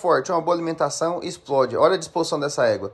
forte, uma boa alimentação, explode. Olha a disposição dessa égua.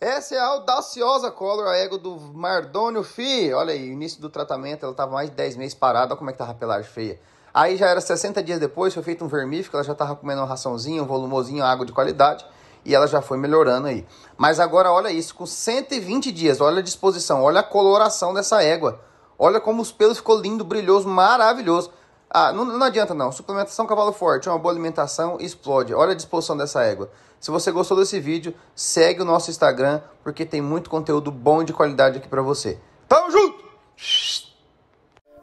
Essa é a audaciosa color, a égua do Mardônio Fi. Olha aí, início do tratamento, ela estava mais de 10 meses parada, olha como é que tava a pelagem feia. Aí já era 60 dias depois, foi feito um vermífico, ela já estava comendo uma raçãozinha, um volumozinho, água de qualidade, e ela já foi melhorando aí. Mas agora olha isso, com 120 dias, olha a disposição, olha a coloração dessa égua. Olha como os pelos ficou lindo, brilhoso, maravilhoso. Ah, não, não adianta não. Suplementação cavalo forte, uma boa alimentação, explode. Olha a disposição dessa égua. Se você gostou desse vídeo, segue o nosso Instagram, porque tem muito conteúdo bom e de qualidade aqui para você. Tamo junto!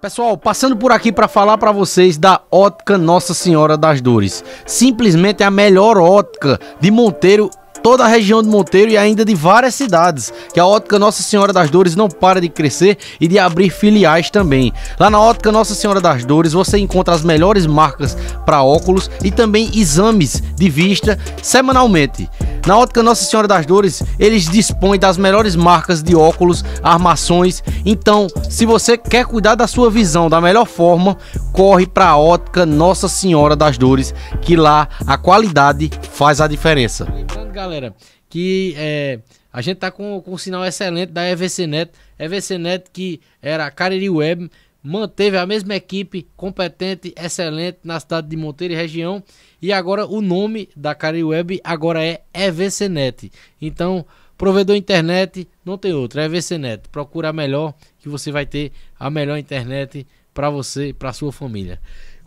Pessoal, passando por aqui para falar para vocês da Ótica Nossa Senhora das Dores. Simplesmente a melhor ótica de Monteiro toda a região de Monteiro e ainda de várias cidades, que a Ótica Nossa Senhora das Dores não para de crescer e de abrir filiais também. Lá na Ótica Nossa Senhora das Dores você encontra as melhores marcas para óculos e também exames de vista semanalmente. Na Ótica Nossa Senhora das Dores, eles dispõem das melhores marcas de óculos, armações. Então, se você quer cuidar da sua visão da melhor forma, corre para a Ótica Nossa Senhora das Dores, que lá a qualidade faz a diferença. Lembrando, galera, que é, a gente tá com, com um sinal excelente da EVCnet. EVCnet que era a Cariri Web, manteve a mesma equipe competente, excelente na cidade de Monteiro e região. E agora o nome da Cariri Web agora é EVCnet. Então, provedor internet não tem outro, é EVCnet. Procura melhor que você vai ter a melhor internet para você para sua família.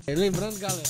Lembrando, galera,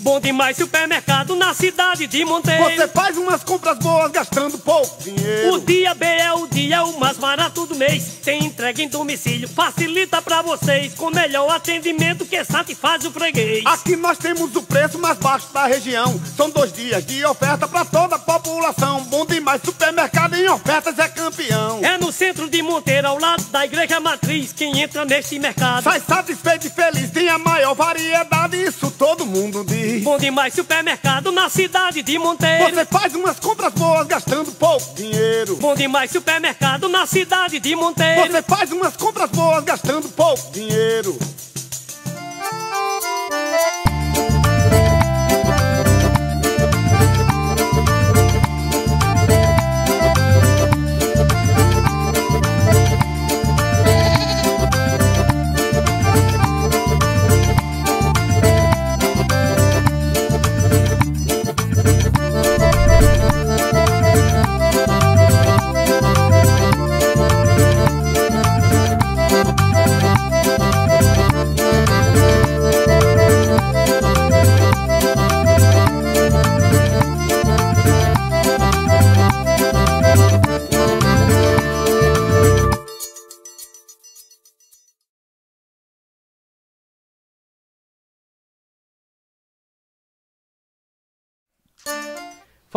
Bom demais supermercado na cidade de Monteiro. Você faz umas compras boas gastando pouco dinheiro. O dia B é o dia o mais barato do mês. Tem entrega em domicílio, facilita pra vocês. Com melhor atendimento que satisfaz o freguês. Aqui nós temos o preço mais baixo da região. São dois dias de oferta pra toda a população. Bom demais supermercado em ofertas é campeão. É no centro de Monteiro, ao lado da igreja matriz. Quem entra neste mercado sai satisfeito e feliz. Tem a maior variedade, isso todo mundo diz. Bom demais supermercado na cidade de Monteiro. Você faz umas compras boas gastando pouco dinheiro. Bom demais supermercado na cidade de Monteiro. Você faz umas compras boas gastando pouco dinheiro.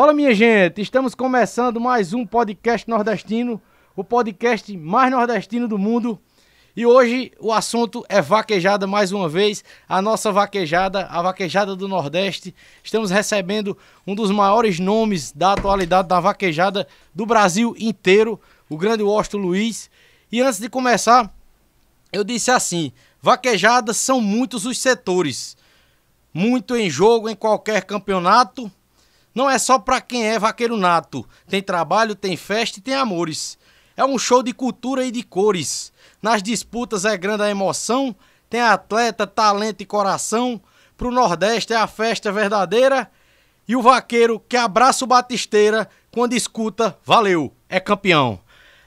Fala minha gente, estamos começando mais um podcast nordestino, o podcast mais nordestino do mundo. E hoje o assunto é vaquejada mais uma vez, a nossa vaquejada, a vaquejada do Nordeste. Estamos recebendo um dos maiores nomes da atualidade da vaquejada do Brasil inteiro, o grande Washington Luiz. E antes de começar, eu disse assim: vaquejadas são muitos os setores, muito em jogo em qualquer campeonato não é só para quem é vaqueiro nato. Tem trabalho, tem festa e tem amores. É um show de cultura e de cores. Nas disputas é grande a emoção. Tem atleta, talento e coração. Pro Nordeste é a festa verdadeira. E o vaqueiro que abraça o batisteira quando escuta, valeu, é campeão.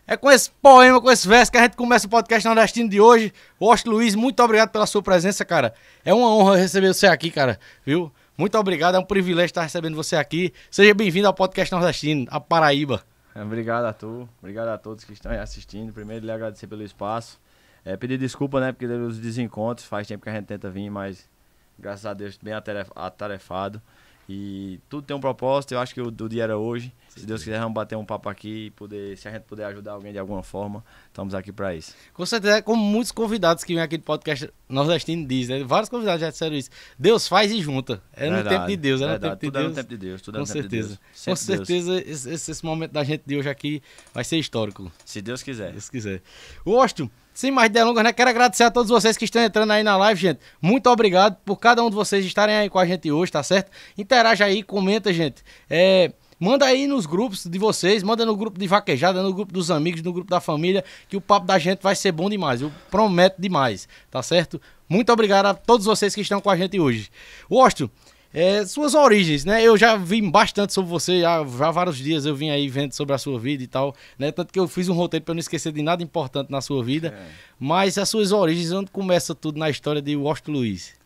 É com esse poema, com esse verso que a gente começa o podcast nordestino de hoje. Washington Luiz, muito obrigado pela sua presença, cara. É uma honra receber você aqui, cara, viu? Muito obrigado, é um privilégio estar recebendo você aqui. Seja bem-vindo ao podcast nordestino, a Paraíba. Obrigado a tu, obrigado a todos que estão aí assistindo. Primeiro, lhe agradecer pelo espaço. É, pedir desculpa, né, porque os desencontros, faz tempo que a gente tenta vir, mas graças a Deus, bem atarefado. E tudo tem um propósito, eu acho que o, o dia era hoje. Se Deus quiser, vamos bater um papo aqui e poder, se a gente puder ajudar alguém de alguma forma, estamos aqui para isso. Com certeza, como muitos convidados que vêm aqui no podcast nordestino dizem, né? vários convidados já disseram isso. Deus faz e junta. É verdade, no tempo de Deus, é no tempo de tudo Deus. É no tempo de Deus, tudo Com é no certeza. tempo de Deus. Com certeza, esse, esse, momento da gente de hoje aqui vai ser histórico. Se Deus quiser. Se Deus quiser. Washington, sem mais delongas, né? Quero agradecer a todos vocês que estão entrando aí na live, gente. Muito obrigado por cada um de vocês estarem aí com a gente hoje, tá certo? Interaja aí, comenta, gente. É, manda aí nos grupos de vocês, manda no grupo de vaquejada, no grupo dos amigos, no grupo da família, que o papo da gente vai ser bom demais. Eu prometo demais, tá certo? Muito obrigado a todos vocês que estão com a gente hoje. Washington, é, suas origens, né? Eu já vi bastante sobre você, já, já vários dias eu vim aí vendo sobre a sua vida e tal, né? Tanto que eu fiz um roteiro para não esquecer de nada importante na sua vida. É. Mas as suas origens, onde começa tudo na história de Washington Luiz?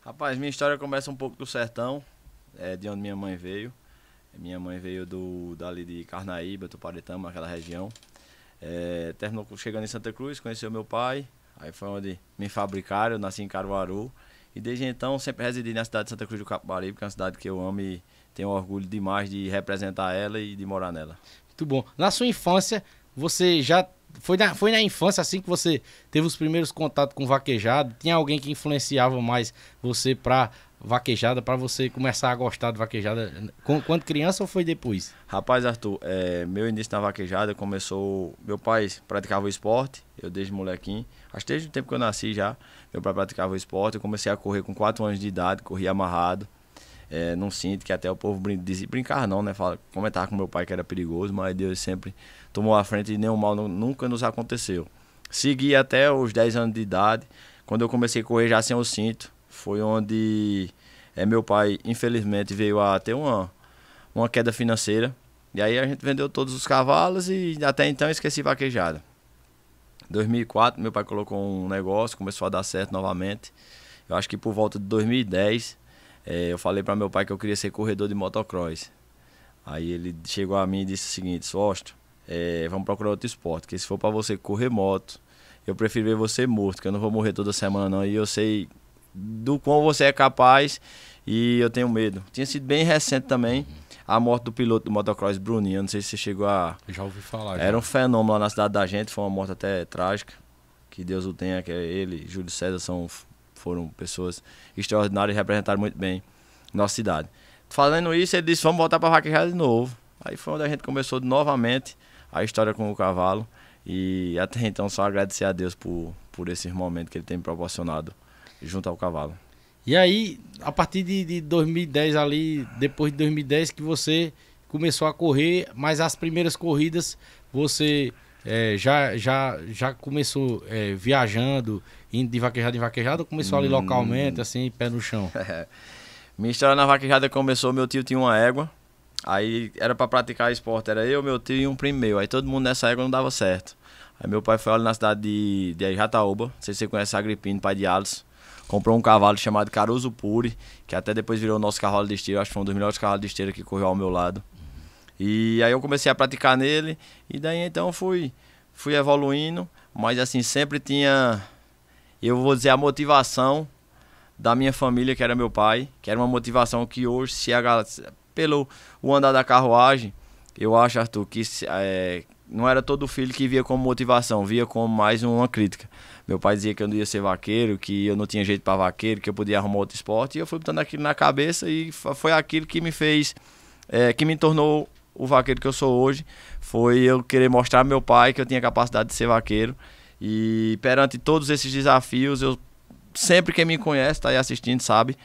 Rapaz, minha história começa um pouco do sertão, é, de onde minha mãe veio. Minha mãe veio do, dali de Carnaíba, Tuparetama, aquela região. É, terminou chegando em Santa Cruz, conheceu meu pai. Aí foi onde me fabricaram, eu nasci em Caruaru. E desde então sempre residi na cidade de Santa Cruz do Capibaribe, que é uma cidade que eu amo e tenho orgulho demais de representar ela e de morar nela. Muito bom. Na sua infância, você já foi na, foi na infância assim que você teve os primeiros contatos com vaquejado? Tinha alguém que influenciava mais você para vaquejada, para você começar a gostar de vaquejada? Quando criança ou foi depois? Rapaz, Arthur, é, meu início na vaquejada começou. Meu pai praticava o esporte, eu desde molequinho, acho que desde o tempo que eu nasci já. Pai praticava o esporte, eu comecei a correr com 4 anos de idade, corria amarrado. É, num cinto que até o povo brin dizia, brincar não, né? Fala, comentava com meu pai que era perigoso, mas Deus sempre tomou a frente e nenhum mal nunca nos aconteceu. Segui até os 10 anos de idade, quando eu comecei a correr já sem o cinto, foi onde é, meu pai, infelizmente, veio a ter uma, uma queda financeira. E aí a gente vendeu todos os cavalos e até então esqueci vaquejada. 2004, meu pai colocou um negócio, começou a dar certo novamente. Eu acho que por volta de 2010, é, eu falei para meu pai que eu queria ser corredor de motocross. Aí ele chegou a mim e disse o seguinte: Sosto, é, vamos procurar outro esporte, porque se for para você correr moto, eu prefiro ver você morto, que eu não vou morrer toda semana não. E eu sei do quão você é capaz e eu tenho medo. Tinha sido bem recente também a morte do piloto do motocross Bruninho. Não sei se você chegou a. Já ouvi falar. Era já. um fenômeno lá na cidade da gente, foi uma morte até trágica. Que Deus o tenha, que é ele, Júlio César, são, foram pessoas extraordinárias e representaram muito bem nossa cidade. Falando isso, ele disse: vamos voltar para vaquejada de novo. Aí foi onde a gente começou novamente a história com o cavalo. E até então, só agradecer a Deus por, por esse momento que ele tem me proporcionado junto ao cavalo. E aí, a partir de, de 2010 ali, depois de 2010 que você começou a correr, mas as primeiras corridas você é, já, já, já começou é, viajando, indo de vaquejada em vaquejada, ou começou hum. ali localmente, assim, pé no chão? Minha história na vaquejada começou, meu tio tinha uma égua, aí era para praticar esporte, era eu, meu tio e um primo meu, aí todo mundo nessa égua não dava certo. Aí meu pai foi ali na cidade de, de Jataúba, não sei se você conhece Agripino, pai de Alisson, comprou um cavalo chamado Caruso Puri, que até depois virou o nosso cavalo de esteira, acho que foi um dos melhores cavalos de esteira que correu ao meu lado. E aí eu comecei a praticar nele, e daí então fui, fui evoluindo, mas assim, sempre tinha, eu vou dizer, a motivação da minha família, que era meu pai, que era uma motivação que hoje, se a, pelo o andar da carruagem, eu acho, Arthur, que é, não era todo filho que via como motivação, via como mais uma crítica. Meu pai dizia que eu não ia ser vaqueiro, que eu não tinha jeito para vaqueiro, que eu podia arrumar outro esporte. E eu fui botando aquilo na cabeça e foi aquilo que me fez, é, que me tornou o vaqueiro que eu sou hoje. Foi eu querer mostrar ao meu pai que eu tinha capacidade de ser vaqueiro. E perante todos esses desafios, eu sempre quem me conhece, está aí assistindo, sabe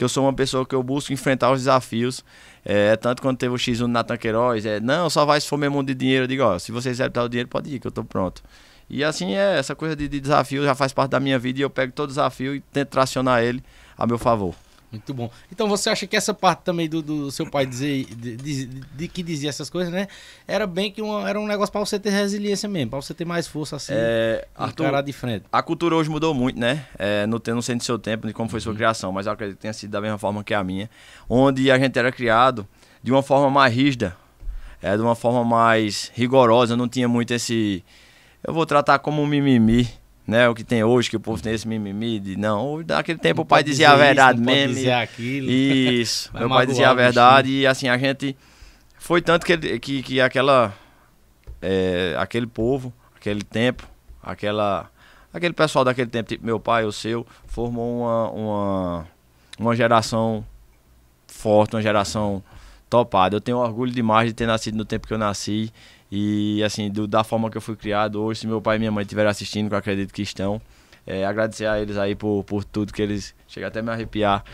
que eu sou uma pessoa que eu busco enfrentar os desafios. É, tanto quando teve o X1 na Tanqueiroz, é, não, só vai se for mesmo de dinheiro. Eu digo, ó, se vocês quiserem dar o dinheiro, pode ir, que eu tô pronto. E assim é, essa coisa de, de desafio já faz parte da minha vida e eu pego todo desafio e tento tracionar ele a meu favor. Muito bom. Então você acha que essa parte também do, do seu pai dizer de, de, de, que dizia essas coisas, né? Era bem que uma, era um negócio para você ter resiliência mesmo, para você ter mais força assim, é, Arthur, de frente. A cultura hoje mudou muito, né? É, não, não sei do seu tempo, de como foi sua uhum. criação, mas eu acredito que tenha sido da mesma forma que a minha, onde a gente era criado de uma forma mais rígida, é, de uma forma mais rigorosa, não tinha muito esse eu vou tratar como um mimimi, né? O que tem hoje, que o povo tem esse mimimi de não, naquele tempo não o pai dizia a verdade isso, mesmo. Dizer aquilo. Isso, meu pai dizia a verdade e assim, a gente foi tanto que, que, que aquela é, aquele povo, aquele tempo, aquela aquele pessoal daquele tempo, tipo meu pai, o seu, formou uma, uma, uma geração forte, uma geração topado. Eu tenho orgulho demais de ter nascido no tempo que eu nasci. E assim, do, da forma que eu fui criado hoje, se meu pai e minha mãe estiverem assistindo, que eu acredito que estão, é, agradecer a eles aí por, por tudo que eles. Chega até a me arrepiar.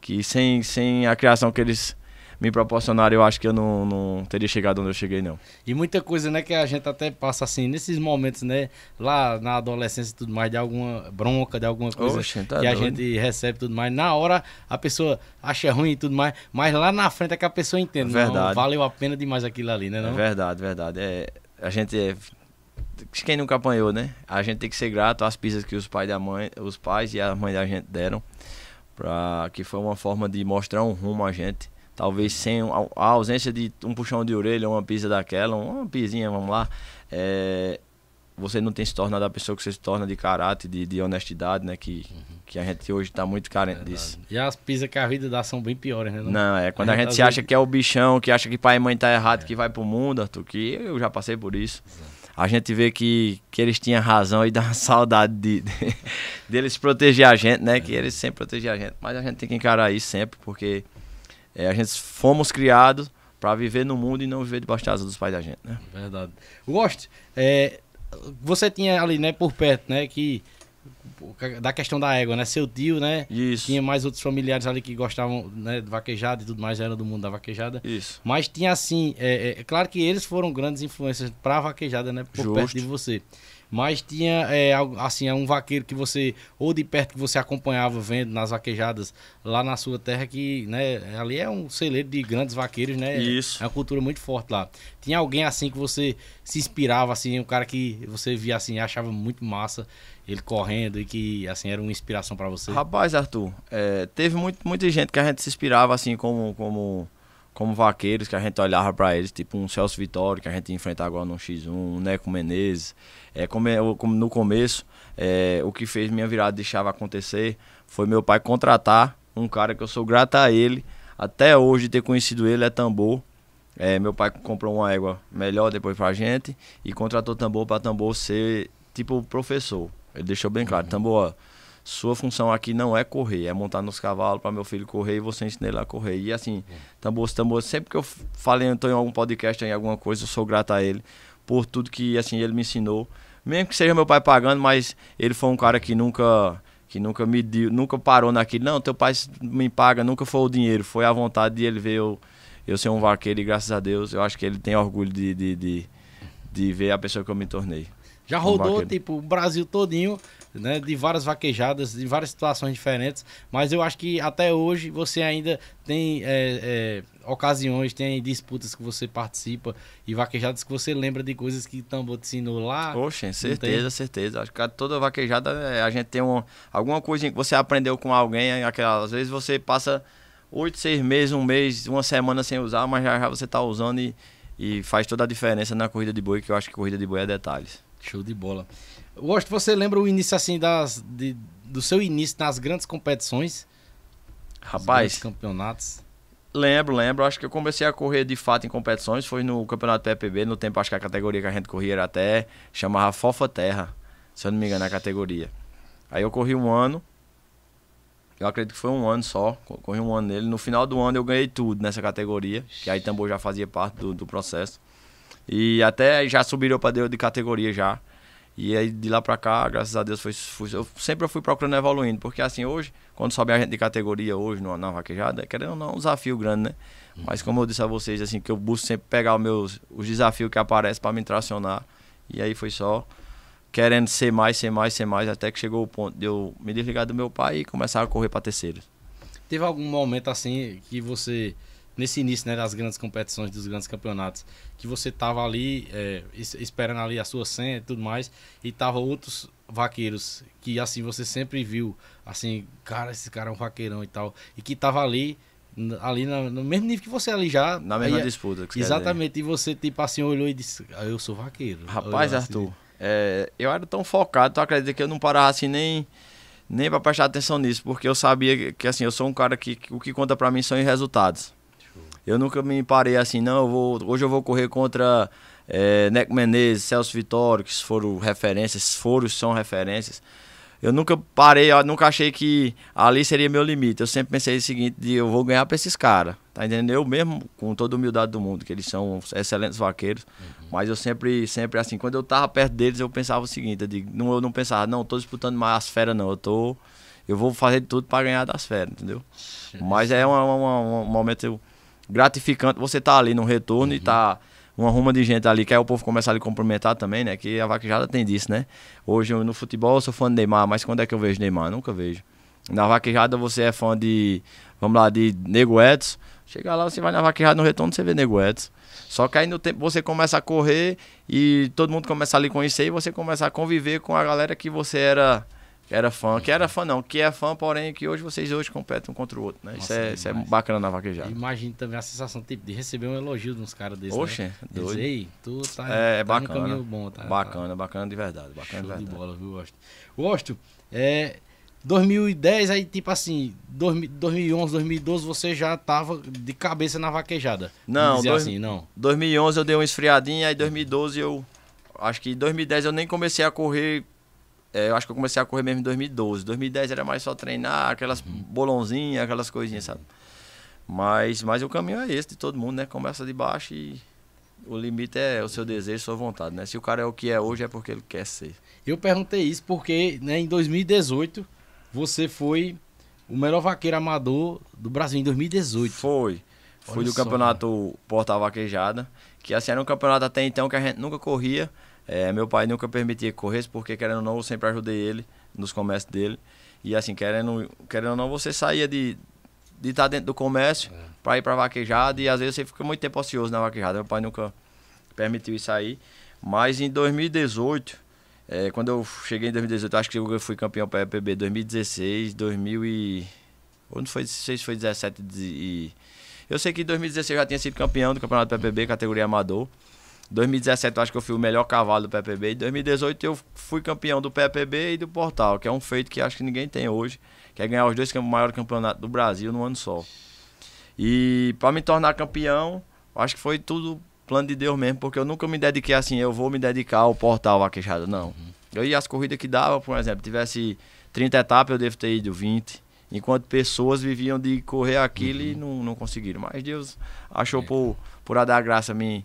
Que sem, sem a criação que eles me proporcionaram, eu acho que eu não, não teria chegado onde eu cheguei, não. E muita coisa, né, que a gente até passa assim, nesses momentos, né, lá na adolescência e tudo mais, de alguma bronca, de alguma coisa Oxe, tá que a doido. gente recebe tudo mais. Na hora a pessoa acha ruim e tudo mais, mas lá na frente é que a pessoa entende. Não, Verdade. valeu a pena demais aquilo ali, né? É Não? verdade, verdade. É, a gente é. Quem nunca apanhou, né? A gente tem que ser grato às pistas que os pais da mãe, os pais e a mãe da gente deram. Pra, que foi uma forma de mostrar um rumo a gente. Talvez sem a, ausência de um puxão de orelha, uma pisa daquela, uma pisinha, vamos lá. é, você não tem se tornado a pessoa que você se torna de caráter, de, de honestidade, né? Que, que a gente hoje está muito carente disso. E as pisas que a vida dá são bem piores, né? Não, é quando A a gente gente se vezes- acha que é o bichão, que acha que pai e mãe tá errado, que vai pro mundo, Arthur, que eu já passei por isso. A gente vê que, que eles tinham razão e dá uma saudade de, de- deles proteger a gente, né? Que eles sempre protegiam a gente. Mas a gente tem que encarar isso sempre, porque é, a gente fomos criados pra viver no mundo e não viver debaixo das asas dos pais da gente, né? Verdade. Gosto. É, você tinha ali, né, por perto, né, que da questão da égua, né, seu tio, né, Isso. tinha mais outros familiares ali que gostavam, né, de vaquejada e tudo mais, era do mundo da vaquejada. Isso. Mas tinha assim, é, é claro que eles foram grandes influências pra vaquejada, né, por Justo. perto de você. Mas tinha, é, algo- assim, um vaqueiro que você, ou de perto que você acompanhava vendo nas vaquejadas lá na sua terra, que, né, ali é um celeiro de grandes vaqueiros, né? Isso. É uma cultura muito forte lá. Tinha alguém assim que você se inspirava, assim, um cara que você via assim, achava muito massa, ele correndo e que, assim, era uma inspiração pra você? Rapaz, Arthur, é, teve muito, muita gente que a gente se inspirava assim como, como, como vaqueiros, que a gente olhava pra eles, tipo um Celso Vitório, que a gente ia enfrentar agora no X1, um Neco Menezes. É, como, eu- como no começo, é, o que fez minha virada de chave acontecer foi meu pai contratar um cara que eu sou grato a ele, até hoje ter conhecido ele é tambor. É, meu pai comprou uma égua melhor depois pra gente e contratou tambor pra tambor ser tipo professor. Ele deixou bem claro, tambor, ó, sua função aqui não é correr, é montar nos cavalos para meu filho correr e você ensinar ele a correr. E assim, tambor, tambor, sempre que eu falei, eu tô em algum podcast, em alguma coisa, eu sou grato a ele por tudo que assim ele me ensinou. Mesmo que seja meu pai pagando, mas ele foi um cara que nunca que nunca me deu, nunca parou naquilo. Não, teu pai me paga, nunca foi o dinheiro, foi a vontade de ele ver eu, eu ser um vaqueiro e graças a Deus, eu acho que ele tem orgulho de, de, de, de ver a pessoa que eu me tornei. Já Um rodou, vaqueiro. tipo, o Brasil todinho, né? De várias vaquejadas, de várias situações diferentes. Mas eu acho que até hoje você ainda tem é, é, ocasiões, tem disputas que você participa e vaquejadas que você lembra de coisas que Tambor te ensinou lá. Oxe, tem? certeza, certeza. Acho que toda vaquejada é, a gente tem um, alguma coisinha que você aprendeu com alguém. é Aquela, às vezes você passa oito, seis meses, um mês, uma semana sem usar, mas já, já você tá usando e, e faz toda a diferença na corrida de boi, que eu acho que corrida de boi é detalhes. Show de bola. Gosto, você lembra o início assim das, de- do seu início nas grandes competições? Rapaz, campeonatos? Lembro, lembro. Acho que eu comecei a correr de fato em competições. Foi no campeonato PPB. No tempo, acho que a categoria que a gente corria era até chamava Fofa Terra, se eu não me engano, a categoria. Aí eu corri um ano. Eu acredito que foi um ano só. co- Corri um ano nele. No final do ano eu ganhei tudo nessa categoria. Que aí tambor já fazia parte do, do processo. E até já subiram pra de de categoria já. E aí de lá pra cá, graças a Deus, foi, fui- eu sempre fui procurando evoluindo. Porque assim, hoje, quando sobe a gente de categoria hoje no- na vaquejada, querendo ou não, é um desafio grande, né? Mas como eu disse a vocês, assim, que eu busco sempre pegar os meus os desafios que aparecem pra me tracionar. E aí foi só querendo ser mais, ser mais, ser mais, até que chegou o ponto de eu me desligar do meu pai e começar a correr pra terceiros. Teve algum momento assim que você, nesse início né, das grandes competições, dos grandes campeonatos, que você tava ali é, es- esperando ali a sua senha e tudo mais, e tava outros vaqueiros que assim você sempre viu, assim, cara, esse cara é um vaqueirão e tal, e que tava ali, ali na- no mesmo nível que você ali já. Na mesma aí- disputa. que. Exatamente, e você tipo assim olhou e disse, ah, eu sou vaqueiro. Rapaz, Olhou assim. Arthur, é, eu era tão focado, tu acredita que eu não parava assim nem, nem pra prestar atenção nisso, porque eu sabia que, assim, eu sou um cara que, que o que conta pra mim são os resultados. Eu nunca me parei assim, não, eu vou, hoje eu vou correr contra é, Neco Menezes, Celso Vitório, que foram referências, foram, são referências. eu nunca parei, eu nunca achei que ali seria meu limite. Eu sempre pensei o seguinte, de eu vou ganhar para esses caras. Tá entendendo? Eu mesmo, com toda a humildade do mundo, que eles são excelentes vaqueiros, uhum. mas eu sempre, sempre assim, quando eu tava perto deles, eu pensava o seguinte, eu, digo, não, eu não pensava, não, tô disputando mais as feras, não, eu tô. Eu vou fazer de tudo para ganhar das feras, entendeu? Mas é um, um, um momento gratificante você tá ali no retorno uhum. e tá uma ruma de gente ali, que aí o povo começa a lhe cumprimentar também, né? Que a vaquejada tem disso, né? Hoje no futebol eu sou fã de Neymar, mas quando é que eu vejo Neymar? Nunca vejo. Na vaquejada você é fã de, vamos lá, de Nego Edson. Chega lá, você vai na vaquejada no retorno, você vê Nego Edson. Só que aí no tempo você começa a correr e todo mundo começa a lhe conhecer e você começa a conviver com a galera que você era que era fã, que era fã não, que é fã, porém que hoje vocês hoje competem um contra o outro, né? Nossa, isso, é, isso é bacana na vaquejada. Imagina também a sensação tipo, de receber um elogio de uns caras desses, Oxe, né? doido. Ei, tu tá, é, é tá bacana, bom, tá? Bacana, tá. bacana de verdade, bacana Show de verdade. de bola, viu, Gosto? Gosto, é... 2010, aí tipo assim, 2011, 2012 você já tava de cabeça na vaquejada. Não, dois, assim, não. 2011 eu dei uma esfriadinha, aí 2012 eu acho que 2010 eu nem comecei a correr é, eu acho que eu comecei a correr mesmo em 2012. 2010 era mais só treinar, aquelas uhum. bolonzinhas, aquelas coisinhas, sabe? Mas, mas o caminho é esse de todo mundo, né? Começa de baixo e o limite é o seu desejo, sua vontade, né? Se o cara é o que é hoje, é porque ele quer ser. Eu perguntei isso porque né, em 2018 você foi o melhor vaqueiro amador do Brasil, em 2018. Foi. Fui Olha do só, campeonato Portal Vaquejada, que assim era um campeonato até então que a gente nunca corria. É, meu pai nunca permitia que corresse, porque querendo ou não, eu sempre ajudei ele nos comércios dele. E assim, querendo, querendo ou não, você saía de de estar dentro do comércio é. para ir para vaquejada e às vezes você fica muito tempo ocioso na vaquejada. Meu pai nunca permitiu isso aí. Mas em 2018, é, quando eu cheguei em 2018, acho que eu fui campeão para a EPB 2016, 2000 e... Não foi, sei se foi 17 e... Eu sei que em 2016 eu já tinha sido campeão do campeonato PPB, categoria amador. 2017 eu acho que eu fui o melhor cavalo do PPB. Em 2018 eu fui campeão do PPB e do Portal, que é um feito que acho que ninguém tem hoje, que é ganhar os dois maiores campeonatos do Brasil no ano só. E para me tornar campeão, acho que foi tudo plano de Deus mesmo, porque eu nunca me dediquei assim, eu vou me dedicar ao Portal Vaquejada, não. Uhum. Eu ia as corridas que dava, por exemplo, tivesse 30 etapas, eu devo ter ido 20. Enquanto pessoas viviam de correr aquilo uhum. e não, não conseguiram. Mas Deus achou é. por, por a dar graça me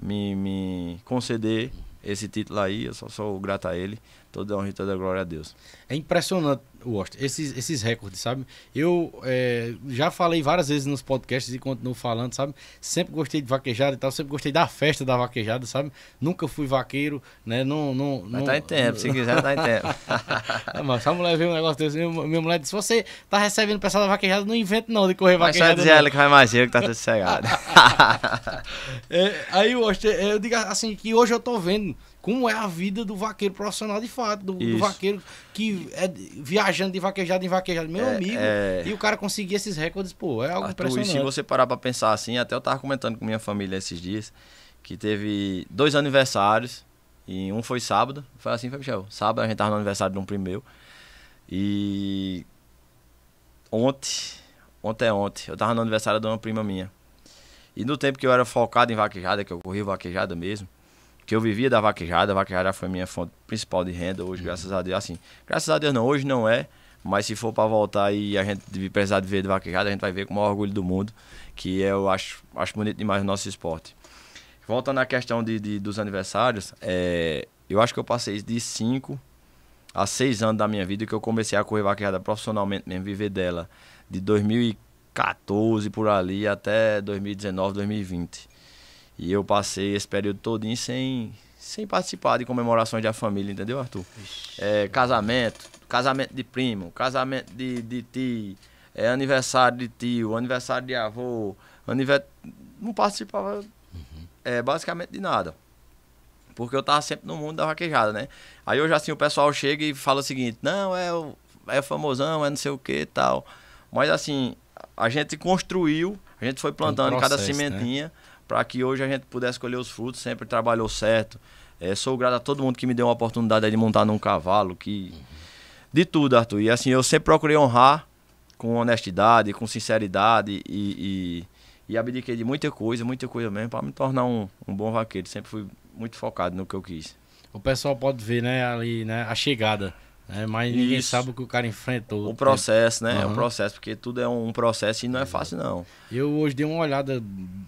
me, me conceder esse título aí, eu só sou grato a ele. Toda honra e toda glória a Deus. É impressionante, Washington, esses, esses recordes, sabe? Eu é, já falei várias vezes nos podcasts e continuo falando, sabe? Sempre gostei de vaquejada e tal, sempre gostei da festa da vaquejada, sabe? Nunca fui vaqueiro, né? Não, não, mas não, tá em tempo, se quiser tá em tempo. é, mas se a mulher ver um negócio desse, minha mulher disse, se você tá recebendo pessoal da vaquejada, não inventa não de correr vaquejada. Mas só dizer ela que vai mais cedo que tá tudo cegado. é, aí, Washington, eu digo assim, que hoje eu tô vendo como é a vida do vaqueiro profissional de fato, do, do vaqueiro que é viajando de vaquejado em vaquejado, meu é, amigo, é... e o cara conseguir esses recordes, pô, é algo Arthur, impressionante. E se você parar pra pensar assim, até eu tava comentando com minha família esses dias, que teve dois aniversários, e um foi sábado, foi assim, foi, Michel? Sábado a gente tava no aniversário de um primo meu, e ontem, ontem é ontem, eu tava no aniversário de uma prima minha, e no tempo que eu era focado em vaquejada, que eu corri vaquejada mesmo, que eu vivia da vaquejada, a vaquejada foi a minha fonte principal de renda hoje, uhum. graças a Deus. Assim, graças a Deus não, hoje não é, mas se for para voltar e a gente precisar de ver de vaquejada, a gente vai ver com o maior orgulho do mundo, que é, eu acho, acho bonito demais o nosso esporte. Voltando à questão de, de dos aniversários, é, eu acho que eu passei de 5 a 6 anos da minha vida que eu comecei a correr vaquejada profissionalmente mesmo, viver dela, de 2014 por ali até 2019, 2020. E eu passei esse período todinho sem, sem participar de comemorações da família, entendeu, Arthur? É, casamento, casamento de primo, casamento de, de tio, é, aniversário de tio, aniversário de avô, aniversário... não participava uhum. é, basicamente de nada. Porque eu tava sempre no mundo da vaquejada, né? Aí hoje assim o pessoal chega e fala o seguinte, não, é o é famosão, é não sei o que e tal. Mas assim, a gente construiu, a gente foi plantando um processo, cada sementinha. Né? Para que hoje a gente pudesse colher os frutos, sempre trabalhou certo. É, sou grato a todo mundo que me deu uma oportunidade de montar num cavalo, que de tudo, Arthur. E assim, eu sempre procurei honrar com honestidade, com sinceridade e, e, e abdiquei de muita coisa, muita coisa mesmo, para me tornar um, um bom vaqueiro. Sempre fui muito focado no que eu quis. O pessoal pode ver, né, ali, né, a chegada É, mas ninguém Isso. sabe o que o cara enfrentou. O processo, né? É Aham. um processo, porque tudo é um processo e não é fácil, não. Eu hoje dei uma olhada.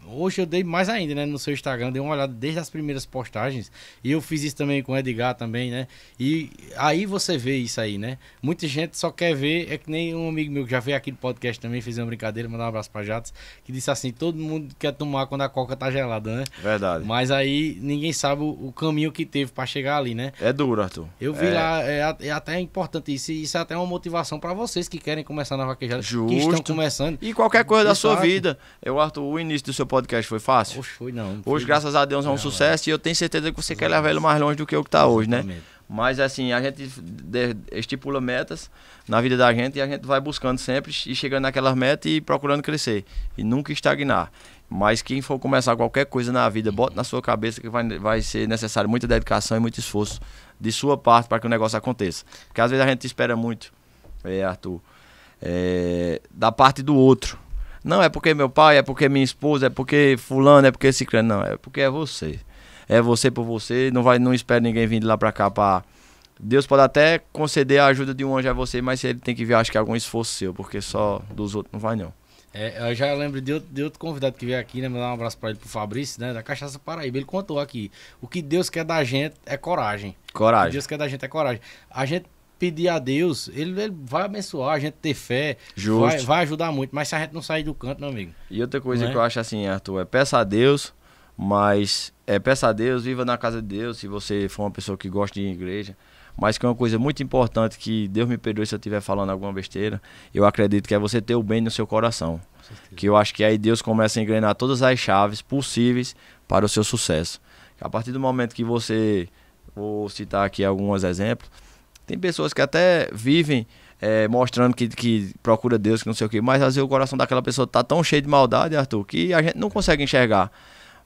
Hoje eu dei mais ainda, né? No seu Instagram, dei uma olhada desde as primeiras postagens. E eu fiz isso também com o Edgar também, né? E aí você vê isso aí, né? Muita gente só quer ver, é que nem um amigo meu que já veio aqui no podcast também, fez uma brincadeira, mandar um abraço pra Jatos, que disse assim: todo mundo quer tomar quando a coca tá gelada, né? Verdade. Mas aí ninguém sabe o, o caminho que teve pra chegar ali, né? É duro, Arthur. Eu vi É lá, é, a- é até importante isso, e isso é até uma motivação pra vocês que querem começar na vaquejada, que estão Justo. começando. E qualquer coisa da sua Exato. Vida. Eu, Arthur, o início do seu podcast foi fácil? Oxe, foi não. Hoje, graças a Deus, é um sucesso e eu tenho certeza que você quer levar ele mais longe do que o que tá hoje, né? Exatamente. Mas assim, a gente estipula metas na vida da gente e a gente vai buscando sempre e chegando naquelas metas e procurando crescer. E nunca estagnar. Mas quem for começar qualquer coisa na vida, bota na sua cabeça que vai, vai ser necessário muita dedicação e muito esforço de sua parte para que o negócio aconteça. Porque às vezes a gente espera muito, é, Arthur, é, da parte do outro. Não é porque meu pai, é porque minha esposa, é porque fulano, é porque esse crânio. Não, é porque é você. É você por você, não vai não espera ninguém vir de lá pra cá pra Deus pode até conceder a ajuda de um anjo a você, mas ele tem que ver, acho que algum esforço seu, porque só dos outros não vai não. É, eu já lembro de outro, de outro convidado que veio aqui, né? Mandar um abraço pra ele, pro Fabrício, né? Da Cachaça Paraíba. Ele contou aqui: o que Deus quer da gente é coragem. O que Coragem. Deus quer da gente é coragem. A gente pedir a Deus, ele, ele vai abençoar, a gente ter fé, vai, vai ajudar muito. Mas se a gente não sair do canto, meu amigo. E outra coisa Não é? que eu acho assim, Arthur, é peça a Deus, mas é peça a Deus, viva na casa de Deus, se você for uma pessoa que gosta de igreja. Mas que é uma coisa muito importante, que Deus me perdoe se eu estiver falando alguma besteira, eu acredito que é você ter o bem no seu coração. Que eu acho que aí Deus começa a engrenar todas as chaves possíveis para o seu sucesso. A partir do momento que você, vou citar aqui alguns exemplos, tem pessoas que até vivem eh, mostrando que, que procura Deus, que não sei o quê, mas às vezes o coração daquela pessoa tá tão cheio de maldade, Arthur, que a gente não consegue enxergar.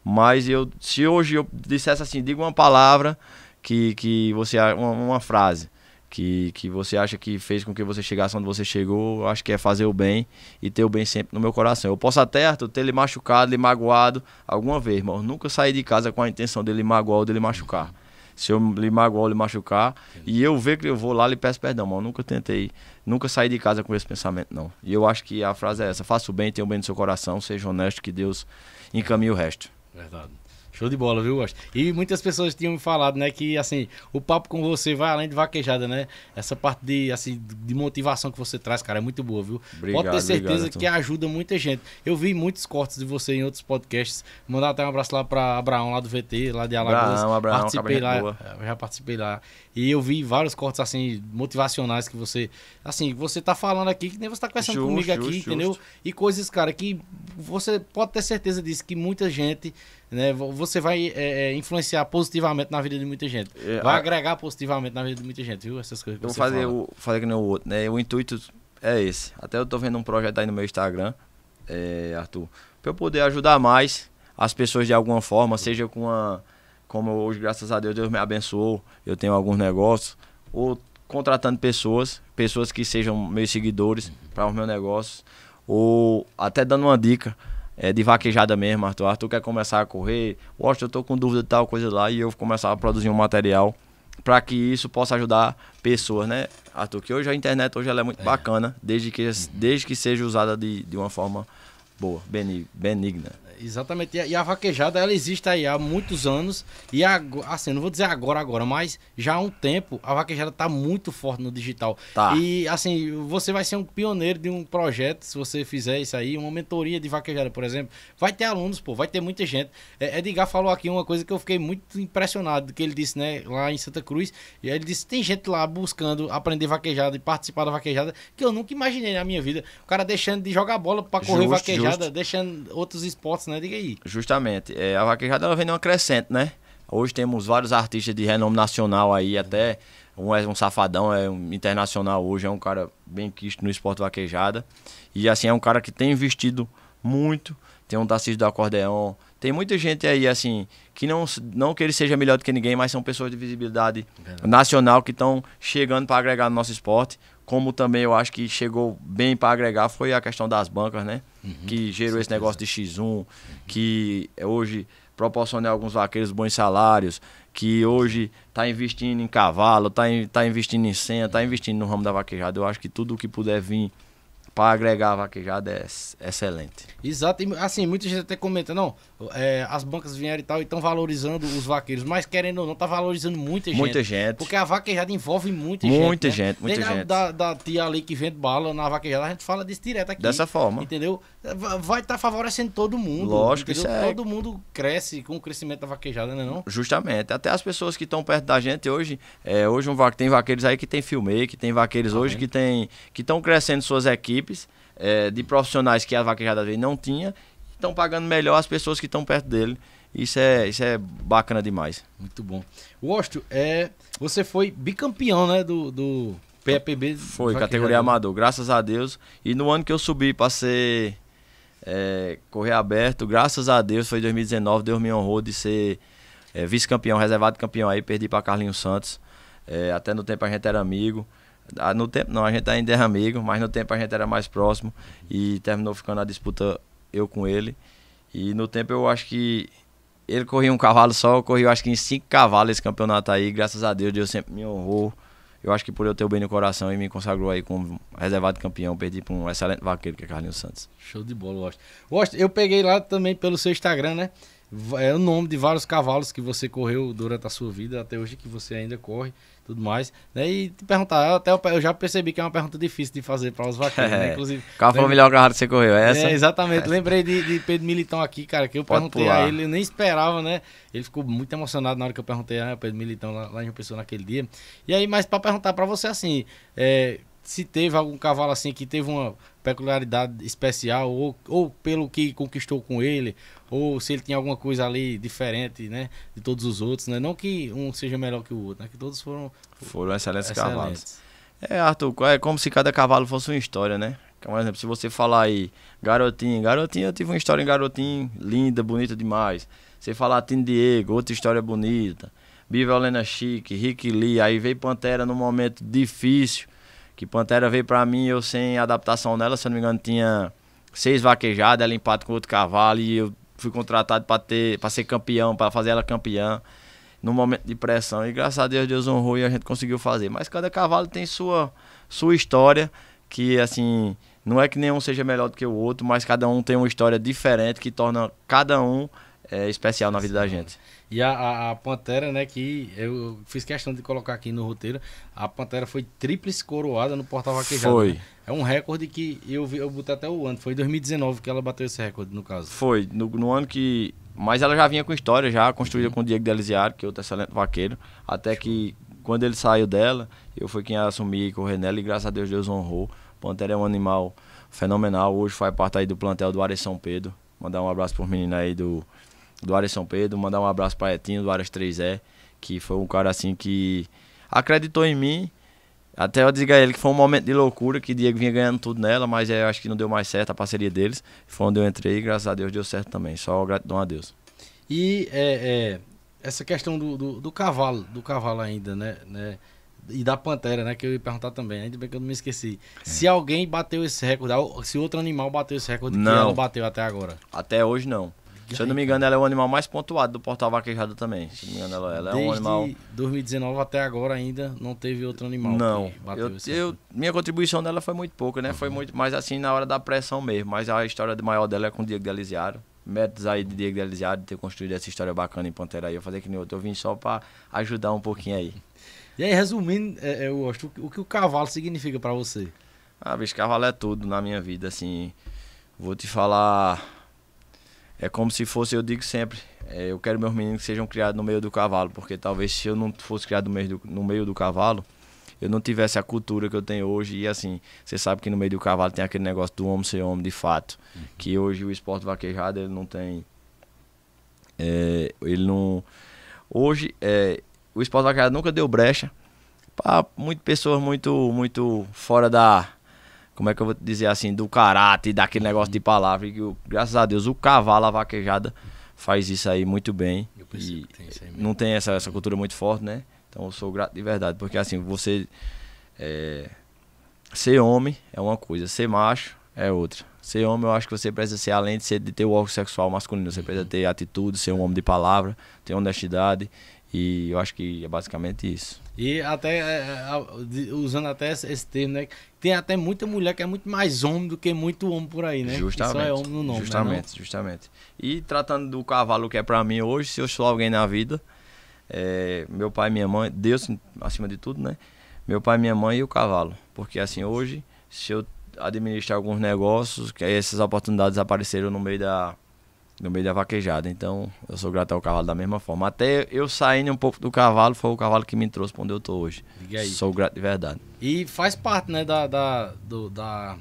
Mas eu, se hoje eu dissesse assim, diga uma palavra que, que você, uma, uma frase que, que você acha que fez com que você chegasse onde você chegou, acho que é fazer o bem e ter o bem sempre no meu coração. Eu posso até, Arthur, ter lhe machucado, lhe magoado alguma vez, mas nunca saí de casa com a intenção dele magoar ou dele machucar. Se eu lhe magoar ou lhe machucar, e eu ver que eu vou lá lhe peço perdão, mas eu nunca tentei, nunca saí de casa com esse pensamento, não. E eu acho que a frase é essa: faça o bem, tenha o bem no seu coração, seja honesto, que Deus encaminhe o resto. Verdade. Show de bola, viu, Washington? E muitas pessoas tinham me falado, né, que assim, o papo com você vai além de vaquejada, né? Essa parte de, assim, de motivação que você traz, cara, é muito boa, viu? Obrigado, Pode ter certeza obrigado, que ajuda muita gente. Eu vi muitos cortes de você em outros podcasts. Mandar até um abraço lá pra Abraão, lá do VT, lá de Alagoas. Abraão, Abraão, participei lá, eu já participei lá. E eu vi vários cortes, assim, motivacionais que você, assim, você tá falando aqui, que nem você tá conversando Justo, comigo aqui, justo, entendeu? justo. E coisas, cara, que você pode ter certeza disso, que muita gente, né, vo- você vai é, é, influenciar positivamente na vida de muita gente. É, Vai a- agregar positivamente na vida de muita gente, viu? Essas coisas que você fazer fala. o, fazer que nem o outro, né? O intuito é esse. Até eu tô vendo um projeto aí no meu Instagram, é, Arthur, pra eu poder ajudar mais as pessoas de alguma forma, seja com a. Como hoje, graças a Deus, Deus me abençoou, eu tenho alguns negócios, ou contratando pessoas, pessoas que sejam meus seguidores para os meus negócios, ou até dando uma dica é, de vaquejada mesmo, Arthur. Arthur quer começar a correr, Washington, eu tô com dúvida de tal coisa lá, e eu vou começar a produzir um material para que isso possa ajudar pessoas, né, Arthur? Que hoje a internet hoje ela é muito bacana, desde que, desde que seja usada de, de uma forma boa, beni- benigna. Exatamente. E a, a vaquejada, ela existe aí há muitos anos. E ago- assim, não vou dizer agora, agora, mas já há um tempo a vaquejada tá muito forte no digital. Tá. E assim, você vai ser um pioneiro de um projeto, se você fizer isso aí, uma mentoria de vaquejada, por exemplo. Vai ter alunos, pô, vai ter muita gente. É, Edgar falou aqui uma coisa que eu fiquei muito impressionado, que ele disse, né, lá em Santa Cruz. E ele disse: tem gente lá buscando aprender vaquejada e participar da vaquejada que eu nunca imaginei na minha vida. O cara deixando de jogar bola pra correr Justo, vaquejada, justo. deixando outros esportes, né? Diga aí. Justamente. É, a vaquejada ela vem numa crescente, né? Hoje temos vários artistas de renome nacional aí, até um é um safadão, é um internacional hoje, é um cara bem quisto no esporte vaquejada. E assim, é um cara que tem investido muito. Tem um Tarcísio do Acordeão, Tem muita gente aí, assim, que não, não que ele seja melhor do que ninguém, mas são pessoas de visibilidade nacional que estão chegando para agregar no nosso esporte. Como também eu acho que chegou bem para agregar foi a questão das bancas, né? que gerou esse negócio de X1, que hoje proporciona a alguns vaqueiros bons salários, que hoje está investindo em cavalo, está tá investindo em senha, está investindo no ramo da vaquejada. Eu acho que tudo o que puder vir para agregar a vaquejada é ex- excelente. Exato, e assim, muita gente até comenta, não, é, as bancas vieram e tal e estão valorizando os vaqueiros, mas querendo ou não, tá valorizando muita gente. Muita gente. Porque a vaquejada envolve muita gente. Muita né? gente, muita Desde a- gente. Da, da tia ali que vende bala na vaquejada, a gente fala disso direto aqui. Dessa forma. Entendeu? Va- Vai estar favorecendo todo mundo. Lógico, entendeu? isso é- Todo mundo cresce com o crescimento da vaquejada, né não? Justamente. Até as pessoas que estão perto da gente hoje, é, hoje um va- tem vaqueiros aí que tem filme, que tem vaqueiros hoje que tem que estão crescendo suas equipes é, de profissionais que a vaquejada vezes não tinha, estão pagando melhor as pessoas que estão perto dele. Isso é, isso é bacana demais. Muito bom. Washington, é, você foi bicampeão, né, do, do PAPB. Foi, categoria amador, graças a Deus. E no ano que eu subi para ser é, correr aberto, graças a Deus, foi 2019, Deus me honrou de ser é, vice-campeão, reservado campeão aí, perdi para Carlinhos Santos. É, até no tempo a gente era amigo. Ah, No tempo não, a gente ainda era amigo, mas no tempo a gente era mais próximo e terminou ficando a disputa eu com ele. E no tempo eu acho que ele corria um cavalo só, eu corri eu acho que em cinco cavalos esse campeonato aí, graças a Deus, Deus sempre me honrou. Eu acho que por eu ter o bem no coração e me consagrou aí como reservado campeão, perdi para um excelente vaqueiro que é Carlinhos Santos. Show de bola, Washington. Washington, eu peguei lá também pelo seu Instagram, né? É o nome de vários cavalos que você correu durante a sua vida, até hoje que você ainda corre, tudo mais. Né? E te perguntar, eu até eu já percebi que é uma pergunta difícil de fazer para os vaqueiros, né? Inclusive. Qual foi o melhor carro que você correu? É essa? É, exatamente. Lembrei de, de Pedro Militão aqui, cara, que eu Pode perguntei pular. a ele, eu nem esperava, né? Ele ficou muito emocionado na hora que eu perguntei a Pedro Militão lá, lá em João Pessoa naquele dia. E aí, mas pra perguntar pra você assim, é, se teve algum cavalo assim que teve uma peculiaridade especial, ou, ou pelo que conquistou com ele, ou se ele tinha alguma coisa ali diferente, né? De todos os outros, né? Não que um seja melhor que o outro, né? Que todos foram Foram excelentes cavalos. excelentes. É, Arthur, é como se cada cavalo fosse uma história, né? Por exemplo, se você falar aí, garotinho, garotinho, eu tive uma história em garotinho linda, bonita demais. Você falar Tim Diego, outra história bonita. Biviolena Chique, Rick Lee, aí veio Pantera num momento difícil. Que Pantera veio pra mim, eu sem adaptação nela, se eu não me engano, tinha seis vaquejadas, ela empate com outro cavalo e eu fui contratado pra ter, para ser campeão, pra fazer ela campeã num momento de pressão. E graças a Deus, Deus honrou e a gente conseguiu fazer. Mas cada cavalo tem sua, sua história, que assim, não é que nenhum seja melhor do que o outro, mas cada um tem uma história diferente que torna cada um é, especial na vida da gente. E a, a, a Pantera, né, que eu fiz questão de colocar aqui no roteiro, a Pantera foi tríplice coroada no Portal Vaquejado. Foi. né? É um recorde que eu vi, eu botei até o ano, foi em 2019 que ela bateu esse recorde, no caso. Foi, no, no ano que. Mas ela já vinha com história, já construída com o Diego Delisiário, que é outro excelente vaqueiro. Até que quando ele saiu dela, eu fui quem assumi e correr nela, e graças a Deus, Deus honrou. Pantera é um animal fenomenal. Hoje faz parte aí do plantel do Ares São Pedro. Mandar um abraço pros meninos aí do, do Ares São Pedro. Mandar um abraço pra Etinho, do Ares 3E, que foi um cara assim que acreditou em mim. Até eu dizer a ele que foi um momento de loucura, que Diego vinha ganhando tudo nela, mas é, eu acho que não deu mais certo a parceria deles. Foi onde eu entrei e graças a Deus deu certo também. Só gratidão a Deus. E é, é, essa questão do, do, do cavalo, do cavalo ainda, né, né? E da Pantera, né? Que eu ia perguntar também, ainda bem que eu não me esqueci. Se alguém bateu esse recorde, se outro animal bateu esse recorde que Não. ela bateu até agora. Até hoje não. Se eu não me engano, ela é o animal mais pontuado do Portal Vaquejada também. Se eu não me engano, ela, ela é um Desde animal. 2019 até agora ainda não teve outro animal Não, que bateu eu, eu, minha contribuição dela foi muito pouca, né? Foi muito mais assim na hora da pressão mesmo. Mas a história de maior dela é com o Diego Delisiário. Méritos aí de Diego Delisiário de ter construído essa história bacana em Pantera aí. Eu fazer que nem outro. Eu vim só pra ajudar um pouquinho aí. E aí, resumindo, é, é, eu acho, o, que- o que o cavalo significa pra você? Ah, bicho, cavalo é tudo na minha vida, assim. Vou te falar. É como se fosse, eu digo sempre, é, eu quero meus meninos que sejam criados no meio do cavalo, porque talvez se eu não fosse criado no meio do, no meio do cavalo, eu não tivesse a cultura que eu tenho hoje. E assim, você sabe que no meio do cavalo tem aquele negócio do homem ser homem de fato. Que hoje o esporte vaquejado ele não tem. é, ele não. Hoje, é, o esporte vaquejado nunca deu brecha para muitas pessoas muito, muito fora da. Como é que eu vou dizer assim? Do caráter, daquele negócio de palavra. E que, graças a Deus, o cavalo, a vaquejada, faz isso aí muito bem. E tem não tem essa, essa cultura muito forte, né? Então eu sou grato de verdade, porque assim, você é, ser homem é uma coisa, ser macho é outra. Ser homem, eu acho que você precisa ser, além de, ser, de ter o órgão sexual masculino, você precisa ter atitude, ser um homem de palavra, ter honestidade. E eu acho que é basicamente isso. E até, é, é, usando até esse, termo, né? Tem até muita mulher que é muito mais homem do que muito homem por aí, né? Que Justamente. Só é homem no nome, justamente, justamente. E tratando do cavalo que é pra mim hoje, se eu sou alguém na vida, é, meu pai e minha mãe, Deus acima de tudo, né? Meu pai, minha mãe e o cavalo. Porque assim, hoje, se eu administrar alguns negócios, que essas oportunidades apareceram no meio da no meio da vaquejada. Então, eu sou grato ao cavalo da mesma forma. Até eu saindo um pouco do cavalo, foi o cavalo que me trouxe pra onde eu tô hoje. Sou grato de verdade. E faz parte, né, da, da- do, da-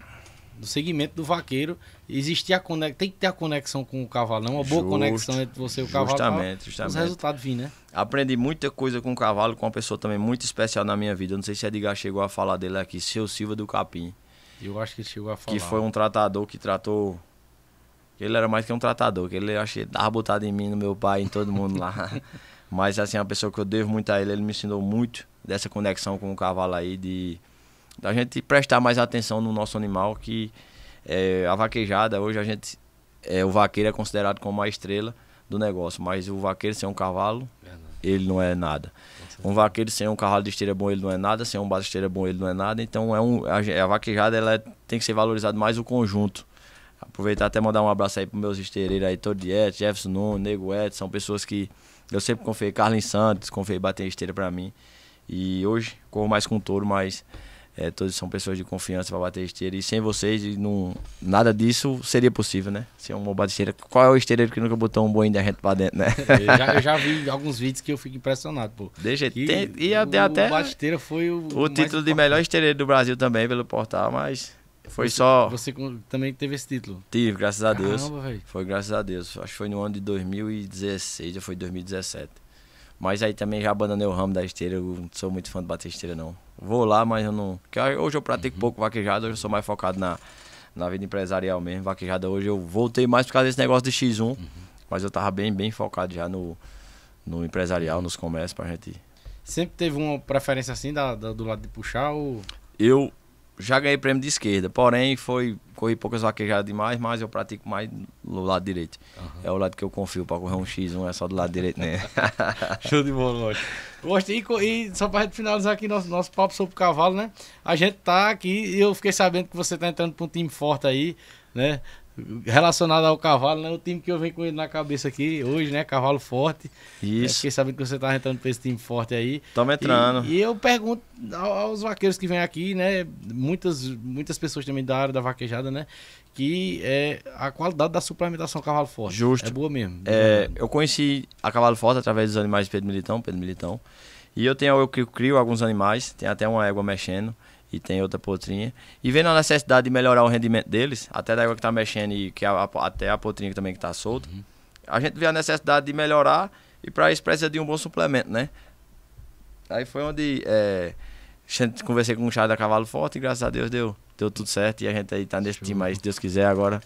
do segmento do vaqueiro. Existir a conex... Tem que ter a conexão com o cavalo, não? Uma boa Justo. conexão entre você e o cavalo. Justamente, justamente. Os resultados virem, né? Aprendi muita coisa com o cavalo, com uma pessoa também muito especial na minha vida. Eu não sei se a Edgar chegou a falar dele aqui, seu Silva do Capim. Eu acho que ele chegou a falar. Que foi um tratador que tratou. Ele era mais que um tratador, que ele achei dava botado em mim, no meu pai, em todo mundo lá. Mas assim, é uma pessoa que eu devo muito a ele, ele me ensinou muito dessa conexão com o cavalo aí, de da gente prestar mais atenção no nosso animal, que é, a vaquejada, hoje a gente. É, o vaqueiro é considerado como a estrela do negócio, mas o vaqueiro sem um cavalo, Verdade. ele não é nada. Um vaqueiro sem um cavalo de esteira bom, ele não é nada. Sem um base de esteira bom, ele não é nada. Então, é um, a, a vaquejada ela é- tem que ser valorizado mais o conjunto. Aproveitar até mandar um abraço aí pros meus esteireiros aí, Todo Diet, Jefferson Nunes, Nego Ed, são pessoas que eu sempre confiei. Carlin Santos, confiei bater esteira pra mim. E hoje, corro mais com touro, mas é, todos são pessoas de confiança pra bater esteira. E sem vocês, não, nada disso seria possível, né? Ser um bom esteira. Qual é o esteireiro que nunca botou um boinho da gente pra dentro, né? Eu já, eu já vi alguns vídeos que eu fico impressionado, pô. Deixa, E, tem, e o, até, o Batisteira foi o. o título de melhor esteireiro do Brasil também pelo portal, mas foi só. Você também teve esse título. Tive, graças a Deus. Caramba. Foi graças a Deus. Acho que foi no ano de 2016, já foi 2017. Mas aí também já abandonei o ramo da esteira, eu não sou muito fã de bater esteira não. Vou lá, mas eu não. Porque hoje eu pratico Uhum. pouco vaquejada, hoje eu sou mais focado na, na vida empresarial mesmo. Vaquejada hoje eu voltei mais por causa desse negócio de X1, Uhum. mas eu tava bem, bem focado já no, no empresarial, nos comércios pra gente. Sempre teve uma preferência assim da, da- do lado de puxar ou. Eu já ganhei prêmio de esquerda, porém foi corri poucas vaquejadas demais, mas eu pratico mais no lado direito. É o lado que eu confio pra correr um X1, é só do lado direito, né? Show de bola, lógico. Gosto, e, só pra gente finalizar aqui nosso, nosso papo sobre o cavalo, né? A gente tá aqui e eu fiquei sabendo que você tá entrando pra um time forte aí, né? Relacionado ao cavalo, né? O time que eu venho com ele na cabeça aqui hoje, né? Cavalo forte. Isso. fiquei sabendo que você tá entrando pra esse time forte aí. Tamo entrando. E, e eu pergunto ao- aos vaqueiros que vêm aqui, né? Muitas, muitas pessoas também da área da vaquejada, né? Que é a qualidade da suplementação cavalo forte. Justo. É boa mesmo. É, eu conheci a Cavalo Forte através dos animais de Pedro Militão, Pedro Militão. E eu tenho eu crio, crio alguns animais, tem até uma égua mexendo e tem outra potrinha. E vendo a necessidade de melhorar o rendimento deles, até da égua que tá mexendo e que a- a- até a potrinha também que tá solta, a gente vê a necessidade de melhorar e para isso precisa de um bom suplemento, né? Aí foi onde é, conversei com o Charles da Cavalo Forte e graças a Deus deu, deu tudo certo. E a gente aí tá nesse time aí, se Deus quiser, agora.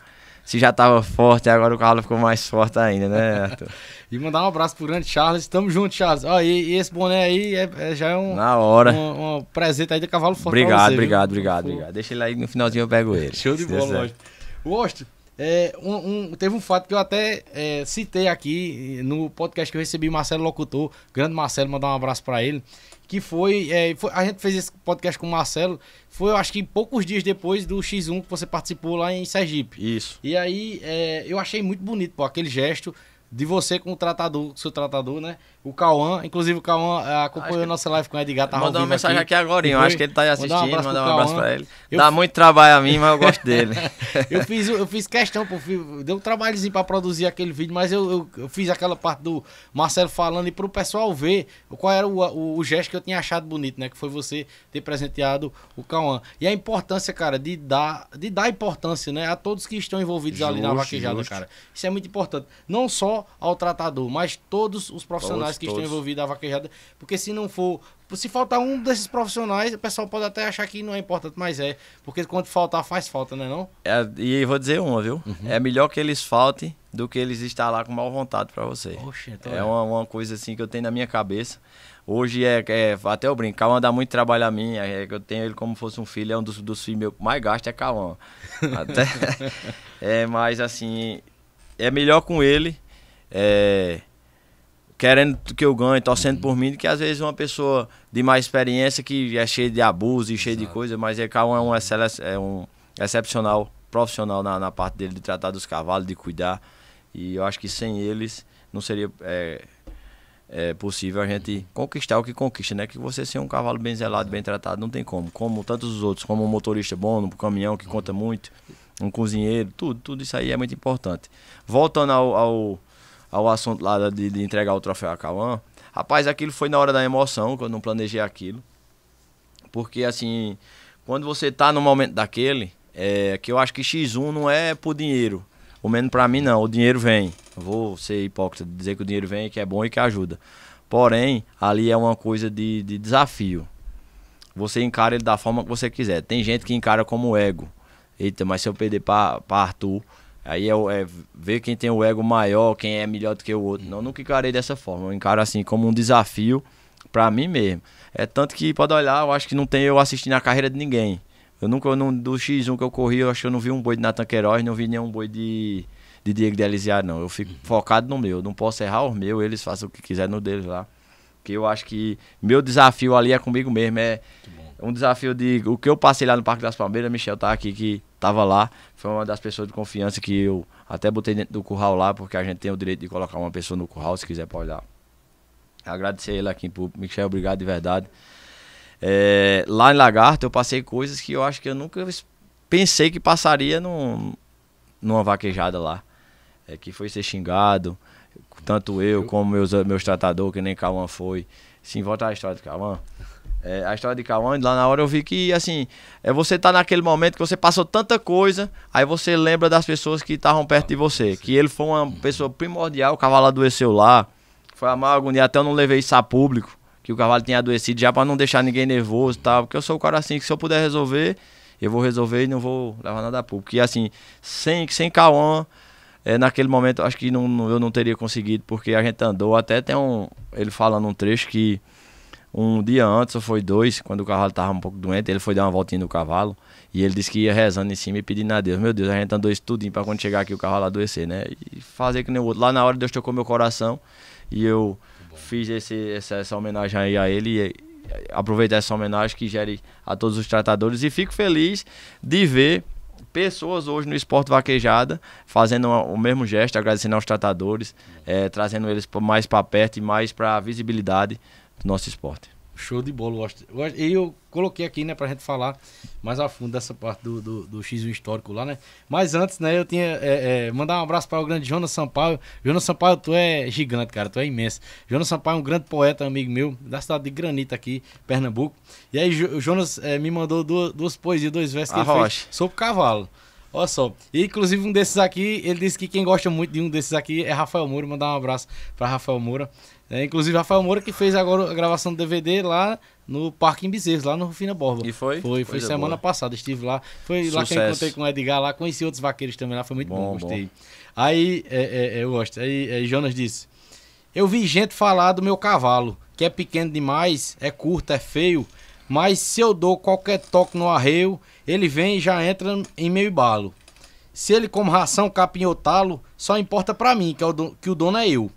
Se já tava forte, agora o cavalo ficou mais forte ainda, né, Arthur? E mandar um abraço pro grande Charles. Tamo junto, Charles. Ó, e, e esse boné aí é, é- já é um, Na hora. um, um presente aí do cavalo forte. Obrigado, você, viu? obrigado, obrigado, obrigado. Deixa ele aí no finalzinho eu pego ele. Show de bola, lógico. É, um, um- teve um fato que eu até é, citei aqui no podcast que eu recebi Marcelo Locutor, grande Marcelo, mandar um abraço pra ele. Que foi, é, foi- A gente fez esse podcast com o Marcelo. Foi, eu acho que poucos dias depois do X1 que você participou lá em Sergipe. Isso. E aí, é, eu achei muito bonito, pô, aquele gesto de você com o tratador, com o seu tratador, né? O Cauã, inclusive o Cauã é, acompanhou a nossa live com o Edgar, ao Mandou uma mensagem aqui, agora, eu acho que ele tá aí Mandar um assistindo, abraço mandar um abraço pra ele. Eu- Dá muito trabalho a mim, mas eu gosto dele. Eu fiz, eu fiz questão, pô, deu um trabalhozinho pra produzir aquele vídeo, mas eu, eu, eu fiz aquela parte do Marcelo falando e pro pessoal ver qual era o, o, o gesto que eu tinha achado bonito, né? Que foi você ter presenteado o Cauã. E a importância, cara, de dar, de dar importância, né? A todos que estão envolvidos ali na Justo, vaquejada, justo. cara. Isso é muito importante. Não só ao tratador, mas todos os profissionais Todos, que estão todos. envolvidos na vaquejada. Porque se não for. Se faltar um desses profissionais, o pessoal pode até achar que não é importante, mas é. Porque quando faltar, faz falta, né? Não? É, e vou dizer uma, viu? Uhum. É melhor que eles faltem do que eles estar lá com mal vontade para você. Oxe, então é uma, uma coisa assim que eu tenho na minha cabeça. Hoje é, é até eu brinco, Cauã dá muito trabalho a mim, é, que eu tenho ele como fosse um filho, é um dos, dos filhos meus que mais gasta é Cauã. Até, é, mas assim, é melhor com ele, é, querendo que eu ganhe, torcendo por mim, do que às vezes uma pessoa de mais experiência que é cheia de abuso e cheia de coisa, mas é Cauã é um, é um excepcional profissional na, na parte dele de tratar dos cavalos, de cuidar. E eu acho que sem eles não seria é, é possível a gente conquistar o que conquista, né? Que você ser um cavalo bem zelado, bem tratado, não tem como. Como tantos os outros, como um motorista bom, um caminhão que conta muito, um cozinheiro, tudo, tudo isso aí é muito importante. Voltando ao, ao, ao assunto lá de, de, entregar o troféu a Cauã, rapaz, aquilo foi na hora da emoção, que eu não planejei aquilo. Porque assim, quando você tá no momento daquele, é, que eu acho que X1 não é por dinheiro. O menos para mim não, o dinheiro vem. vou ser hipócrita, dizer que o dinheiro vem, que é bom e que ajuda. Porém, ali é uma coisa de, de desafio. Você encara ele da forma que você quiser. Tem gente que encara como ego. Eita, mas se eu perder para Arthur, aí é, é, ver quem tem o ego maior, quem é melhor do que o outro. Não, nunca encarei dessa forma. Eu encaro assim como um desafio para mim mesmo. É tanto que pode olhar, eu acho que não tem eu assistindo a carreira de ninguém. Eu nunca, eu não, do X1 que eu corri, eu acho que eu não vi um boi de Nathan Queiroz, não vi nenhum boi de, de Diego de Elisiário, não. Eu fico uhum. focado no meu. Não posso errar o meu, eles façam o que quiser no deles lá. Porque eu acho que meu desafio ali é comigo mesmo. É um desafio de. O que eu passei lá no Parque das Palmeiras, Michel tá aqui, que tava lá. Foi uma das pessoas de confiança que eu até botei dentro do curral lá, porque a gente tem o direito de colocar uma pessoa no curral, se quiser pode olhar. Agradecer ele aqui, Michel, obrigado de verdade. É, lá em Lagarto eu passei coisas que eu acho que eu nunca pensei que passaria num, numa vaquejada lá. É, que foi ser xingado, tanto eu, como meus, meus tratadores, que nem Cauã foi. Sim, volta à história de Cauã. É, a história de Cauã, lá na hora eu vi que, assim, é você tá naquele momento que você passou tanta coisa, aí você lembra das pessoas que estavam perto de você. Que ele foi uma pessoa primordial, o cavalo adoeceu lá, foi a maior agonia, até eu não levei isso a público que o cavalo tinha adoecido já para não deixar ninguém nervoso e tal. Porque eu sou o cara assim que se eu puder resolver, eu vou resolver e não vou levar nada a público. E assim, sem, sem Cauã, é, naquele momento acho que não, eu não teria conseguido, porque a gente andou, até tem um. Ele falando um trecho que um dia antes, ou foi dois, quando o cavalo estava um pouco doente, ele foi dar uma voltinha no cavalo. E ele disse que ia rezando em cima e pedindo a Deus. Meu Deus, a gente andou isso tudinho pra quando chegar aqui o cavalo adoecer, né? E fazer que nem o outro. Lá na hora Deus tocou meu coração e eu fiz esse, essa, essa homenagem aí a ele e aproveitar essa homenagem que gere a todos os tratadores e fico feliz de ver pessoas hoje no esporte vaquejada fazendo o mesmo gesto, agradecendo aos tratadores, é, trazendo eles mais para perto e mais para a visibilidade do nosso esporte. Show de bola. E eu coloquei aqui, né, pra gente falar mais a fundo dessa parte do, do, do X1 histórico lá, né? Mas antes, né, eu tinha. É, é, mandar um abraço para o grande Jonas Sampaio. Jonas Sampaio, tu é gigante, cara, tu é imenso. Jonas Sampaio é um grande poeta, amigo meu, da cidade de Granita aqui, Pernambuco. E aí, o Jonas é, me mandou duas, duas poesias, dois versos que a ele rocha. fez sobre cavalo. Olha só. E, inclusive, um desses aqui, ele disse que quem gosta muito de um desses aqui é Rafael Moura. Mandar um abraço para Rafael Moura. É, inclusive, Rafael Moura que fez agora a gravação do DVD lá no Parque em Bezerros, lá no Rufina Borba. E foi? Foi, foi semana boa. passada, estive lá. Foi Sucesso. lá que eu encontrei com o Edgar lá, conheci outros vaqueiros também lá, foi muito bom, bom gostei. Bom. Aí, é, é, é eu gosto. Aí, aí Jonas disse: Eu vi gente falar do meu cavalo, que é pequeno demais, é curto, é feio, mas se eu dou qualquer toque no arreio, ele vem e já entra em meio balo. Se ele como ração capinhotá-lo, só importa para mim, que, é o que o dono é eu.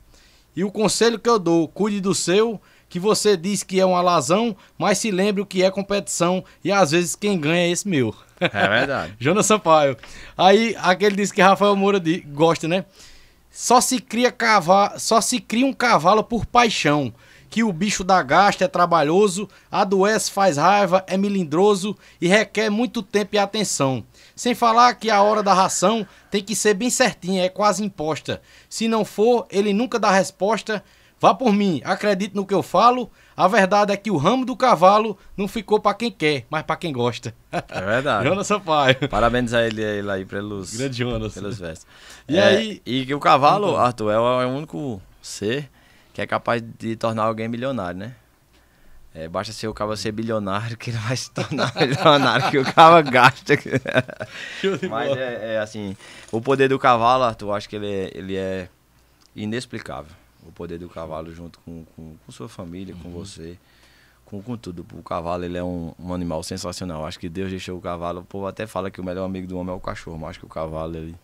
E o conselho que eu dou, cuide do seu, que você diz que é uma lazão, mas se lembre o que é competição e às vezes quem ganha é esse meu. É verdade. Jonas Sampaio. Aí aquele disse que Rafael Moura gosta, né? Só se cria cavalo, só se cria um cavalo por paixão. Que o bicho da gasta é trabalhoso, adoece, faz raiva, é melindroso e requer muito tempo e atenção. Sem falar que a hora da ração tem que ser bem certinha, é quase imposta. Se não for, ele nunca dá resposta. Vá por mim, acredite no que eu falo. A verdade é que o ramo do cavalo não ficou para quem quer, mas para quem gosta. É verdade. Jonas Sampaio. Parabéns a ele, a ele aí pelos, Grande Jonas. pelos vestes. E é, aí? E que o cavalo. Arthur, é o, é o único ser que é capaz de tornar alguém milionário, né? É, basta ser o cabo ser bilionário que ele vai se tornar milionário que o cabo gasta. Mas é, é, assim, o poder do cavalo, Arthur, acho que ele é, ele é inexplicável. O poder do cavalo junto com, com, com sua família, com Uhum. você, com, com tudo. O cavalo, ele é um, um animal sensacional. Acho que Deus deixou o cavalo. O povo até fala que o melhor amigo do homem é o cachorro, mas acho que o cavalo, ele,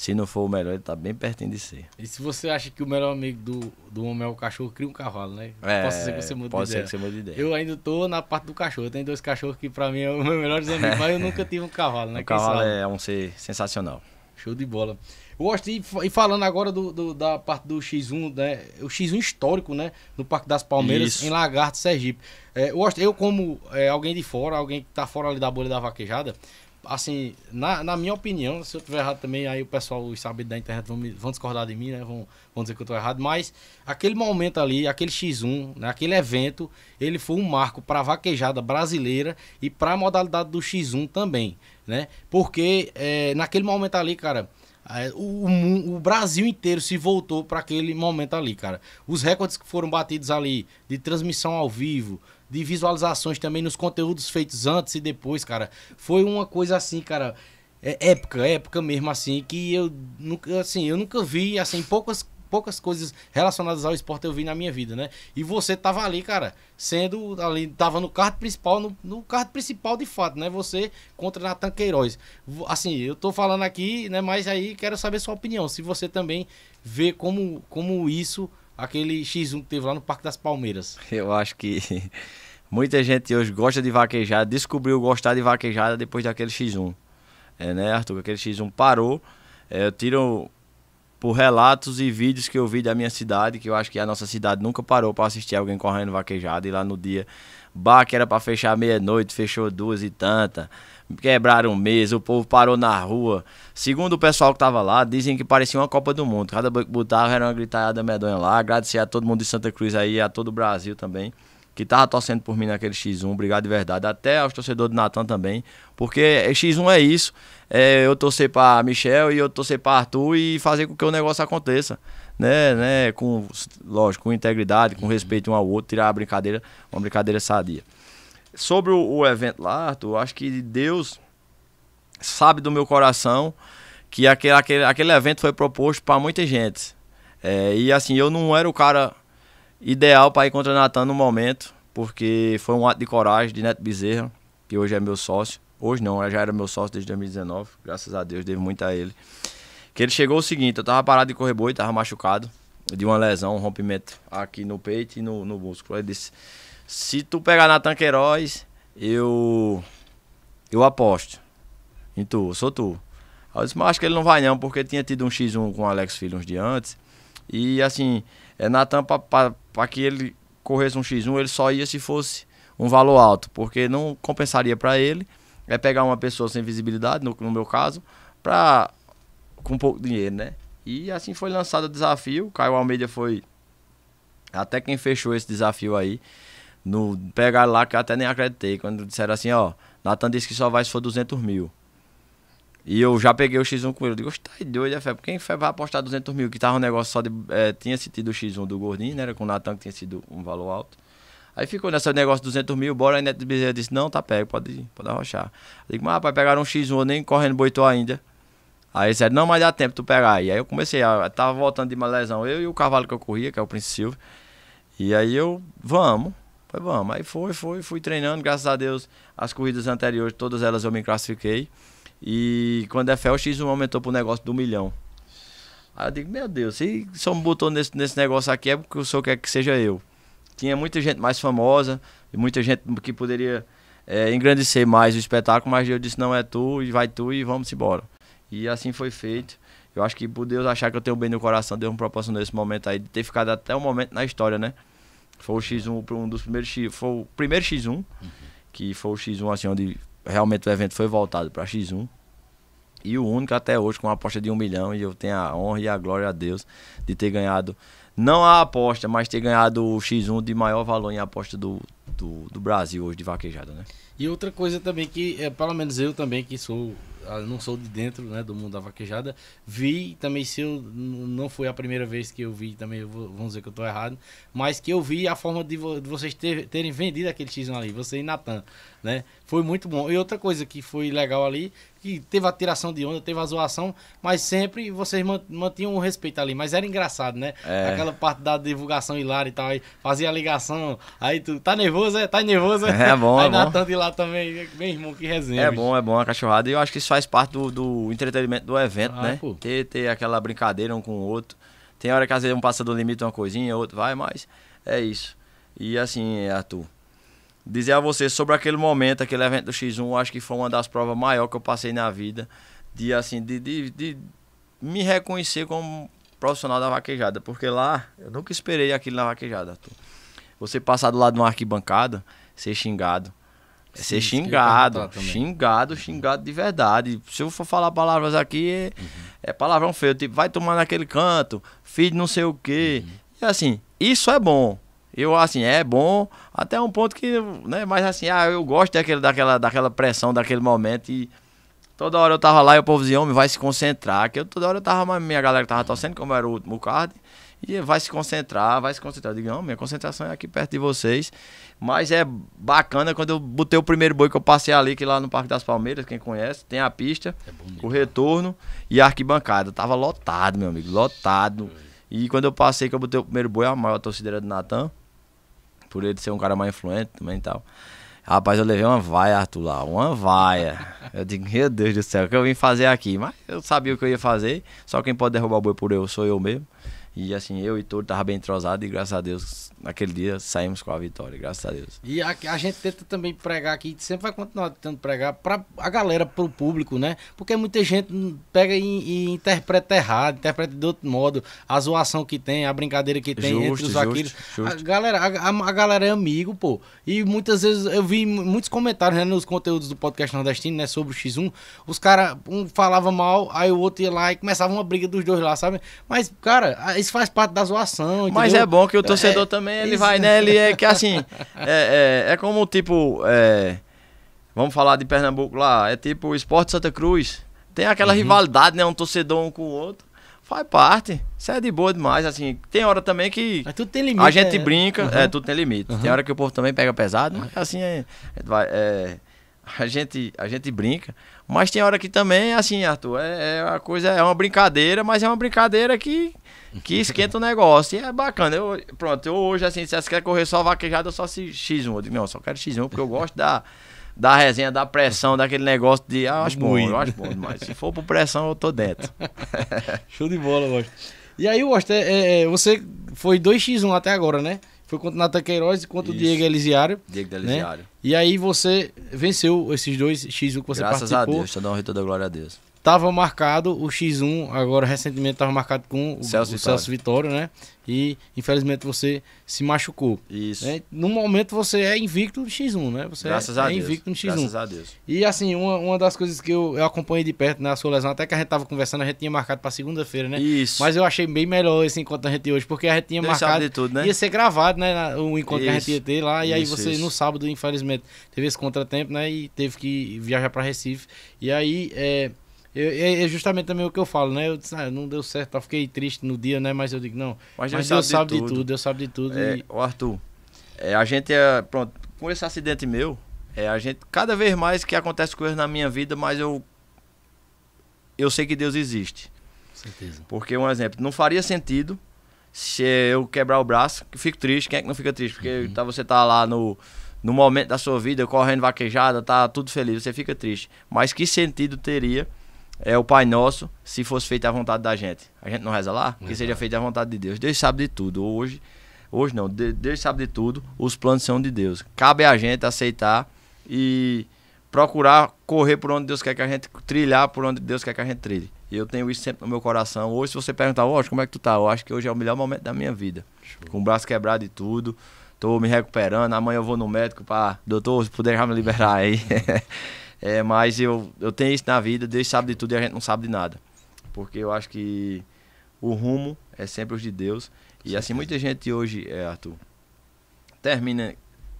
se não for o melhor, ele tá bem pertinho de ser. E se você acha que o melhor amigo do, do homem é o cachorro, cria um cavalo, né? É, Posso ser que você mude pode de ser ideia. que você mude de ideia. Eu ainda tô na parte do cachorro. Eu tenho dois cachorros que pra mim é os meus melhores amigos, mas eu nunca tive um cavalo, né? o Quem cavalo sabe? é um ser sensacional. Show de bola. Eu gosto de e falando agora do, do- da parte do X1, né? O X1 histórico, né? No Parque das Palmeiras, Isso. em Lagarto, Sergipe. É, eu, gosto, eu, como é, alguém de fora, alguém que tá fora ali da bolha da vaquejada, assim, na, na minha opinião, se eu tiver errado também, aí o pessoal, os sabidos da internet vão, me- vão discordar de mim, né? Vão, vão dizer que eu tô errado, mas aquele momento ali, aquele X1, né? aquele evento, ele foi um marco para a vaquejada brasileira e para a modalidade do X1 também, né? Porque é, naquele momento ali, cara, é, o, o o Brasil inteiro se voltou para aquele momento ali, cara. Os recordes que foram batidos ali de transmissão ao vivo, de visualizações também nos conteúdos feitos antes e depois, cara, foi uma coisa assim, cara, é épica, épica mesmo assim, que eu nunca, assim, eu nunca vi, assim, poucas poucas coisas relacionadas ao esporte eu vi na minha vida, né? E você tava ali, cara, sendo ali, tava no card principal, no, no card principal de fato, né? Você contra Natan Queiroz. Assim, eu tô falando aqui, né? Mas aí quero saber sua opinião. Se você também vê como, como isso, aquele X1 que teve lá no Parque das Palmeiras. Eu acho que muita gente hoje gosta de vaquejada, descobriu gostar de vaquejada depois daquele X1. É, né, Arthur? Aquele X1 parou. É, eu tiro por relatos e vídeos que eu vi da minha cidade, que eu acho que a nossa cidade nunca parou para assistir alguém correndo vaquejada. E lá no dia, bar que era para fechar meia-noite, fechou duas e tanta. Quebraram mesa, o povo parou na rua. Segundo o pessoal que tava lá, dizem que parecia uma Copa do Mundo. Cada banco que botava era uma gritada medonha lá. Agradecer a todo mundo de Santa Cruz aí, a todo o Brasil também, que tava torcendo por mim naquele X1. Obrigado de verdade. Até aos torcedores do Natan também. Porque X1 é isso. É eu torcer pra Michel e eu torcer pra Arthur e fazer com que o negócio aconteça. Né, né, com, lógico, com integridade, com respeito um ao outro, tirar a brincadeira, uma brincadeira sadia. Sobre o, o evento lá, Arthur, acho que Deus sabe do meu coração que aquele, aquele, aquele evento foi proposto para muita gente. É, e assim, eu não era o cara ideal para ir contra Natan no momento, porque foi um ato de coragem de Neto Bezerra, que hoje é meu sócio. Hoje não, já era meu sócio desde 2019, graças a Deus, devo muito a ele. Que ele chegou o seguinte, eu tava parado de correr boi, tava machucado, de uma lesão, um rompimento aqui no peito e no, no músculo. Ele disse, se tu pegar Natan Queiroz, eu, eu aposto em tu, sou tu. Eu disse, mas acho que ele não vai não, porque tinha tido um X1 com o Alex Filho uns dias antes. E assim, é Natan, para que ele corresse um X1, ele só ia se fosse um valor alto, porque não compensaria para ele é pegar uma pessoa sem visibilidade, no, no meu caso, pra, com pouco dinheiro, né? E assim foi lançado o desafio. Caio Almeida foi até quem fechou esse desafio aí. No, pegaram lá que eu até nem acreditei. Quando disseram assim, ó, Natan disse que só vai se for 200 mil. E eu já peguei o X1 com ele. Eu digo, "Oxe, tá doido, é fé? Quem vai apostar 200 mil? Que tava um negócio só de. eh, tinha sido o X1 do Gordinho, né? Era com o Natan que tinha sido um valor alto. Aí ficou nesse negócio de 200 mil, bora. Aí Neto Bezerra disse, não, tá pego, pode, pode arrochar. Eu digo, mas rapaz, pegaram um X1, eu nem correndo boitou ainda. Aí ele disse, não, mas dá tempo tu pegar aí. Aí eu comecei, a, tava voltando de uma lesão, eu e o cavalo que eu corria, que é o Prince Silva. E aí eu, vamos, foi vamos. Aí foi, foi, fui treinando, graças a Deus, as corridas anteriores, todas elas eu me classifiquei. E quando é fé, o X1 aumentou pro negócio do milhão. Aí eu digo, meu Deus, se só me botou nesse, nesse negócio aqui é porque o senhor quer que seja eu. Tinha muita gente mais famosa, muita gente que poderia é, engrandecer mais o espetáculo, mas eu disse, não, é tu, e vai tu, e vamos embora. E assim foi feito. Eu acho que por Deus achar que eu tenho bem no coração, Deus me proporcionou esse momento aí, de ter ficado até o momento na história, né? Foi o X1, um dos primeiros X, foi o primeiro X1, que foi o X1 assim, onde realmente o evento foi voltado para X1. E o único até hoje com uma aposta de um milhão. E eu tenho a honra e a glória a Deus de ter ganhado, não a aposta, mas ter ganhado o X1 de maior valor em aposta do, do, do Brasil hoje de vaquejada, né? E outra coisa também que, é, pelo menos eu também, que sou não sou de dentro né, do mundo da vaquejada, vi também se eu não foi a primeira vez que eu vi, também vou- vamos dizer que eu tô errado, mas que eu vi a forma de, vo- de vocês ter- terem vendido aquele X1 ali, você e Natan, né? Foi muito bom. E outra coisa que foi legal ali, que teve a tiração de onda, teve a zoação, mas sempre vocês man- mantinham o respeito ali, mas era engraçado, né? É. Aquela parte da divulgação hilária e tal, aí fazia a ligação, aí tu, tá nervoso, é? Tá nervoso, É bom, Aí é bom. Natan de lá também, meu irmão, que resenha. É bicho. bom, é bom a cachorrada. E eu acho que isso faz parte do, do entretenimento do evento, Ah, né? pô. Ter, ter aquela brincadeira um com o outro. Tem hora que às vezes um passa do limite uma coisinha, outro vai, mas é isso. E assim, Arthur, dizer a você sobre aquele momento, aquele evento do X1, eu acho que foi uma das provas maiores que eu passei na vida. De assim, de, de, de me reconhecer como profissional da vaquejada. Porque lá, eu nunca esperei aquilo na vaquejada. Você passar do lado de uma arquibancada, ser xingado. É Sim, ser ia xingado, xingado, xingado de verdade. Se eu for falar palavras aqui, é, Uhum. é palavrão feio, tipo, vai tomar naquele canto, filho não sei o quê. Uhum. E assim, isso é bom. Eu, assim, é bom até um ponto que, né, mas assim, ah, eu gosto daquele, daquela, daquela pressão, daquele momento e toda hora eu tava lá e o povo dizia, homem, vai se concentrar, que eu toda hora eu tava, mas minha galera tava torcendo, como era o último card, e vai se concentrar, vai se concentrar. Eu digo, não, minha concentração é aqui perto de vocês. Mas é bacana quando eu botei o primeiro boi que eu passei ali, que lá no Parque das Palmeiras, quem conhece, tem a pista, É bom o retorno e a arquibancada. Tava lotado, meu amigo, lotado. E quando eu passei, que eu botei o primeiro boi, a maior torcida era do Natan, por ele ser um cara mais influente também e tal. Rapaz, eu levei uma vaia, Arthur, lá, uma vaia. Eu digo, meu Deus do céu, o que eu vim fazer aqui? Mas eu sabia o que eu ia fazer, só quem pode derrubar o boi por eu sou eu mesmo. E assim, eu e todo tava bem entrosado e graças a Deus, naquele dia saímos com a vitória, graças a Deus. E a, a gente tenta também pregar aqui, sempre vai continuar tentando pregar pra a galera, pro público, né? Porque muita gente pega e, e interpreta errado, interpreta de outro modo a zoação que tem, a brincadeira que tem entre Justo, os justo, vaqueiros. justo. A galera, a, a- galera é amigo, pô. E muitas vezes eu vi mu- muitos comentários né, nos conteúdos do podcast nordestino, né, sobre o X1. Os caras, um falava mal, aí o outro ia lá e começava uma briga dos dois lá, sabe? Mas, cara, isso faz parte da zoação. Mas entendeu? é bom que o torcedor É, também, ele isso. vai, né? Ele é que assim, é, é, é como tipo, é, vamos falar de Pernambuco lá, é tipo o Esporte Santa Cruz. Tem aquela rivalidade, né? Um torcedor um com o outro. Faz parte. Isso é de boa demais, assim. Tem hora também que Mas tudo tem limite. a gente né? brinca, Uhum. é, tudo tem limite. Tem hora que o povo também pega pesado, mas assim, é, é, é, a, gente, a gente brinca. Mas tem hora que também, assim, Arthur, é, é uma coisa, é uma brincadeira, mas é uma brincadeira que, que esquenta o negócio. E é bacana. Eu, pronto, eu hoje, assim, se você quer correr só vaquejada, eu só se X1. Eu digo, não, eu só quero X1 porque eu gosto da, da resenha, da pressão, daquele negócio de. Ah, eu acho bom, eu acho bom demais. Se for por pressão, eu tô dentro. Show de bola, Gosto. E aí, Gosto, é, é, é, você foi 2x1 até agora, né? Foi contra o Natan Queiroz e contra o Isso. Diego Elisiário. Diego né? Deliciário. E aí você venceu esses dois X1 que você Graças a participou. Deus, só dá um rei toda glória a Deus. Tava marcado o X1, agora recentemente tava marcado com o Celso o Vitório. Celso Vitório, né? E infelizmente você se machucou. Isso. Né? No momento você é invicto no X1, né? Você Graças é, a é Deus. invicto no X1. Graças a Deus. E assim, uma, uma das coisas que eu, eu acompanhei de perto na sua lesão, até que a gente tava conversando, a gente tinha marcado pra segunda-feira, né? Isso. Mas eu achei bem melhor esse encontro da gente hoje, porque a gente tinha Deus marcado. de tudo, né? Ia ser gravado, né? O encontro que a gente Isso. ia ter lá. E aí Isso, você, isso. no sábado, infelizmente, teve esse contratempo, né? E teve que viajar pra Recife. E aí, é. Eu- É é justamente também o que eu falo, né? Eu disse, ah, não deu certo, eu fiquei triste no dia, né? Mas eu digo, não. Mas Mas, Deus sabe de tudo. tudo, Deus sabe de tudo. É, e- ô Arthur, é, a gente é. Pronto, com esse acidente meu, é, a gente. Cada vez mais que acontece coisas na minha vida, mas eu. Eu sei que Deus existe. Certeza. Porque, um exemplo, não faria sentido se eu quebrar o braço, que fico triste. Quem é que não fica triste? Porque Uhum. tá, você tá lá no, no momento da sua vida, correndo vaquejada, tá tudo feliz, você fica triste. Mas que sentido teria é o Pai Nosso se fosse feita a vontade da gente? A gente não reza lá? Que seja feita a vontade de Deus. Deus sabe de tudo. Hoje, hoje não, De- Deus sabe de tudo. Os planos são de Deus. Cabe a gente aceitar e procurar correr por onde Deus quer que a gente trilhar por onde Deus quer que a gente trilhe. E eu tenho isso sempre no meu coração. Hoje, se você perguntar, hoje, como é que tu tá? Eu acho que hoje é o melhor momento da minha vida. Com o braço quebrado e tudo. Tô me recuperando. Amanhã eu vou no médico para, doutor, se puder já me liberar aí. é, mas eu, eu tenho isso na vida. Deus sabe de tudo e a gente não sabe de nada. Porque eu acho que o rumo é sempre os de Deus. E assim, muita gente hoje, é, Arthur, termina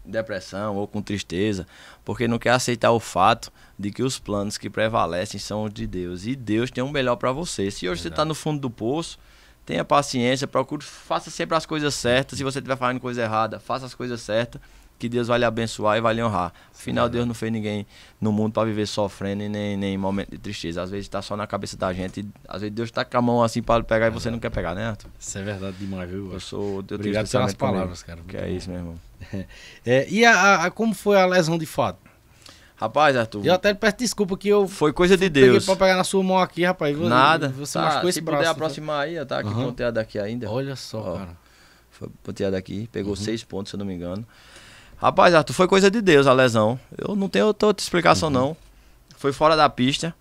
depressão ou com tristeza, porque não quer aceitar o fato de que os planos que prevalecem são os de Deus. E Deus tem um melhor para você. Se hoje você está no fundo do poço, tenha paciência, procure, faça sempre as coisas certas. Se você estiver fazendo coisa errada, faça as coisas certas que Deus vai lhe abençoar e vai lhe honrar. Afinal, Deus não fez ninguém no mundo para viver sofrendo e nem, nem em momento de tristeza. Às vezes está só na cabeça da gente. Às vezes Deus está com a mão assim para pegar e você não quer pegar, né, Arthur? Isso é verdade demais, viu? Eu sou. Eu Obrigado pelas palavras, cara. Que é isso, meu irmão. É, e a, a- como foi a lesão de fato? Rapaz, Arthur, Eu até peço desculpa que eu foi coisa de peguei Deus. pra pegar na sua mão aqui, rapaz. Você- Nada. Você Tá, machucou esse se braço. puder não foi? aproximar aí, tá aqui Aham. ponteado aqui ainda. Olha só, Ó. cara. Foi ponteado aqui, pegou seis pontos, se eu não me engano. Rapaz, Arthur, foi coisa de Deus a lesão. Eu não tenho outra explicação, não. Foi fora da pista.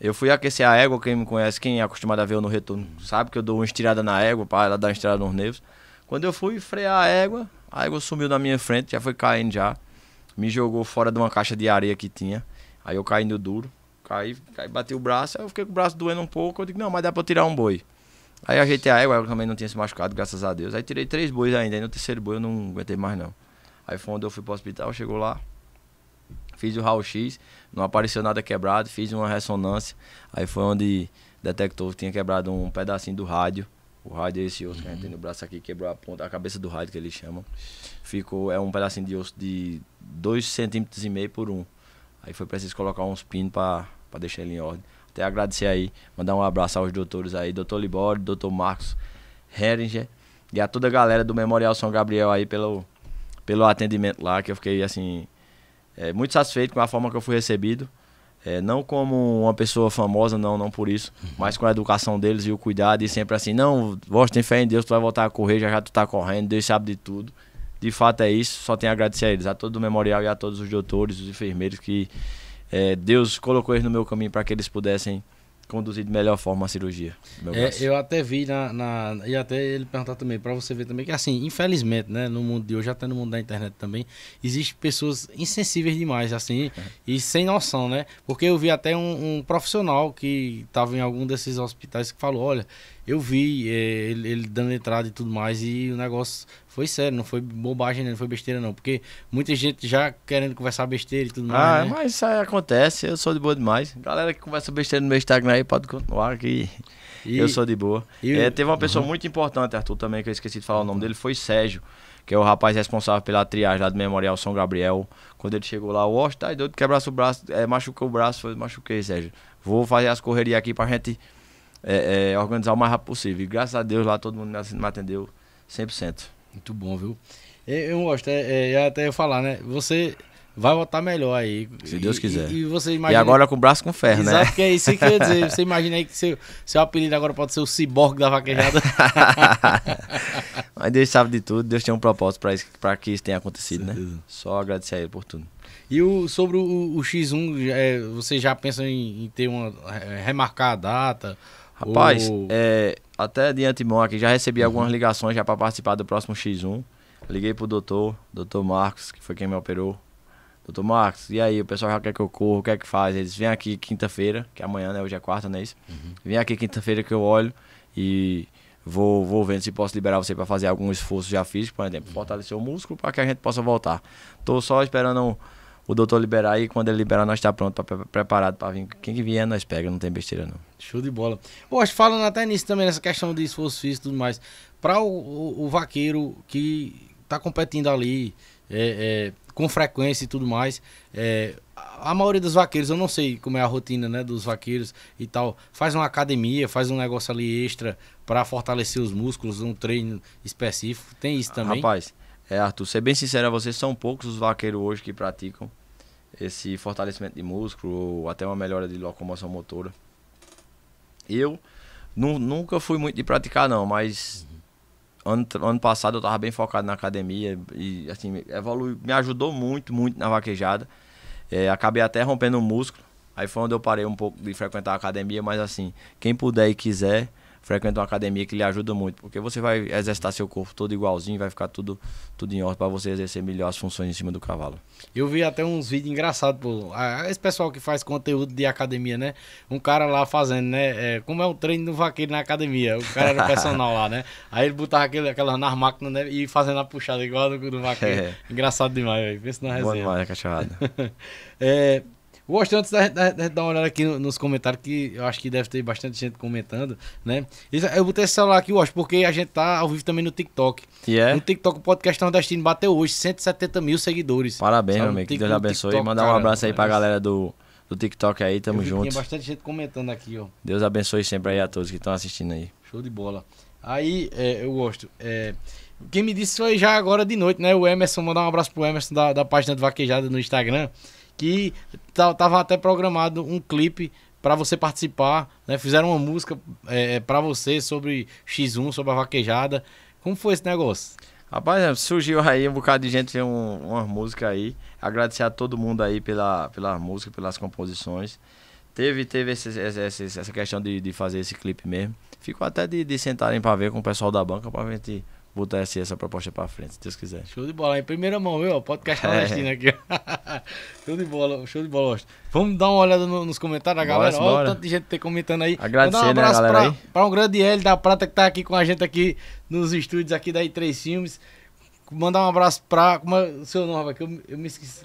Eu fui aquecer a égua, quem me conhece, quem é acostumado a ver eu no retorno, sabe que eu dou uma estirada na égua para ela dar uma estirada nos nervos. Quando eu fui frear a égua, a égua sumiu na minha frente, já foi caindo já. Me jogou fora de uma caixa de areia que tinha. Aí eu caí no duro. Caí, caí, bati o braço, aí eu fiquei com o braço doendo um pouco. Eu digo, não, mas dá eu tirar um boi. Aí ajeitei a égua, ela também não tinha se machucado, graças a Deus. Aí tirei três bois ainda, aí no terceiro boi eu não aguentei mais não. Aí foi onde eu fui pro hospital, chegou lá, fiz o raio-x, não apareceu nada quebrado, fiz uma ressonância. Aí foi onde detectou que tinha quebrado um pedacinho do rádio. O rádio é esse osso que a gente tem no braço aqui, quebrou a ponta, a cabeça do rádio que eles chamam. Ficou, é um pedacinho de osso de 2 centímetros e meio por um. Aí foi preciso colocar uns pinos pra deixar ele em ordem. Até agradecer aí, mandar um abraço aos doutores aí, doutor Libório, doutor Marcos Heringer e a toda a galera do Memorial São Gabriel aí pelo, pelo atendimento lá, que eu fiquei assim, é, muito satisfeito com a forma que eu fui recebido. É, não como uma pessoa famosa, não, não por isso, mas com a educação deles e o cuidado e sempre assim, não, vós tem fé em Deus, tu vai voltar a correr, já já tu tá correndo, Deus sabe de tudo. De fato é isso, só tenho a agradecer a eles, a todo o memorial e a todos os doutores, os enfermeiros que é, Deus colocou eles no meu caminho para que eles pudessem conduzir de melhor forma a cirurgia. É, eu até vi na, na- E até ele perguntar também, pra você ver também, que assim, infelizmente, né, no mundo de hoje, até no mundo da internet também, existem pessoas insensíveis demais, assim, e sem noção, né? Porque eu vi até um, um profissional que tava em algum desses hospitais que falou, olha, eu vi eh, ele, ele dando entrada e tudo mais, e o negócio foi sério, não foi bobagem, não foi besteira não, porque muita gente já querendo conversar besteira e tudo mais, Ah, né? mas isso aí acontece, eu sou de boa demais. Galera que conversa besteira no meu Instagram aí pode continuar que E- eu sou de boa. e- É, teve uma pessoa muito importante, Arthur, também, que eu esqueci de falar o nome dele, foi Sérgio, que é o rapaz responsável pela triagem lá do Memorial São Gabriel. Quando ele chegou lá, o Osh, tá doido, quebrasse o braço, é, machucou o braço, foi, machuquei, Sérgio. Vou fazer as correrias aqui pra gente é, é, organizar o mais rápido possível. E graças a Deus lá todo mundo me atendeu 100%. Muito bom, viu? Eu, eu gosto, é, é, eu até ia falar, né? Você vai voltar melhor aí. Se Deus E- quiser. E, e você E imagina. agora com o braço com ferro, né? Exato, que é isso que eu ia dizer. Você imagina aí que seu, seu apelido agora pode ser o ciborgue da vaquejada. Mas Deus sabe de tudo, Deus tem um propósito pra, isso, pra que isso tenha acontecido, né? Só agradecer a ele por tudo. e o, sobre o, o X1, é, você já pensa em, em ter uma. é, remarcar a data? Rapaz, é, até de antemão aqui, já recebi Uhum. algumas ligações já para participar do próximo X1. Liguei pro doutor, doutor Marcos, que foi quem me operou. Doutor Marcos, e aí, o pessoal já quer que eu corra, o que é que faz? Eles vêm aqui quinta-feira, que amanhã, né? Hoje é quarta, não é isso? Uhum. Vem aqui quinta-feira que eu olho e vou, vou vendo se posso liberar você para fazer algum esforço já físico, por exemplo, fortalecer o músculo para que a gente possa voltar. Tô só esperando o, doutor liberar e quando ele liberar nós tá pronto, pra, preparado para vir. Quem que vier nós pega, não tem besteira não. Show de bola. Poxa, falando até nisso também, nessa questão de esforço físico e tudo mais. Para o, o- o vaqueiro que tá competindo ali é, é, com frequência e tudo mais, é, a a maioria dos vaqueiros, eu não sei como é a rotina né, dos vaqueiros e tal, faz uma academia, faz um negócio ali extra para fortalecer os músculos, um treino específico. Tem isso também? Rapaz, é, Arthur, ser bem sincero a você, são poucos os vaqueiros hoje que praticam esse fortalecimento de músculo ou até uma melhora de locomoção motora. Eu nu- nunca fui muito de praticar não, mas ano, ano passado eu tava bem focado na academia e assim, evolui, me ajudou muito, muito na vaquejada. É, acabei até rompendo o músculo. Aí foi onde eu parei um pouco de frequentar a academia, mas assim, quem puder e quiser, frequenta uma academia que lhe ajuda muito, porque você vai exercitar seu corpo todo igualzinho, vai ficar tudo, tudo em ordem para você exercer melhor as funções em cima do cavalo. Eu vi até uns vídeos engraçados, pô. Ah, Esse pessoal que faz conteúdo de academia, né? Um cara lá fazendo, né? É, como é o treino do vaqueiro na academia. O cara era personal lá, né? Aí ele botava aquele, aquela nas máquinas né? e fazendo a puxada igual do, do vaqueiro. É. Engraçado demais, velho. Pensa na Bom resenha. demais a cachorrada. É, gosto antes da, da, da dar uma olhada aqui no- nos comentários, que eu acho que deve ter bastante gente comentando, né? Eu botei esse celular aqui, acho, porque a gente tá ao vivo também no TikTok. E é? No TikTok, o podcast Nordestino bateu hoje 170 mil seguidores. Parabéns, Sabe, meu amigo. Que Deus abençoe. TikTok, Mandar um cara, abraço aí pra parece. galera do, do TikTok aí, tamo juntos. Tinha bastante gente comentando aqui, ó. Deus abençoe sempre aí a todos que estão assistindo aí. Show de bola. Aí, é, eu gosto. É, quem me disse foi já agora de noite, né? O Emerson, mandar um abraço pro Emerson da, da página do Vaquejada no Instagram, que ta- tava até programado um clipe pra você participar, né? Fizeram uma música é, pra você sobre X1, sobre a vaquejada. Como foi esse negócio? Rapaz, surgiu aí um bocado de gente, fez um, uma música aí. Agradecer a todo mundo aí pela, pela música, pelas composições. Teve, teve esse, esse- essa questão de, de fazer esse clipe mesmo. Ficou até de, de sentarem pra ver com o pessoal da banca pra gente botar essa, essa proposta pra frente, se Deus quiser. Show de bola, em primeira mão, viu? Podcast É. nordestino aqui. show de bola, show de bola. Vamos dar uma olhada no- nos comentários da Bora, galera. Olha o bora. tanto de gente comentando aí. Agradecer, Mandar um né, abraço galera pra, pra um grande L da Prata que tá aqui com a gente aqui nos estúdios aqui da I3 Filmes. Mandar um abraço pra. Como é o seu nome, que eu, eu me esqueci.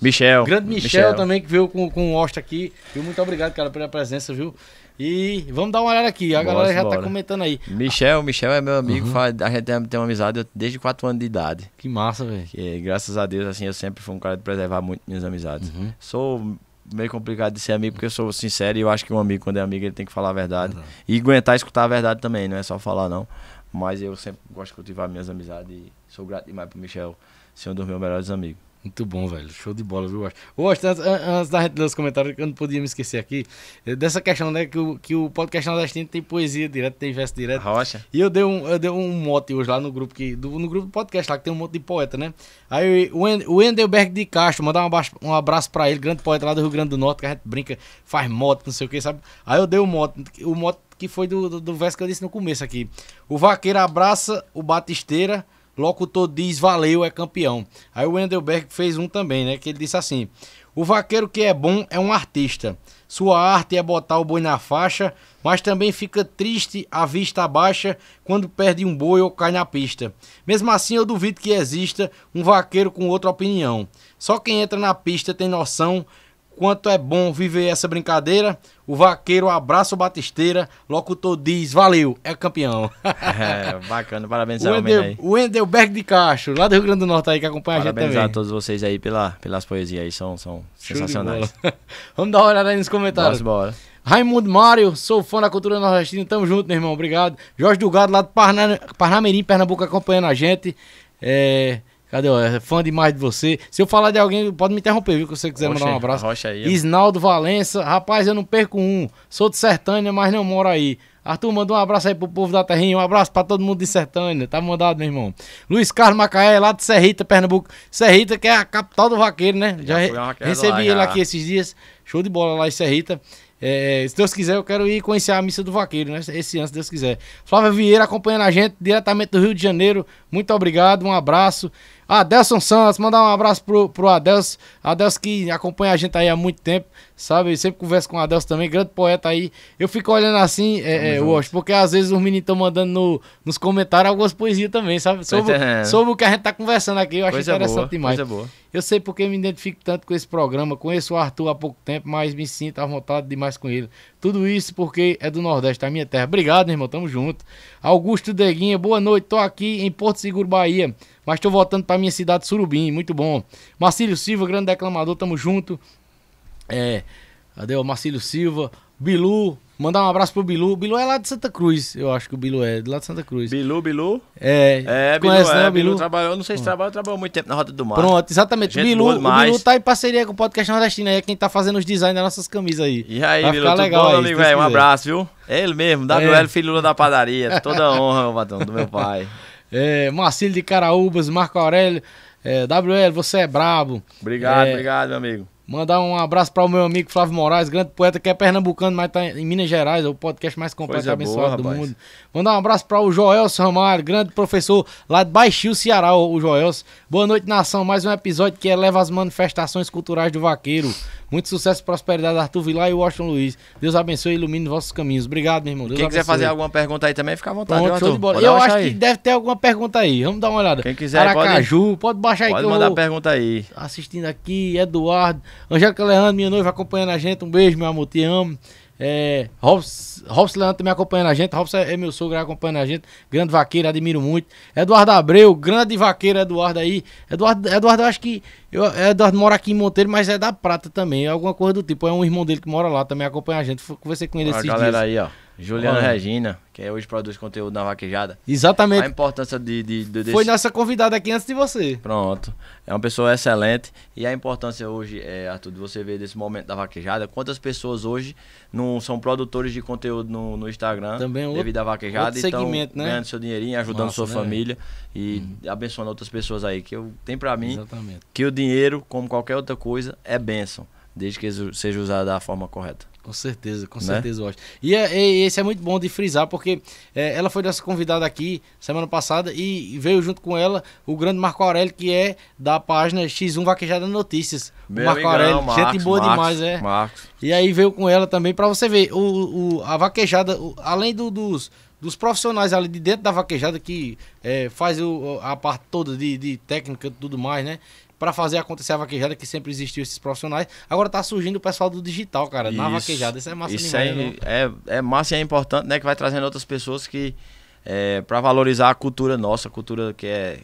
Michel. Grande Michel, também, que veio com, com o Austin aqui. Viu? Muito obrigado, cara, pela presença, viu? E vamos dar uma olhada aqui. A galera já bora. tá comentando aí. Michel, Michel é meu amigo, Uhum. faz- a gente tem, uma amizade desde 4 anos de idade. Que massa, velho. Graças a Deus, assim, eu sempre fui um cara de preservar muito minhas amizades. Uhum. Sou meio complicado de ser amigo porque eu sou sincero e eu acho que um amigo, quando é amigo, ele tem que falar a verdade. E aguentar escutar a verdade também, não é só falar, não. Mas eu sempre gosto de cultivar minhas amizades e sou grato demais pro Michel ser um dos meus melhores amigos. Muito bom, velho. Show de bola, viu? Ô, Austin, antes, an- antes da gente ler os comentários, que eu não podia me esquecer aqui, eh, dessa questão, né, que o, que o podcast nordestino tem poesia direto, tem verso direto. Rocha? E eu dei um, eu dei um mote hoje lá no grupo, que, do, no grupo do podcast lá, que tem um monte de poeta, né? Aí o, Wen- o Endelberg de Castro, mandar um abraço, um abraço pra ele, grande poeta lá do Rio Grande do Norte, que a gente brinca, faz mote, não sei o que, sabe? Aí eu dei o mote, o mote que foi do, do, do verso que eu disse no começo aqui. O vaqueiro abraça o batisteira, locutor diz valeu, é campeão. Aí o Endelberg fez um também, né? Que ele disse assim: O vaqueiro que é bom é um artista. Sua arte é botar o boi na faixa, mas também fica triste a vista baixa quando perde um boi ou cai na pista. Mesmo assim, eu duvido que exista um vaqueiro com outra opinião. Só quem entra na pista tem noção quanto é bom viver essa brincadeira. O vaqueiro abraça o batisteira, locutor diz valeu, é campeão. É, bacana, parabéns ao Endel, aí. o Endelberg de Castro, lá do Rio Grande do Norte aí, que acompanha a gente Parabéns também. a todos vocês aí pela, pelas poesias aí, são, são Show sensacionais. Vamos dar uma olhada aí nos comentários. Bora, bora. Raimundo Mário, sou fã da cultura nordestina, tamo junto, meu irmão, obrigado. Jorge Dugado, lá do Parna, Parnamirim, Pernambuco, acompanhando a gente. É, cadê, ó, é fã demais de você. Se eu falar de alguém, pode me interromper, viu, que você quiser mandar um Rocha- abraço. Rocha aí. Isnaldo Valença, rapaz, eu não perco um, sou de Sertânia, mas não moro aí. Arthur, manda um abraço aí pro povo da terrinha, um abraço pra todo mundo de Sertânia, tá mandado, meu irmão. Luiz Carlos Macaé, lá de Serrita, Pernambuco. Serrita, que é a capital do vaqueiro, né? Já, Já recebi lá, ele já. aqui esses dias, show de bola lá em Serrita. É, se Deus quiser, eu quero ir conhecer a missa do vaqueiro, né? Esse ano, se Deus quiser. Flávia Vieira acompanhando a gente diretamente do Rio de Janeiro. Muito obrigado, um abraço. Adelson Santos, mandar um abraço pro, pro Adelson. Adelson que acompanha a gente aí há muito tempo, sabe? Eu sempre converso com o Adelson também, grande poeta aí. Eu fico olhando assim, é, é, porque às vezes os meninos estão mandando no- nos comentários algumas poesias também, sabe? Sobre, entendendo. sobre o que a gente tá conversando aqui, eu acho Coisa interessante boa, demais. coisa boa. Eu sei porque me identifico tanto com esse programa. Conheço o Arthur há pouco tempo, mas me sinto à vontade demais com ele. Tudo isso porque é do Nordeste, da minha terra. Obrigado, meu irmão. Tamo junto. Augusto Deguinha, boa noite. Tô aqui em Porto Seguro, Bahia. Mas tô voltando pra minha cidade, Surubim. Muito bom. Marcílio Silva, grande declamador. Tamo junto. É. Cadê o Marcílio Silva? Bilu. Mandar um abraço pro Bilu. Bilu é lá de Santa Cruz. Eu acho que o Bilu é de lá de Santa Cruz. Bilu, Bilu. É. É, Bilu, conhece, é, né, Bilu Bilu? trabalhou, não sei se trabalhou, trabalhou muito tempo na Rota do Mar. Pronto, exatamente. Gente Bilu. Bilu tá em parceria com o podcast nordestino é quem tá fazendo os designs das nossas camisas aí. E aí, Vai Bilu, ficar legal bom, aí, velho? Um quiser. abraço, viu? É ele mesmo, WL É. Filho da Padaria. Toda honra, meu patrão, do meu pai. É, Marcílio de Caraúbas, Marco Aurélio, é, WL, você é brabo. Obrigado, É, obrigado, meu amigo. Mandar um abraço para o meu amigo Flávio Moraes, grande poeta que é pernambucano, mas tá em Minas Gerais, é o podcast mais completo e boa, abençoado do rapaz. mundo. Mandar um abraço para o Joelson Ramalho, grande professor lá de Baixio, Ceará, o o Joelson. Boa noite, nação. Mais um episódio que eleva as manifestações culturais do vaqueiro. Muito sucesso e prosperidade, Arthur Vilar e Washington Luiz. Deus abençoe e ilumine vossos caminhos. Obrigado, meu irmão. Deus Quem quiser abençoe. fazer alguma pergunta aí também, fica à vontade. Pronto, viu, show de Arthur? bola. Pode Eu acho aí. que deve ter alguma pergunta aí. Vamos dar uma olhada. Quem quiser, pode- Aracaju, pode, baixar aí Pode mandar vou pergunta aí. assistindo aqui. Eduardo, Angélica Leandro, minha noiva, acompanhando a gente. Um beijo, meu amor, te amo. É, Robson, Robson Leandro também acompanhando a gente. Robson é, é meu sogro, acompanhando a gente. Grande vaqueiro, admiro muito. Eduardo Abreu, grande vaqueiro, Eduardo aí. Eduardo, Eduardo eu acho que. Eu, Eduardo mora aqui em Monteiro, mas é da Prata também. É alguma coisa do tipo. É um irmão dele que mora lá também, acompanha a gente. Conversei com ele A esses galera dias. aí, ó. Juliana Olha. Regina, que hoje produz conteúdo na vaquejada. A Exatamente. importância de, de, de- desse... Foi nossa convidada aqui antes de você. Pronto. É uma pessoa excelente. E a importância hoje, é, Arthur, de você ver desse momento da vaquejada, quantas pessoas hoje não são produtores de conteúdo no, no Instagram Também é outro- devido à vaquejada outro e segmento, né? ganhando seu dinheirinho, ajudando Massa, sua né, família e abençoando outras pessoas aí. Que eu tenho pra mim Exatamente. que o dinheiro, como qualquer outra coisa, é bênção, desde que seja usado da forma correta. Com certeza, com Né? certeza, eu acho. E, é- e esse é muito bom de frisar, porque é, ela foi nossa convidada aqui semana passada e veio junto com ela o grande Marco Aurélio, que é da página X1 Vaquejada Notícias. Meu Marco amigão, Aurélio, gente Marcos, boa Marcos, demais, é. Marcos. E aí veio com ela também pra você ver o, o- a vaquejada, o- além do- dos, dos profissionais ali de dentro da vaquejada que é, faz o- a parte toda de, de técnica e tudo mais, né? Pra fazer acontecer a vaquejada, que sempre existiu esses profissionais. Agora tá surgindo o pessoal do digital, cara, na Isso. vaquejada. Isso é massa Isso demais, né? é, é massa e é importante, né? Que vai trazendo outras pessoas que. É, para valorizar a cultura nossa, a cultura que é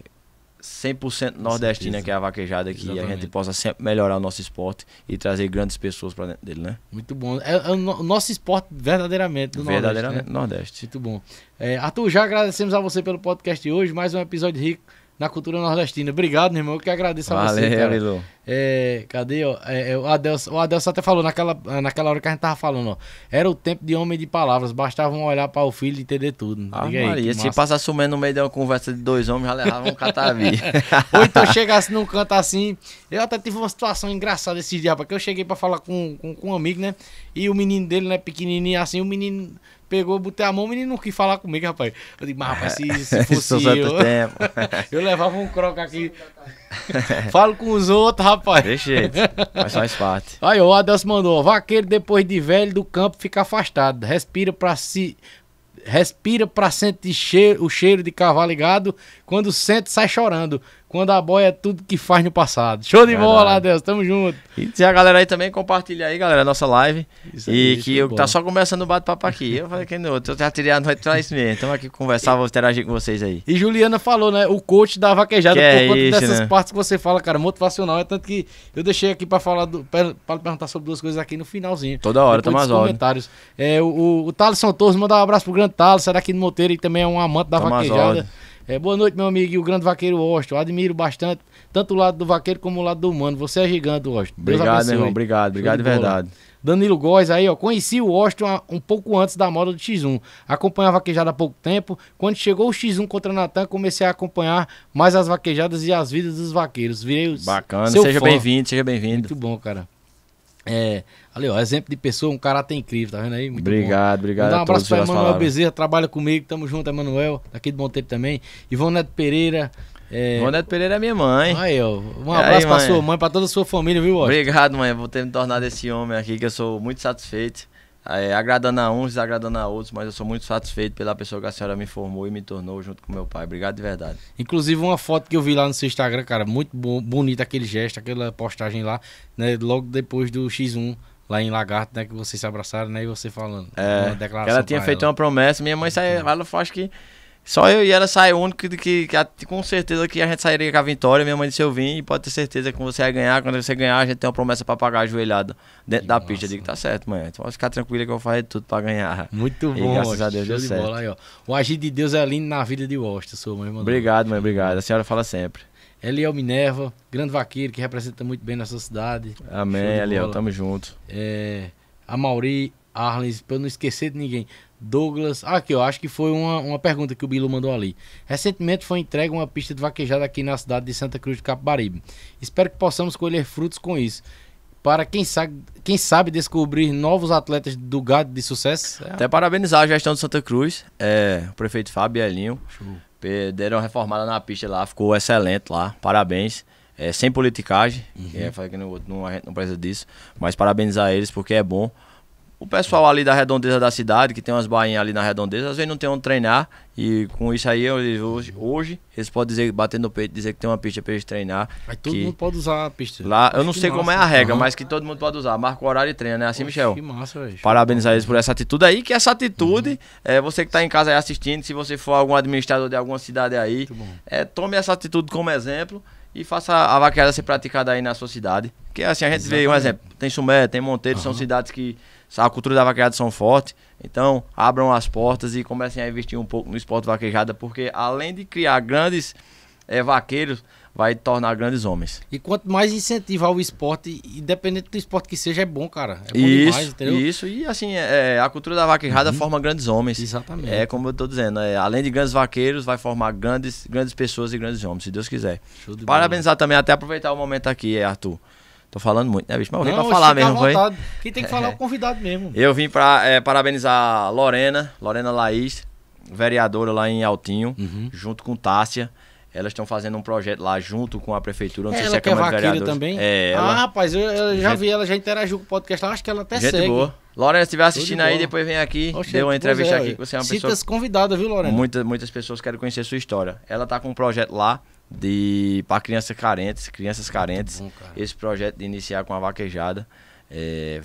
100% nordestina, que é a vaquejada, que a Exatamente. gente possa sempre melhorar o nosso esporte e trazer grandes pessoas para dentro dele, né? Muito bom. É, é o no- o nosso esporte verdadeiramente do Verdadeiramente Nordeste, Nordeste. né? Muito bom. É, Arthur, já agradecemos a você pelo podcast de hoje. Mais um episódio rico na cultura nordestina. Obrigado, meu irmão. Que agradeço a você, Valeu. É, cadê, ó? É, é, o Adelson, o Adelson até falou naquela, naquela hora que a gente tava falando, ó. Era o tempo de homem de palavras, bastava um olhar para o filho e entender tudo. Ah, Diga Maria, se massa. passa sumendo no meio de uma conversa de dois homens, já levava um catavi. Ou então chegasse num canto assim. Eu até tive uma situação engraçada esses dias, porque eu cheguei pra falar com, com, com um amigo, né? E o menino dele, né, pequenininho assim, o menino pegou, botei a mão, o menino não quis falar comigo, rapaz. Eu digo, mas rapaz, se, se fosse eu, eu levava um croca aqui. Falo com os outros, rapaz. Deixa jeito, mas faz parte. Aí, o Adelson mandou, vaqueiro depois de velho do campo fica afastado, respira pra se... Respira pra sentir cheiro, o cheiro de cavalo ligado, quando sente sai chorando, quando a boia é tudo que faz no passado. Show de Verdade. bola, Adelson, tamo junto. E se a galera aí também compartilha aí, galera, a nossa live. Isso e show que eu tá só começando o bate-papo aqui. Eu falei que não, eu já tirei a noite pra isso mesmo. Estamos aqui conversar, vou interagir com vocês aí. E Juliana falou, né? O coach da vaquejada, Que é por conta isso, dessas né? partes que você fala, cara, motivacional. É tanto que eu deixei aqui pra falar do, pra, pra perguntar sobre duas coisas aqui no finalzinho. Toda hora, tamo às ordens. comentários. É, o, o, o Thaleson Torres mandar um abraço pro grande Thales, é daqui do Monteiro e também é um amante da Tamo vaquejada. É, boa noite, meu amigo, e o grande vaqueiro Washington. Eu admiro bastante, tanto o lado do vaqueiro como o lado do humano. Você é gigante, Washington. Deus Obrigado, abençoe. meu irmão. Obrigado, obrigado de verdade. Danilo Góes aí, ó. Conheci o Washington há- um pouco antes da moda do X1. Acompanhava a vaquejada há pouco tempo. Quando chegou o X1 contra Natan, comecei a acompanhar mais as vaquejadas e as vidas dos vaqueiros. Virei o Bacana, seja bem-vindo, seja bem-vindo. Muito bom, cara. É, ali, ó, exemplo de pessoa, um caráter incrível, tá vendo aí? Muito bom. Obrigado, obrigado Mandar um abraço pelas Emanuel. Bezerra, trabalha comigo, tamo junto, Emanuel, daqui do Monteiro também. Ivone Neto Pereira. É, João Neto Pereira é minha mãe. aí, ó, um abraço pra mãe? sua mãe, pra toda a sua família, viu, Washington? Obrigado, mãe, por ter me tornado esse homem aqui, que eu sou muito satisfeito. É, agradando a uns, desagradando a outros, mas eu sou muito satisfeito pela pessoa que a senhora me formou e me tornou junto com meu pai. Obrigado de verdade. Inclusive uma foto que eu vi lá no seu Instagram, cara, muito bo- bonito aquele gesto, aquela postagem lá, né, logo depois do X1 lá em Lagarto, né, que vocês se abraçaram, né, e você falando. É, uma que declaração ela tinha feito ela. uma promessa, minha mãe saiu, ela acho que só eu e ela saiu o único que, que, que com certeza que a gente sairia com a vitória. Minha mãe disse, eu vim e pode ter certeza que você vai ganhar. Quando você ganhar, a gente tem uma promessa pra pagar ajoelhado dentro Que da massa. pista. Eu digo, tá certo, mãe. Então pode ficar tranquila que eu vou fazer tudo pra ganhar. Muito E bom, graças a Deus deu de certo. bola aí. O agir de Deus é lindo na vida de Washington, sua mãe mandou. Obrigado, mãe, obrigado. A senhora fala sempre. Eliel Minerva, grande vaqueiro que representa muito bem nossa cidade. Amém, de Eliel, tamo junto. É, a Mauri, Arles, pra eu não esquecer de ninguém. Douglas, ah, aqui ó, acho que foi uma, uma pergunta que o Bilu mandou ali. Recentemente foi entregue uma pista de vaquejada aqui na cidade de Santa Cruz de Capibaribe. Espero que possamos colher frutos com isso. para quem sabe, quem sabe descobrir novos atletas do gado de sucesso. É. Até parabenizar a gestão de Santa Cruz, é, o prefeito Fábio Elinho. Deram reformada na pista lá, ficou excelente lá. Parabéns. É, sem politicagem, que é, que não, não- a gente não precisa disso, mas parabenizar eles porque é bom. O pessoal ali da redondeza da cidade, que tem umas bainhas ali na redondeza, às vezes não tem onde treinar. E com isso aí, eles- hoje, hoje eles podem dizer, bater no peito, dizer que tem uma pista para eles treinar. Aí todo que mundo pode usar a pista. lá, eu não sei como é massa. a regra, Aham. mas que todo mundo pode usar. Marca o horário e treina, né? Assim, Michel? Que massa, velho. Parabenizar eles por essa atitude aí, que essa atitude, é, você que tá em casa aí assistindo, se você for algum administrador de alguma cidade aí, é, tome essa atitude como exemplo e faça a vaqueada ser praticada aí na sua cidade. Porque assim, a gente vê um exemplo, tem Sumé, tem Monteiro, são cidades que a cultura da vaquejada são forte. Então, abram as portas e comecem a investir um pouco no esporte vaquejada, porque além de criar grandes é, vaqueiros, vai tornar grandes homens. E quanto mais incentivar o esporte, independente do esporte que seja, é bom, cara. É bom isso, demais, entendeu? isso, e assim, é, a cultura da vaquejada forma grandes homens. Exatamente. É como eu tô dizendo, é, além de grandes vaqueiros, vai formar grandes, grandes pessoas e grandes homens, se Deus quiser. Parabenizar também, até aproveitar o momento aqui, é, Arthur. Tô falando muito, né, bicho? Mas eu vim Não, pra falar mesmo, foi? Quem tem que falar é o convidado mesmo. Eu vim pra é, parabenizar a Lorena, Lorena Laís, vereadora lá em Altinho, Uhum. junto com Tássia. Elas estão fazendo um projeto lá junto com a prefeitura, não sei ela se é a que é Câmara de vaqueira Vereadores. também? É, Ah, ela. rapaz, eu, eu já Gente- vi ela, já interagiu com o podcast lá, acho que ela até gente segue. boa. Lorena, se estiver assistindo aí, depois vem aqui, Oxe, dê uma entrevista é, aqui, que você é uma pessoa Sinta-se convidada, viu, Lorena? Muitas, muitas pessoas querem conhecer sua história. Ela tá com um projeto lá de para crianças carentes, crianças carentes. bom. Esse projeto de iniciar com a vaquejada, é,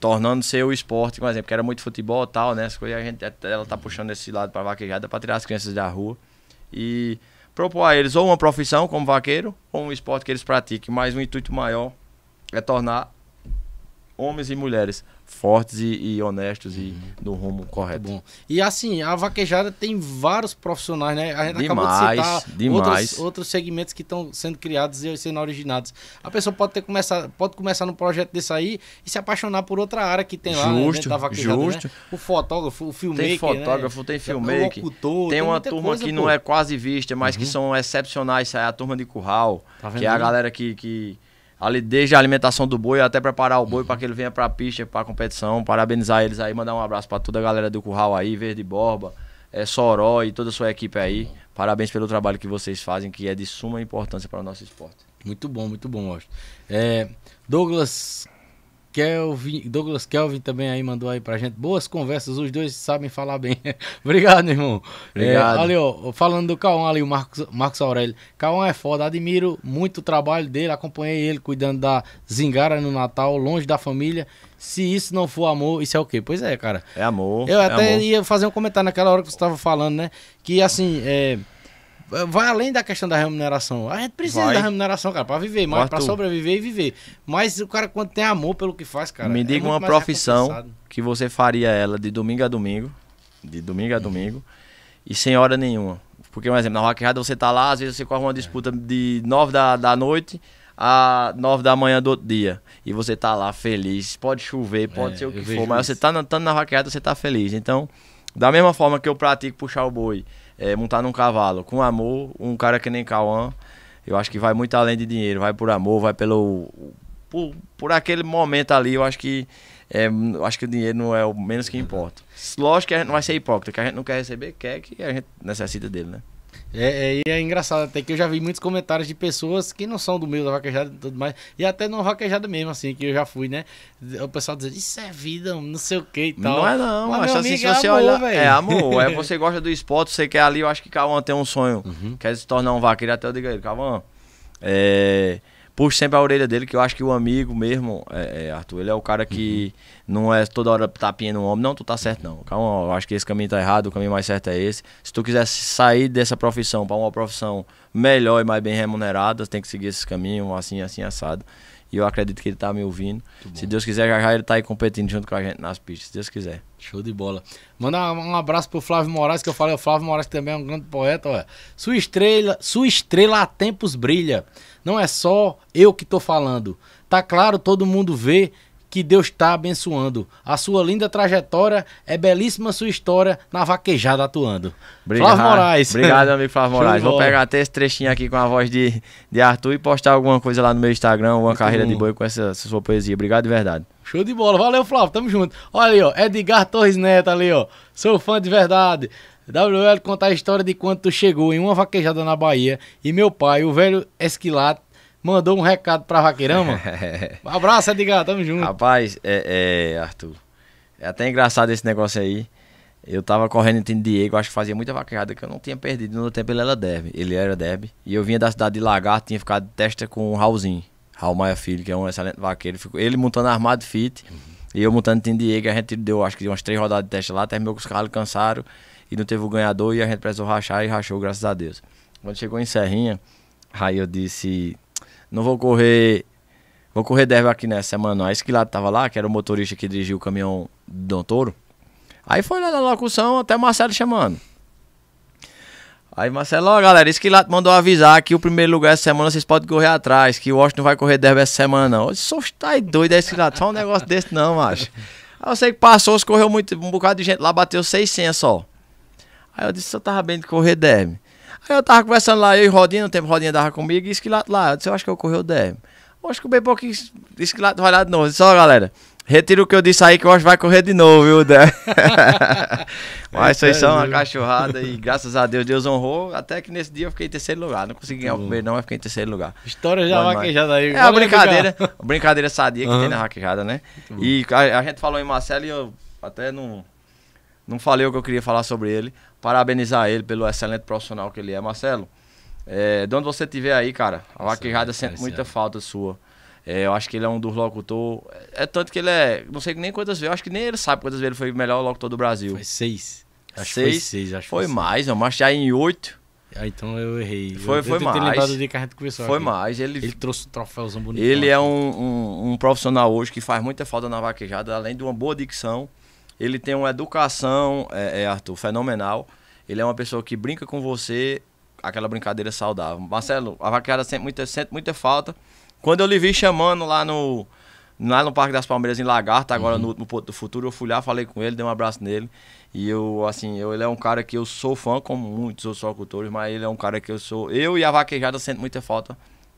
tornando ser o esporte, por exemplo, que era muito futebol e tal, né? As coisas a gente ela tá puxando esse lado para vaquejada para tirar as crianças da rua e propor a eles ou uma profissão como vaqueiro ou um esporte que eles pratiquem, mas o intuito maior é tornar homens e mulheres fortes e, e honestos e no rumo correto. Bom. E assim, a vaquejada tem vários profissionais, né? A gente Demais, acabou de citar demais. Outros, outros segmentos que estão sendo criados e sendo originados. A pessoa pode ter começar, pode começar num projeto desse aí e se apaixonar por outra área que tem lá, né, Justo, dentro da vaquejada, justo. né? O fotógrafo, o filmmaker, Tem fotógrafo, né? tem filmmaker. locutor, tem uma muita turma coisa, que pô. não é quase vista, mas que são excepcionais. É a turma de curral, Tá que é a galera que, que ali desde a alimentação do boi até preparar o boi para que ele venha para a pista, para a competição. Parabenizar eles aí, mandar um abraço para toda a galera do curral aí, Verde Borba, é, Soró e toda a sua equipe aí. Parabéns pelo trabalho que vocês fazem, que é de suma importância para o nosso esporte. Muito bom, muito bom, Washington. É, Douglas Kelvin, Douglas Kelvin também aí mandou aí pra gente. Boas conversas, os dois sabem falar bem. Obrigado, irmão. Obrigado. É, ali, ó, falando do Cauã ali, o Marcos, Marcos Aurélio. Cauã é foda, admiro muito o trabalho dele, acompanhei ele cuidando da Zingara no Natal, longe da família. Se isso não for amor, isso é o quê? Pois é, cara. É amor. Eu é até amor. ia fazer um comentário naquela hora que você estava falando, né? Que assim, é, vai além da questão da remuneração. A gente precisa Vai. da remuneração, cara, pra viver, mas pra Arthur. sobreviver e viver. Mas o cara, quando tem amor pelo que faz, cara. Me é diga uma profissão que você faria ela de domingo a domingo, de domingo a domingo, e sem hora nenhuma. Porque, por exemplo, na vaquejada você tá lá, às vezes você corre uma disputa de 9 da, da noite a 9 da manhã do outro dia. E você tá lá feliz. Pode chover, pode É, ser o que for, mas isso. você tá na, estando na vaquejada, você tá feliz. Então, da mesma forma que eu pratico puxar o boi, é, montar num cavalo, com amor, um cara que nem Cauã, eu acho que vai muito além de dinheiro, vai por amor, vai pelo. Por, por aquele momento ali, eu acho que. É, eu acho que o dinheiro não é o menos que importa. Lógico que a gente não vai ser hipócrita, que a gente não quer receber, quer que a gente necessita dele, né? É, é, e é engraçado até que eu já vi muitos comentários de pessoas que não são do meio da vaquejada e tudo mais. E até no vaquejada mesmo, assim, que eu já fui, né? O pessoal dizendo, isso é vida, não sei o que e tal. Não é não, Mas, acho assim, se é você amor, olhar. É amor, é você gosta do esporte, você quer ali, eu acho que Cauã tem um sonho. Uhum. Quer se tornar um vaqueiro, até eu digo a ele, Cauã, é, puxa sempre a orelha dele, que eu acho que o amigo mesmo, é, é, Arthur, ele é o cara que Uhum. não é toda hora tapinha no homem, não, tu tá certo não. Calma, eu acho que esse caminho tá errado, o caminho mais certo é esse. Se tu quiser sair dessa profissão para uma profissão melhor e mais bem remunerada, tem que seguir esse caminho, assim, assim, assado. E eu acredito que ele tá me ouvindo. Se Deus quiser, já já ele tá aí competindo junto com a gente nas pistas, se Deus quiser. Show de bola. Manda um abraço pro Flávio Moraes, que eu falei, o Flávio Moraes também é um grande poeta, olha. Sua estrela, sua estrela há tempos brilha. Não é só eu que tô falando. Tá claro, todo mundo vê que Deus está abençoando. A sua linda trajetória é belíssima sua história na vaquejada atuando. Obrigado, Flávio Moraes. Obrigado, meu amigo Flávio de Moraes. Vou pegar até esse trechinho aqui com a voz de, de Arthur e postar alguma coisa lá no meu Instagram, uma carreira de bom. boi com essa, essa sua poesia. Obrigado de verdade. Show de bola. Valeu, Flávio. Tamo junto. Olha ali, ó. Edgar Torres Neto ali, ó. Sou fã de verdade. WL contar a história de quando tu chegou em uma vaquejada na Bahia e meu pai, o velho Esquilato, mandou um recado pra Vaqueirama. Um abraço, Edgar. Tamo junto. Rapaz, é, é, Arthur, é até engraçado esse negócio aí. Eu tava correndo em time Diego, acho que fazia muita vaquejada que eu não tinha perdido. No tempo ele era derby, ele era derby. E eu vinha da cidade de Lagarto, tinha ficado de testa com o Raulzinho, Raul Maia Filho, que é um excelente vaqueiro. Ele montando armado fit e eu montando time Diego. A gente deu, acho que umas três rodadas de teste lá, terminou com os carros cansaram e não teve o ganhador e a gente precisou rachar e rachou, graças a Deus. Quando chegou em Serrinha, aí eu disse: Não vou correr Vou correr derby aqui nessa semana. Aí lá tava lá, que era o motorista que dirigiu o caminhão do Dom Toro. Aí foi lá na locução, até o Marcelo chamando. Aí Marcelo, ó galera, lá mandou avisar que o primeiro lugar essa semana vocês podem correr atrás, que o Washington vai correr derby essa semana. Eu disse, "Só tá doido que lá, só um negócio desse não, macho. Aí eu sei que passou, correu muito, um bocado de gente lá, bateu 600 só. Aí eu disse, eu tava bem de correr derby. Aí eu tava conversando lá, eu e Rodinha, no tempo Rodinha dava comigo, e esquilato lá. Eu disse, eu acho que eu corri o. Eu acho que o bem pouquinho esquilato vai lá de novo. Eu disse, ó galera, retira o que eu disse aí que eu acho que vai correr de novo, viu, derby. Mas foi só uma cachorrada e graças a Deus, Deus honrou. Até que nesse dia eu fiquei em terceiro lugar. Não consegui ganhar o primeiro não, mas fiquei em terceiro lugar. História já vaquejada aí. É a Valeu, brincadeira, Edgar. a brincadeira sadia que Aham. tem na vaquejada, né? E a, a gente falou em Marcelo e eu até não, não falei o que eu queria falar sobre ele. Parabenizar ele pelo excelente profissional que ele é. Marcelo, é, de onde você estiver aí, cara, a vaquejada sente muita falta sua. É, eu acho que ele é um dos locutores. É tanto que ele é. Não sei nem quantas vezes, eu acho que nem ele sabe quantas vezes ele foi o melhor locutor do Brasil. Foi seis. Acho que foi Seis? seis, acho que Foi seis. mais, eu acho já em oito. Ah, então eu errei. Foi- eu, foi eu mais. lembrar do dia que a gente conversou Foi aqui. mais. Ele, Ele trouxe um troféuzão bonito. Ele é um, um, um profissional hoje que faz muita falta na vaquejada, além de uma boa dicção. Ele tem uma educação, é, é, Arthur, fenomenal. Ele é uma pessoa que brinca com você, aquela brincadeira saudável. Marcelo, a vaquejada sente muita, sente muita falta. Quando eu lhe vi chamando lá no, lá no Parque das Palmeiras, em Lagarta, agora no, no Porto do Futuro, eu fui lá, falei com ele, dei um abraço nele. E eu, assim, eu, ele é um cara que eu sou fã, como muitos outros locutores, mas ele é um cara que eu sou. Eu e a vaquejada sente muita falta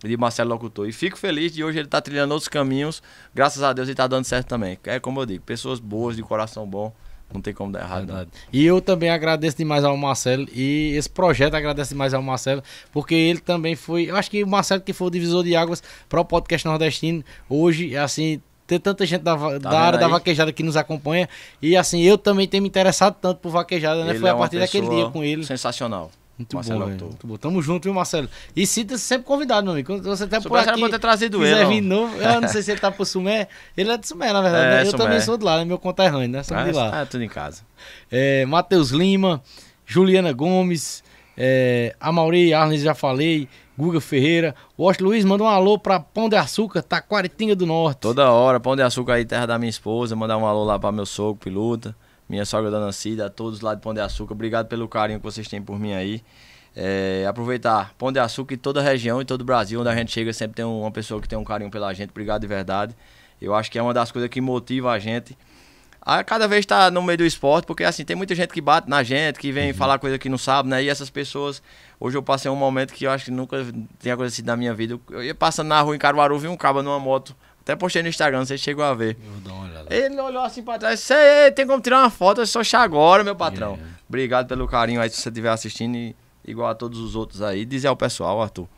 de Marcelo Locutor. E fico feliz de hoje ele tá trilhando outros caminhos. Graças a Deus ele tá dando certo também. É como eu digo, pessoas boas, de coração bom. Não tem como dar errado. Verdade. E eu também agradeço demais ao Marcelo. E esse projeto agradece demais ao Marcelo, porque ele também foi. Eu acho que o Marcelo que foi o divisor de águas para o podcast nordestino. Hoje, assim, tem tanta gente da, va- da área da aí? vaquejada que nos acompanha. E assim, eu também tenho me interessado tanto por vaquejada, né? Ele foi é a partir daquele dia com ele. Sensacional. Muito Marcelo bom, velho, Locutor. muito bom. Tamo junto, viu, Marcelo? E sinta-se sempre convidado, meu amigo. Quando você tá por aqui, ter trazido quiser ele, vir não. novo, eu não sei se ele tá por Sumé. Ele é de Sumé, na verdade. É, né? Eu Sumé. também sou de lá, né? Meu conterrâneo, né? Somos Ah, de lá. tá tudo em casa. É, Matheus Lima, Juliana Gomes, é, Amauri Arnes, já falei, Guga Ferreira. O Washington Luiz manda um alô pra Pão de Açúcar, Taquaritinga do Norte. Toda hora, Pão de Açúcar aí, terra da minha esposa. Mandar um alô lá pra meu sogro, piluta. Minha sogra, Dona Cida, a todos lá de Pão de Açúcar. Obrigado pelo carinho que vocês têm por mim aí. É, aproveitar Pão de Açúcar em toda a região, em todo o Brasil, onde a gente chega, sempre tem um- uma pessoa que tem um carinho pela gente. Obrigado de verdade. Eu acho que é uma das coisas que motiva a gente a cada vez estar no meio do esporte, porque assim, tem muita gente que bate na gente, que vem falar coisa que não sabe, né? E essas pessoas, hoje eu passei um momento que eu acho que nunca tinha acontecido na minha vida. Eu ia passando na rua em Caruaru, vi um cabo numa moto, até postei no Instagram, vocês chegou a ver. Eu dar uma olhada. Ele olhou assim pra trás, você tem como tirar uma foto, é só achar agora, meu patrão. Yeah. Obrigado pelo carinho aí, se você estiver assistindo, e, igual a todos os outros aí. Dizer ao pessoal, Arthur,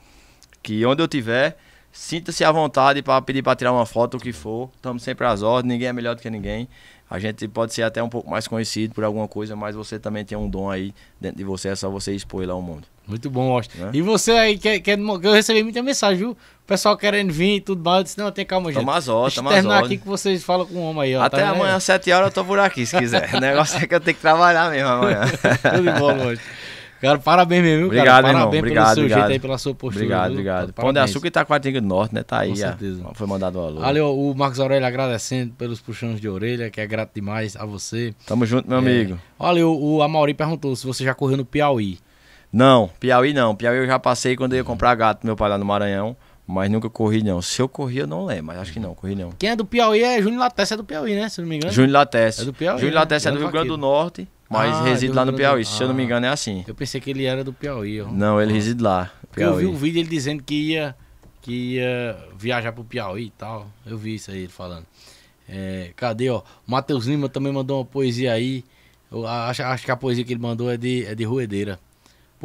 que onde eu tiver, sinta-se à vontade para pedir para tirar uma foto, o que for. Estamos sempre às ordens, ninguém é melhor do que ninguém. A gente pode ser até um pouco mais conhecido por alguma coisa, mas você também tem um dom aí dentro de você, é só você expor ele ao mundo. Muito bom, Washington. Né? E você aí, que, que, que eu recebi muita mensagem, viu? O pessoal querendo vir e tudo mais. Eu disse, não, tem calma, gente. Ordens, Deixa eu tamo às terminar aqui que vocês falam com o homem aí, ó. Até tá amanhã, às 7 horas, eu tô por aqui, se quiser. o negócio é que eu tenho que trabalhar mesmo amanhã. De bola, Washington. Cara, parabéns mesmo, viu, Obrigado, cara? irmão. Parabéns Obrigado, pelo seu obrigado. jeito aí, pela sua postura. Obrigado, obrigado. Pão de. Açúcar e Taquaritinga do Norte, né? Tá aí. Com certeza. Foi mandado o alô. Valeu, o Marcos Aurélio agradecendo pelos puxões de orelha, que é grato demais a você. Tamo junto, meu amigo. Olha, o, o Amauri perguntou se você já correu no Piauí. Não, Piauí não. Piauí eu já passei quando eu ia comprar gato pro meu pai lá no Maranhão. Mas nunca corri, não. Se eu corri, eu não lembro, mas acho que não, corri não. Quem é do Piauí é Júnior Latessa, é do Piauí, né? Se não me engano. Júnior Latesse. É do Piauí, Júnior né? Latesse é do Rio Grande do. Norte, mas Ah, reside lá no Grande do- Piauí. Se eu não me Ah. engano, é assim. Eu pensei que ele era do Piauí. ó. Não, ele reside lá. Porque eu vi Piauí. um vídeo ele dizendo que ia, que ia viajar pro Piauí e tal. Eu vi isso aí ele falando. É, cadê, ó? Matheus Lima também mandou uma poesia aí. Eu acho, acho que a poesia que ele mandou é de, é de Ruedeira.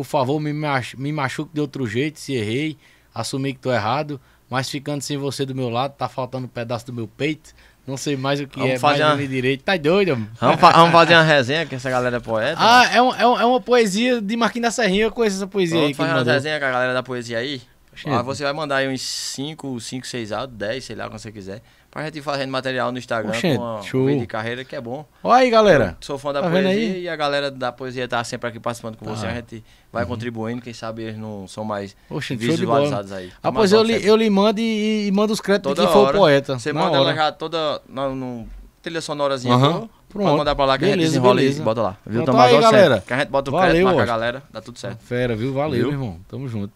Por favor, me, mach, me machuque de outro jeito, se errei. Assumi que tô errado. Mas ficando sem você do meu lado, tá faltando um pedaço do meu peito. Não sei mais o que Vamos é, fazer mais uma- direito. Tá doido, mano? Vamos, fa- vamos fazer uma resenha, que essa galera é poeta. Ah, é, um- é, um- é uma poesia de Marquinhos da Serrinha. Eu conheço essa poesia aí Vamos que ele fazer uma resenha com a galera da poesia aí. Ah, você vai mandar aí uns 5, 5, 6 áudios, 10, sei lá, quando você quiser. Pra gente ir fazendo material no Instagram Oxente, com a, show. um vídeo de carreira, que é bom. Olha aí, galera. Sou fã da Tá poesia aí? e a galera da poesia tá sempre aqui participando com você. Tá. A gente vai contribuindo, quem sabe eles não são mais Oxente, show visualizados aí. Ah, Tamo pois eu eu lhe mando e, e mando os créditos Toda de quem for o hora. poeta. Você na manda hora. ela já toda no, no trilha sonorazinha boa. Pronto. Pode mandar pra lá que a gente Beleza, desenrola beleza. e bota lá. Viu? Pronto, Tamo aí, galera. Que a gente bota o Valeu, crédito, marca a galera, dá tudo certo. Fera, viu? Valeu, Viu? irmão. Tamo junto.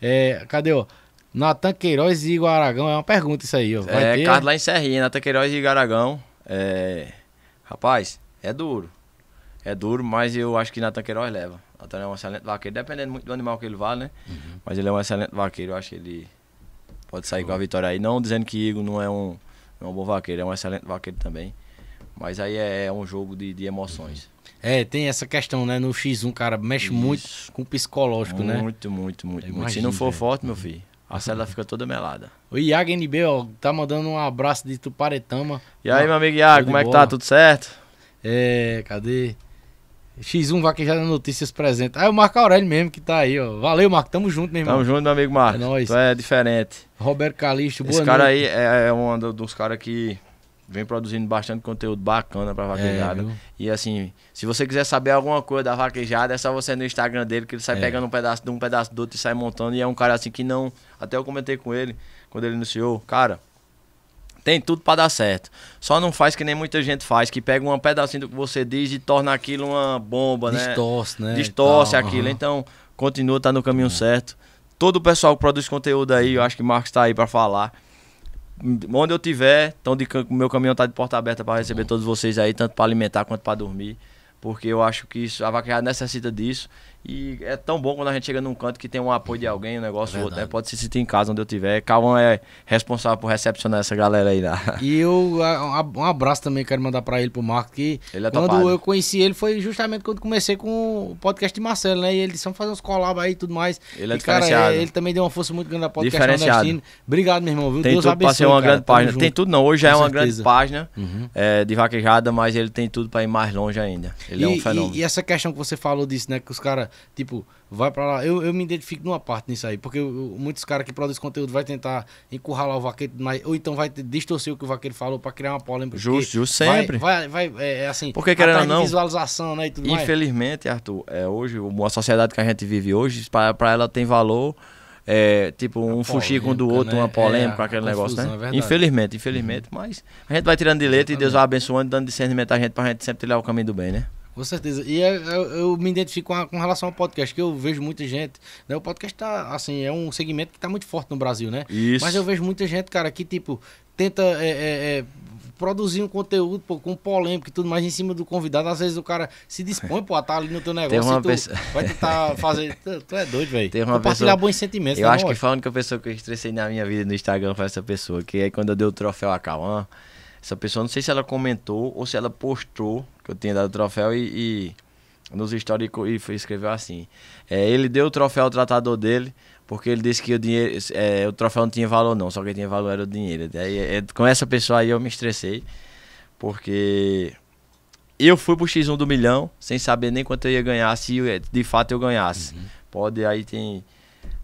É, cadê, ó? Natan Queiroz e Igor Aragão. É uma pergunta isso aí, ó. Vai é, ter? Carlos lá em Serrinha, Nata Queiroz e Garagão. É, rapaz, é duro. É duro, mas eu acho que Natan Queiroz leva. Natan é um excelente vaqueiro, dependendo muito do animal que ele vale, né? Uhum. Mas ele é um excelente vaqueiro, eu acho que ele pode sair com a vitória aí. Não dizendo que Igor não é um, não é um bom vaqueiro, é um excelente vaqueiro também. Mas aí é, é um jogo de, de emoções. É, tem essa questão, né? No X1, cara, mexe Isso. muito com o psicológico, né? Muito, muito, muito, Eu muito. Se não for velho. forte, meu filho, a célula fica toda melada. O Iago NB, ó, tá mandando um abraço de Tuparetama. E aí, Ó, meu amigo Iago, como é que bola. tá? Tudo certo? É, cadê? X1 Vaquejada Notícias presente. Ah, é o Marco Aurélio mesmo que tá aí, ó. Valeu, Marco. Tamo junto, meu irmão. Tamo junto, meu amigo Marcos. É nóis. Tu é diferente. Roberto Calixto, boa Esse cara noite. aí é, é um do- dos caras que vem produzindo bastante conteúdo bacana pra vaquejada. É, e assim, se você quiser saber alguma coisa da vaquejada, é só você ir no Instagram dele, que ele sai É. pegando um pedaço de um pedaço do outro e sai montando. E é um cara assim que não. Até eu comentei com ele quando ele iniciou, cara. Tem tudo pra dar certo. Só não faz que nem muita gente faz, que pega um pedacinho do que você diz e torna aquilo uma bomba, né? Distorce, né? distorce aquilo. aham. Então, continua, tá no caminho certo. Todo o pessoal que produz conteúdo aí, eu acho que o Marcos tá aí pra falar. Onde eu tiver, então de, meu caminhão tá de porta aberta pra receber todos vocês aí, tanto pra alimentar quanto pra dormir. Porque eu acho que isso, a vaquejada necessita disso. E é tão bom quando a gente chega num canto que tem um apoio de alguém, um negócio ou outro. Verdade. Né? Pode se sentir em casa onde eu tiver. Cauã é responsável por recepcionar essa galera aí lá. E eu, um abraço também quero mandar pra ele, pro Marco, que Ele é quando topado. eu conheci ele foi justamente quando comecei com o podcast de Marcelo, né? E eles são fazer uns collabs aí e tudo mais. Ele é e, cara, ele também deu uma força muito grande na podcast nordestino. Obrigado, meu irmão, viu? Tem Deus tudo pra abençoe, ser uma cara. grande página. junto. Tem tudo não, hoje já é uma grande página Uhum. é, de vaquejada, mas ele tem tudo pra ir mais longe ainda. Ele e, é um fenômeno. e- e essa questão que você falou disso, né? Que os caras, tipo, vai pra lá. Eu, eu me identifico numa parte nisso aí. Porque eu- eu- muitos caras que produzem conteúdo vai tentar encurralar o vaqueiro, mas, ou então vai distorcer o que o vaqueiro falou pra criar uma polêmica. Justo, justo, vai- sempre. Vai, vai, é, é assim. Porque, querendo não, visualização, né? E tudo mais. Infelizmente, Arthur, é, hoje a sociedade que a gente vive hoje, pra, pra ela tem valor, é, tipo, um fuxico um do outro, né? uma polêmica, É, aquele confusão, negócio, é né? verdade. infelizmente, infelizmente, mas a gente vai tirando de letra e Deus vai abençoando, dando discernimento a gente pra gente sempre trilhar o caminho do bem, né? Com certeza. E eu, eu- eu me identifico com, a- com relação ao podcast, que eu vejo muita gente. Né? O podcast tá, assim, é um segmento que tá muito forte no Brasil, né? Isso. Mas eu vejo muita gente, cara, que, tipo, tenta é, é, é, produzir um conteúdo pô, com polêmica e tudo mais em cima do convidado. Às vezes o cara se dispõe, pô, a tá ali no teu negócio uma e tu pessoa- vai tentar fazer. Tu, tu é doido, velho. Uma Compartilhar pessoa- bons sentimentos, Eu né, acho que foi a única pessoa que eu estressei na minha vida no Instagram foi essa pessoa. Que aí quando eu dei o troféu a Cauã, essa pessoa, não sei se ela comentou ou se ela postou que eu tinha dado o troféu e, e nos stories e foi- escreveu assim. É, ele deu o troféu ao tratador dele, porque ele disse que o dinheiro, é, o troféu não tinha valor não, só quem tinha valor era o dinheiro. Aí, é, com essa pessoa aí eu me estressei, porque eu fui pro X1 do milhão, sem saber nem quanto eu ia ganhar, se de fato eu ganhasse. Pode aí tem.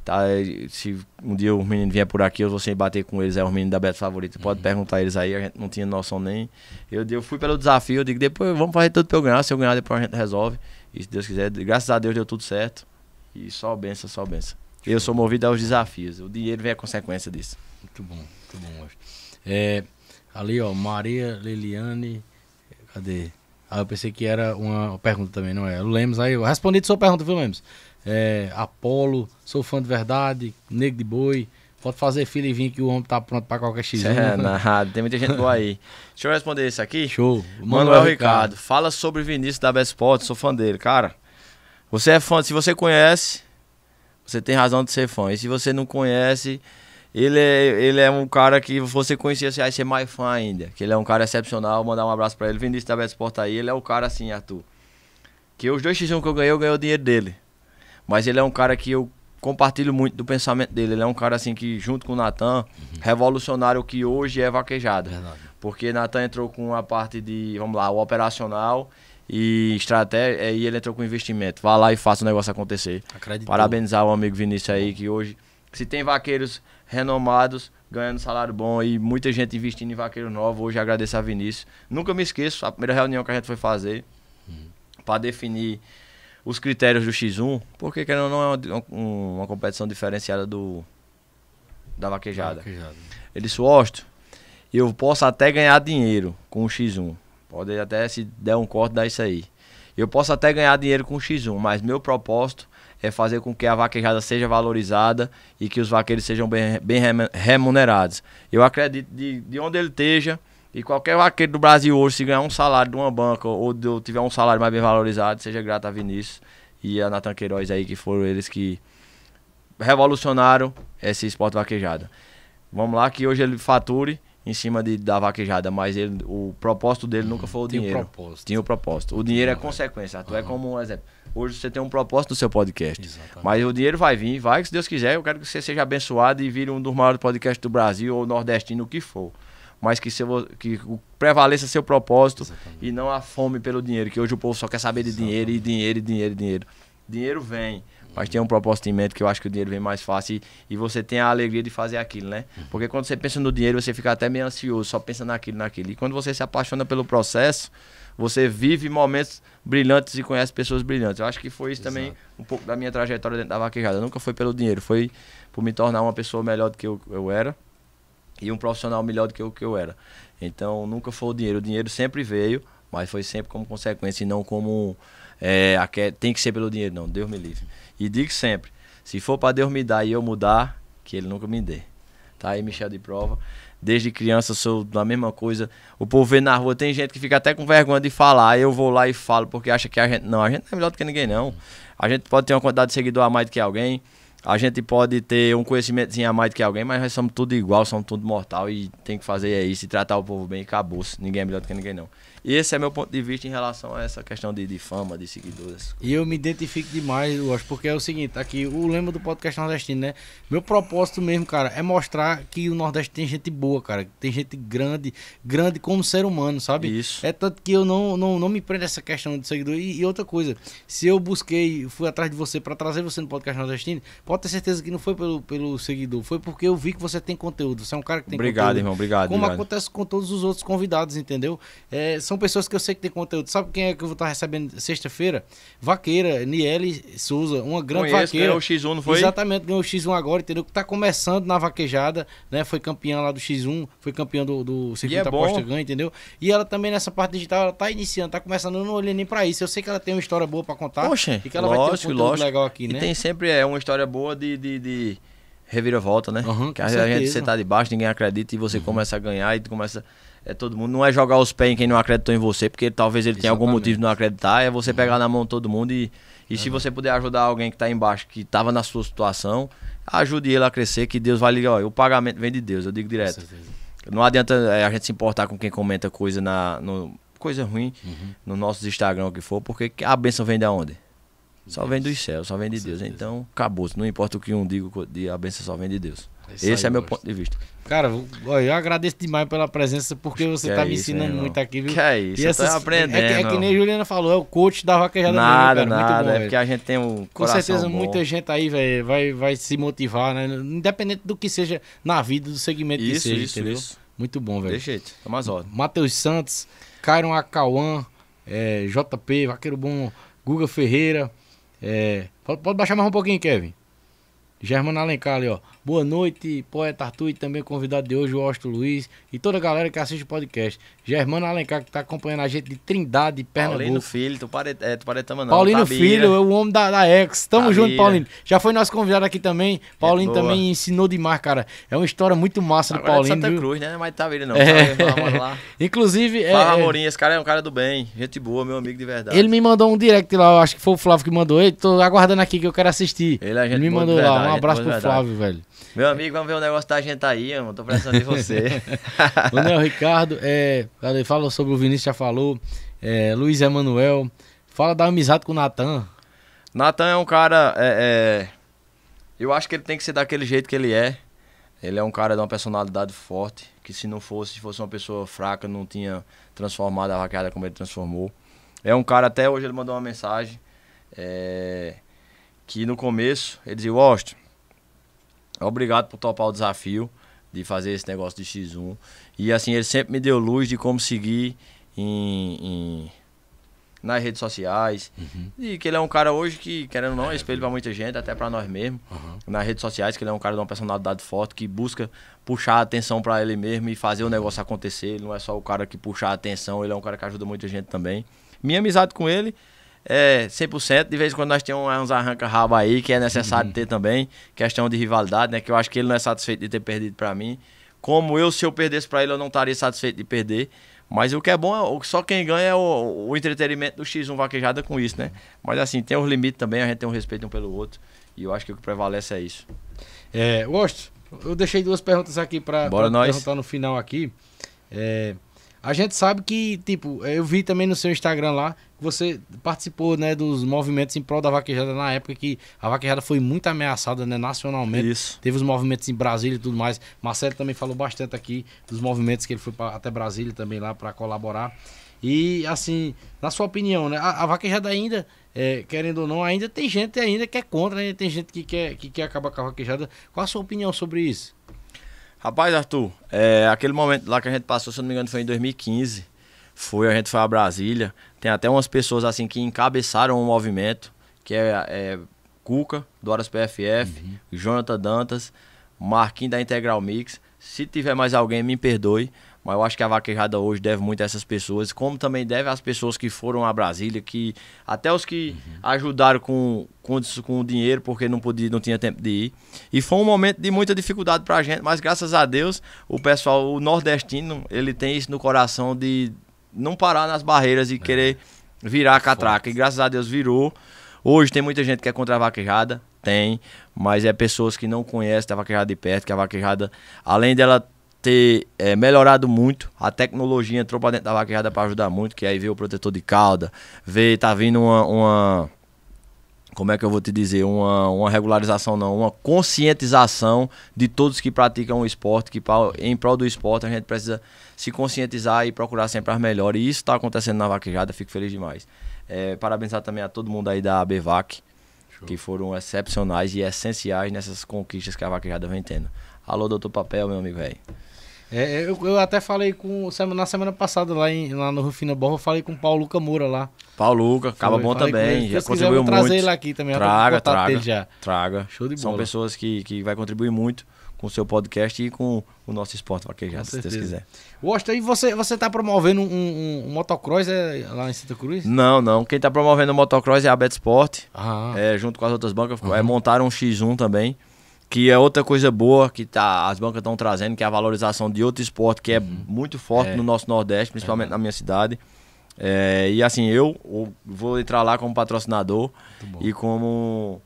Tá, se um dia os meninos vier por aqui, eu vou sempre bater com eles, é os meninos da Beto Favorita. Pode perguntar eles aí, a gente não tinha noção nem. Eu, eu fui pelo desafio, eu digo, depois vamos fazer tudo pra eu ganhar. Se eu ganhar, depois a gente resolve. E se Deus quiser, graças a Deus deu tudo certo. E só benção, só benção. Eu sou movido aos desafios. O dinheiro vem a consequência disso. Muito bom, muito bom. É, ali, ó, Maria Leliane. Cadê? Ah, eu pensei que era uma pergunta também, não é? O Lemos aí, eu respondi sua pergunta, viu, Lemos? É, Apolo, sou fã de verdade, Negro de Boi, Pode fazer fila e vir que o homem tá pronto pra qualquer X1. É, nada, tem muita gente boa aí. Deixa eu responder isso aqui. Show. Manuel Ricardo, fala sobre o Vinícius da Best Sport, sou fã dele. Cara, você é fã, se você conhece, você tem razão de ser fã. E se você não conhece, ele é, ele é um cara que você conhecia, você vai ser mais fã ainda. Que ele é um cara excepcional, mandar um abraço pra ele. Vinícius da Best Sport aí, ele é o cara assim, Arthur. Que os dois X1 que eu ganhei, eu ganhei o dinheiro dele. Mas ele é um cara que eu compartilho muito do pensamento dele. Ele é um cara assim que, junto com o Natan, revolucionário que hoje é vaquejada. Verdade. Porque Natan entrou com a parte de, vamos lá, o operacional e estratégia, e ele entrou com investimento. Vá lá e faça o negócio acontecer. Acredito. Parabenizar o amigo Vinícius aí, que hoje, se tem vaqueiros renomados, ganhando salário bom e muita gente investindo em vaqueiro novo, hoje agradeço a Vinícius. Nunca me esqueço, a primeira reunião que a gente foi fazer, para definir os critérios do X1, porque querendo ou não é uma, um- uma competição diferenciada do da vaquejada. Vaquejada. Ele disse, Osto, eu posso até ganhar dinheiro com o X1. Pode até, se der um corte, dar isso aí. Eu posso até ganhar dinheiro com o X1, mas meu propósito é fazer com que a vaquejada seja valorizada e que os vaqueiros sejam bem, bem remunerados. Eu acredito de, de onde ele esteja, e qualquer vaqueiro do Brasil hoje, se ganhar um salário de uma banca ou de, tiver um salário mais bem valorizado, seja grato a Vinícius e a Nathan Queiroz aí, que foram eles que revolucionaram esse esporte vaquejada. Vamos lá que hoje ele fature em cima de, da vaquejada, mas ele, o propósito dele nunca foi o Tem um dinheiro. propósito. Tinha o propósito. O dinheiro é consequência. Tu é como um exemplo. Hoje você tem um propósito do seu podcast. Exatamente. Mas o dinheiro vai vir, vai, que se Deus quiser. Eu quero que você seja abençoado e vire um dos maiores podcasts do Brasil ou nordestino, o que for. Mas que, seu, que o- prevaleça seu propósito e não a fome pelo dinheiro. Que hoje o povo só quer saber de dinheiro e dinheiro e dinheiro e dinheiro. Dinheiro vem, mas tem um propósito em mente que eu acho que o dinheiro vem mais fácil e, e você tem a alegria de fazer aquilo, né? Porque quando você pensa no dinheiro, você fica até meio ansioso, só pensa naquilo, naquilo. E quando você se apaixona pelo processo, você vive momentos brilhantes e conhece pessoas brilhantes. Eu acho que foi isso também um pouco da minha trajetória dentro da vaquejada. Nunca foi pelo dinheiro, foi por me tornar uma pessoa melhor do que eu, eu era e um profissional melhor do que o que eu era. Então nunca foi o dinheiro. O dinheiro sempre veio, mas foi sempre como consequência e não como é, tem que ser pelo dinheiro, não. Deus me livre. E digo sempre, se for para Deus me dar e eu mudar, que Ele nunca me dê. Tá aí, Michel de prova. Desde criança sou da mesma coisa. O povo vê na rua, tem gente que fica até com vergonha de falar. Eu vou lá e falo porque acha que a gente. Não, a gente não é melhor do que ninguém, não. A gente pode ter uma quantidade de seguidor a mais do que alguém. A gente pode ter um conhecimentozinho a mais do que alguém, mas nós somos tudo igual, somos tudo mortal e tem que fazer isso e tratar o povo bem e acabou. Ninguém é melhor do que ninguém, não. E esse é meu ponto de vista em relação a essa questão de, de fama, de seguidores. E eu me identifico demais, eu acho, porque é o seguinte, aqui, o lema do podcast nordestino, né? Meu propósito mesmo, cara, é mostrar que o Nordeste tem gente boa, cara. Tem gente grande, grande como ser humano, sabe? Isso. É tanto que eu não, não, não me prendo essa questão de seguidor. E, e outra coisa, se eu busquei, fui atrás de você pra trazer você no podcast nordestino, pode ter certeza que não foi pelo, pelo seguidor, foi porque eu vi que você tem conteúdo. Você é um cara que tem Obrigado, conteúdo. irmão, obrigado. Como obrigado. acontece com todos os outros convidados, entendeu? É, são pessoas que eu sei que tem conteúdo. Sabe quem é que eu vou estar recebendo sexta-feira? Vaqueira, Niele Souza, uma grande Conheço, vaqueira. ganhou o X1, não foi? Exatamente, ganhou o X1 agora, entendeu? Que tá começando na vaquejada, né? Foi campeã lá do X1, foi campeã do, do circuito é aposta ganha, entendeu? E ela também nessa parte digital, ela tá iniciando, tá começando, eu não olhei nem pra isso. Eu sei que ela tem uma história boa pra contar. Poxa, e que ela lógico, vai ter um conteúdo lógico. legal aqui, E né? tem sempre é, uma história boa de, de, de reviravolta, né? Aham, que a gente certeza. Uhum. você tá debaixo, ninguém acredita e você começa a ganhar e tu começa. É todo mundo. Não é jogar os pés em quem não acreditou em você, porque talvez ele tenha algum Exatamente. Motivo de não acreditar. É você pegar na mão todo mundo e, e se você puder ajudar alguém que tá embaixo, que tava na sua situação, ajude ele a crescer, que Deus vai ligar. Ó, o pagamento vem de Deus, eu digo direto. Não adianta é, a gente se importar com quem comenta coisa na. No, coisa ruim Uhum. no nosso Instagram, o que for, porque a bênção vem de onde? Só vem dos céus, só vem de Deus. Então, acabou. Não importa o que um diga, a bênção só vem de Deus. Esse aí, é meu gosto. ponto de vista. Cara, eu- agradeço demais pela presença, porque você Que tá é me ensinando irmão. muito aqui, viu? Que é isso, E essas- tô aprendendo. É, que- é que nem a Juliana falou, é o coach da vaquejada Nada, mesmo, cara. nada. Muito bom, é porque a gente tem um Com certeza bom. muita gente aí, velho, vai, vai se motivar, né? Independente do que seja na vida, do segmento que Isso, seja, isso, entendeu? isso. Muito bom, velho. Deixa jeito. Tamo às ordens. Matheus Santos, Cairon Acauã, é, JP, Vaqueiro Bom, Guga Ferreira. é, pode, pode baixar mais um pouquinho, Kevin. Germano Alencar ali, ó. Boa noite, poeta Arthur e também convidado de hoje, o Austin Luiz e toda a galera que assiste o podcast. Germano Alencar que tá acompanhando a gente de Trindade, Paulino Pernambuco. Filho, tu pare, é, tu paretama não. Paulino Tabira. Filho, o homem da, da Ex. Tamo Tabira. junto, Paulinho. Já foi nosso convidado aqui também. Paulinho boa. também ensinou demais, cara. É uma história muito massa do Agora é de Paulinho. Santa viu? Cruz, né? Mas tá vendo não. É. Tá lá. Inclusive, é, Fala, é, Amorim, esse cara é um cara do bem. Gente boa, meu amigo de verdade. ele me mandou um direct lá, eu acho que foi o Flávio que mandou. Ele, tô aguardando aqui que eu quero assistir. Ele é gente me boa de mandou lá. verdade, Um abraço pro de verdade. Flávio, velho. Meu amigo, vamos ver o negócio da gente aí, irmão. Tô precisando de você. Daniel Ricardo, é, fala sobre o Vinícius, já falou. É, Luiz Emanuel, fala da amizade com o Natan. Natan é um cara. é, é, eu acho que ele tem que ser daquele jeito que ele é. Ele é um cara de uma personalidade forte. Que se não fosse, se fosse uma pessoa fraca, não tinha transformado a vaqueada como ele transformou. É um cara, até hoje ele mandou uma mensagem. é, que no começo ele dizia, Washington, obrigado por topar o desafio de fazer esse negócio de X1. E assim, ele sempre me deu luz de como seguir em- em nas redes sociais. E que ele é um cara hoje que, querendo ou não, é espelho pra muita gente, até pra nós mesmos. Nas redes sociais, que ele é um cara de uma personalidade forte, que busca puxar a atenção pra ele mesmo e fazer o negócio acontecer. Ele não é só o cara que puxa a atenção, ele é um cara que ajuda muita gente também. Minha amizade com ele é 100%. De vez em quando nós temos uns arranca-rabo aí, que é necessário ter também. Questão de rivalidade, né? Que eu acho que ele não é satisfeito de ter perdido pra mim. Como eu, se eu perdesse pra ele, eu não estaria satisfeito de perder. Mas o que é bom, é, só quem ganha é o, o entretenimento do X1 vaquejada com isso, né? Mas assim, tem os limites também, a gente tem um respeito um pelo outro. E eu acho que o que prevalece é isso. É, Gosto, eu deixei duas perguntas aqui nós. perguntar no final aqui. É, a gente sabe que, tipo, eu vi também no seu Instagram lá que você participou, né, dos movimentos em prol da vaquejada na época que a vaquejada foi muito ameaçada, né, nacionalmente. Isso. Teve os movimentos em Brasília e tudo mais. Marcelo também falou bastante aqui dos movimentos que ele foi pra, até Brasília também lá para colaborar. E assim, na sua opinião, né? A, a vaquejada ainda, é, querendo ou não, ainda tem gente ainda que é contra, ainda tem gente que quer, que quer acabar com a vaquejada. Qual a sua opinião sobre isso? Rapaz, Arthur, é, aquele momento lá que a gente passou, se eu não me engano, foi em 2015. Foi, a gente foi a Brasília. Tem até umas pessoas assim que encabeçaram o movimento, que é, é Cuca, do Horas PFF, Jonathan Dantas, Marquinhos da Integral Mix. Se tiver mais alguém, me perdoe. Mas eu acho que a vaquejada hoje deve muito a essas pessoas, como também deve às pessoas que foram a Brasília, que até os que ajudaram com, com, com dinheiro, porque não podia, não tinha tempo de ir. E foi um momento de muita dificuldade pra gente, mas graças a Deus, o pessoal, o nordestino, ele tem isso no coração de não parar nas barreiras e querer virar a catraca. E graças a Deus virou. Hoje tem muita gente que é contra a vaquejada, tem, mas é pessoas que não conhecem a vaquejada de perto, que a vaquejada, além dela ter é, melhorado muito, a tecnologia entrou para dentro da vaquejada para ajudar muito, que aí veio o protetor de cauda, veio, tá vindo uma, uma como é que eu vou te dizer, uma, uma regularização não, uma conscientização de todos que praticam o esporte, que em prol do esporte a gente precisa se conscientizar e procurar sempre as melhores. E isso está acontecendo na vaquejada, fico feliz demais. É, parabenizar também a todo mundo aí da ABVAC, que foram excepcionais e essenciais nessas conquistas que a vaquejada vem tendo. Alô, doutor Papel, meu amigo velho. É, eu, eu até falei com. Na semana passada, lá, em, lá no Rufina Borro, eu falei com o Paulo Luca Moura lá. Paulo Luca, acaba bom também, já Se quiser, eu contribuiu vou trazer muito. ele aqui também, Traga, traga, já. traga. Show de São bola. pessoas que, que vai contribuir muito com o seu podcast e com o nosso esporte vaquejado, se Deus quiser. Washington, e você, você tá promovendo um, um, um motocross é, lá em Santa Cruz? Não, não. Quem tá promovendo o motocross é a Bet Sport, Ah, é, junto com as outras bancas. É, montaram um X1 também, que é outra coisa boa que tá, as bancas estão trazendo, que é a valorização de outro esporte que é muito forte É. no nosso Nordeste, principalmente na minha cidade. É, e assim, eu vou entrar lá como patrocinador e como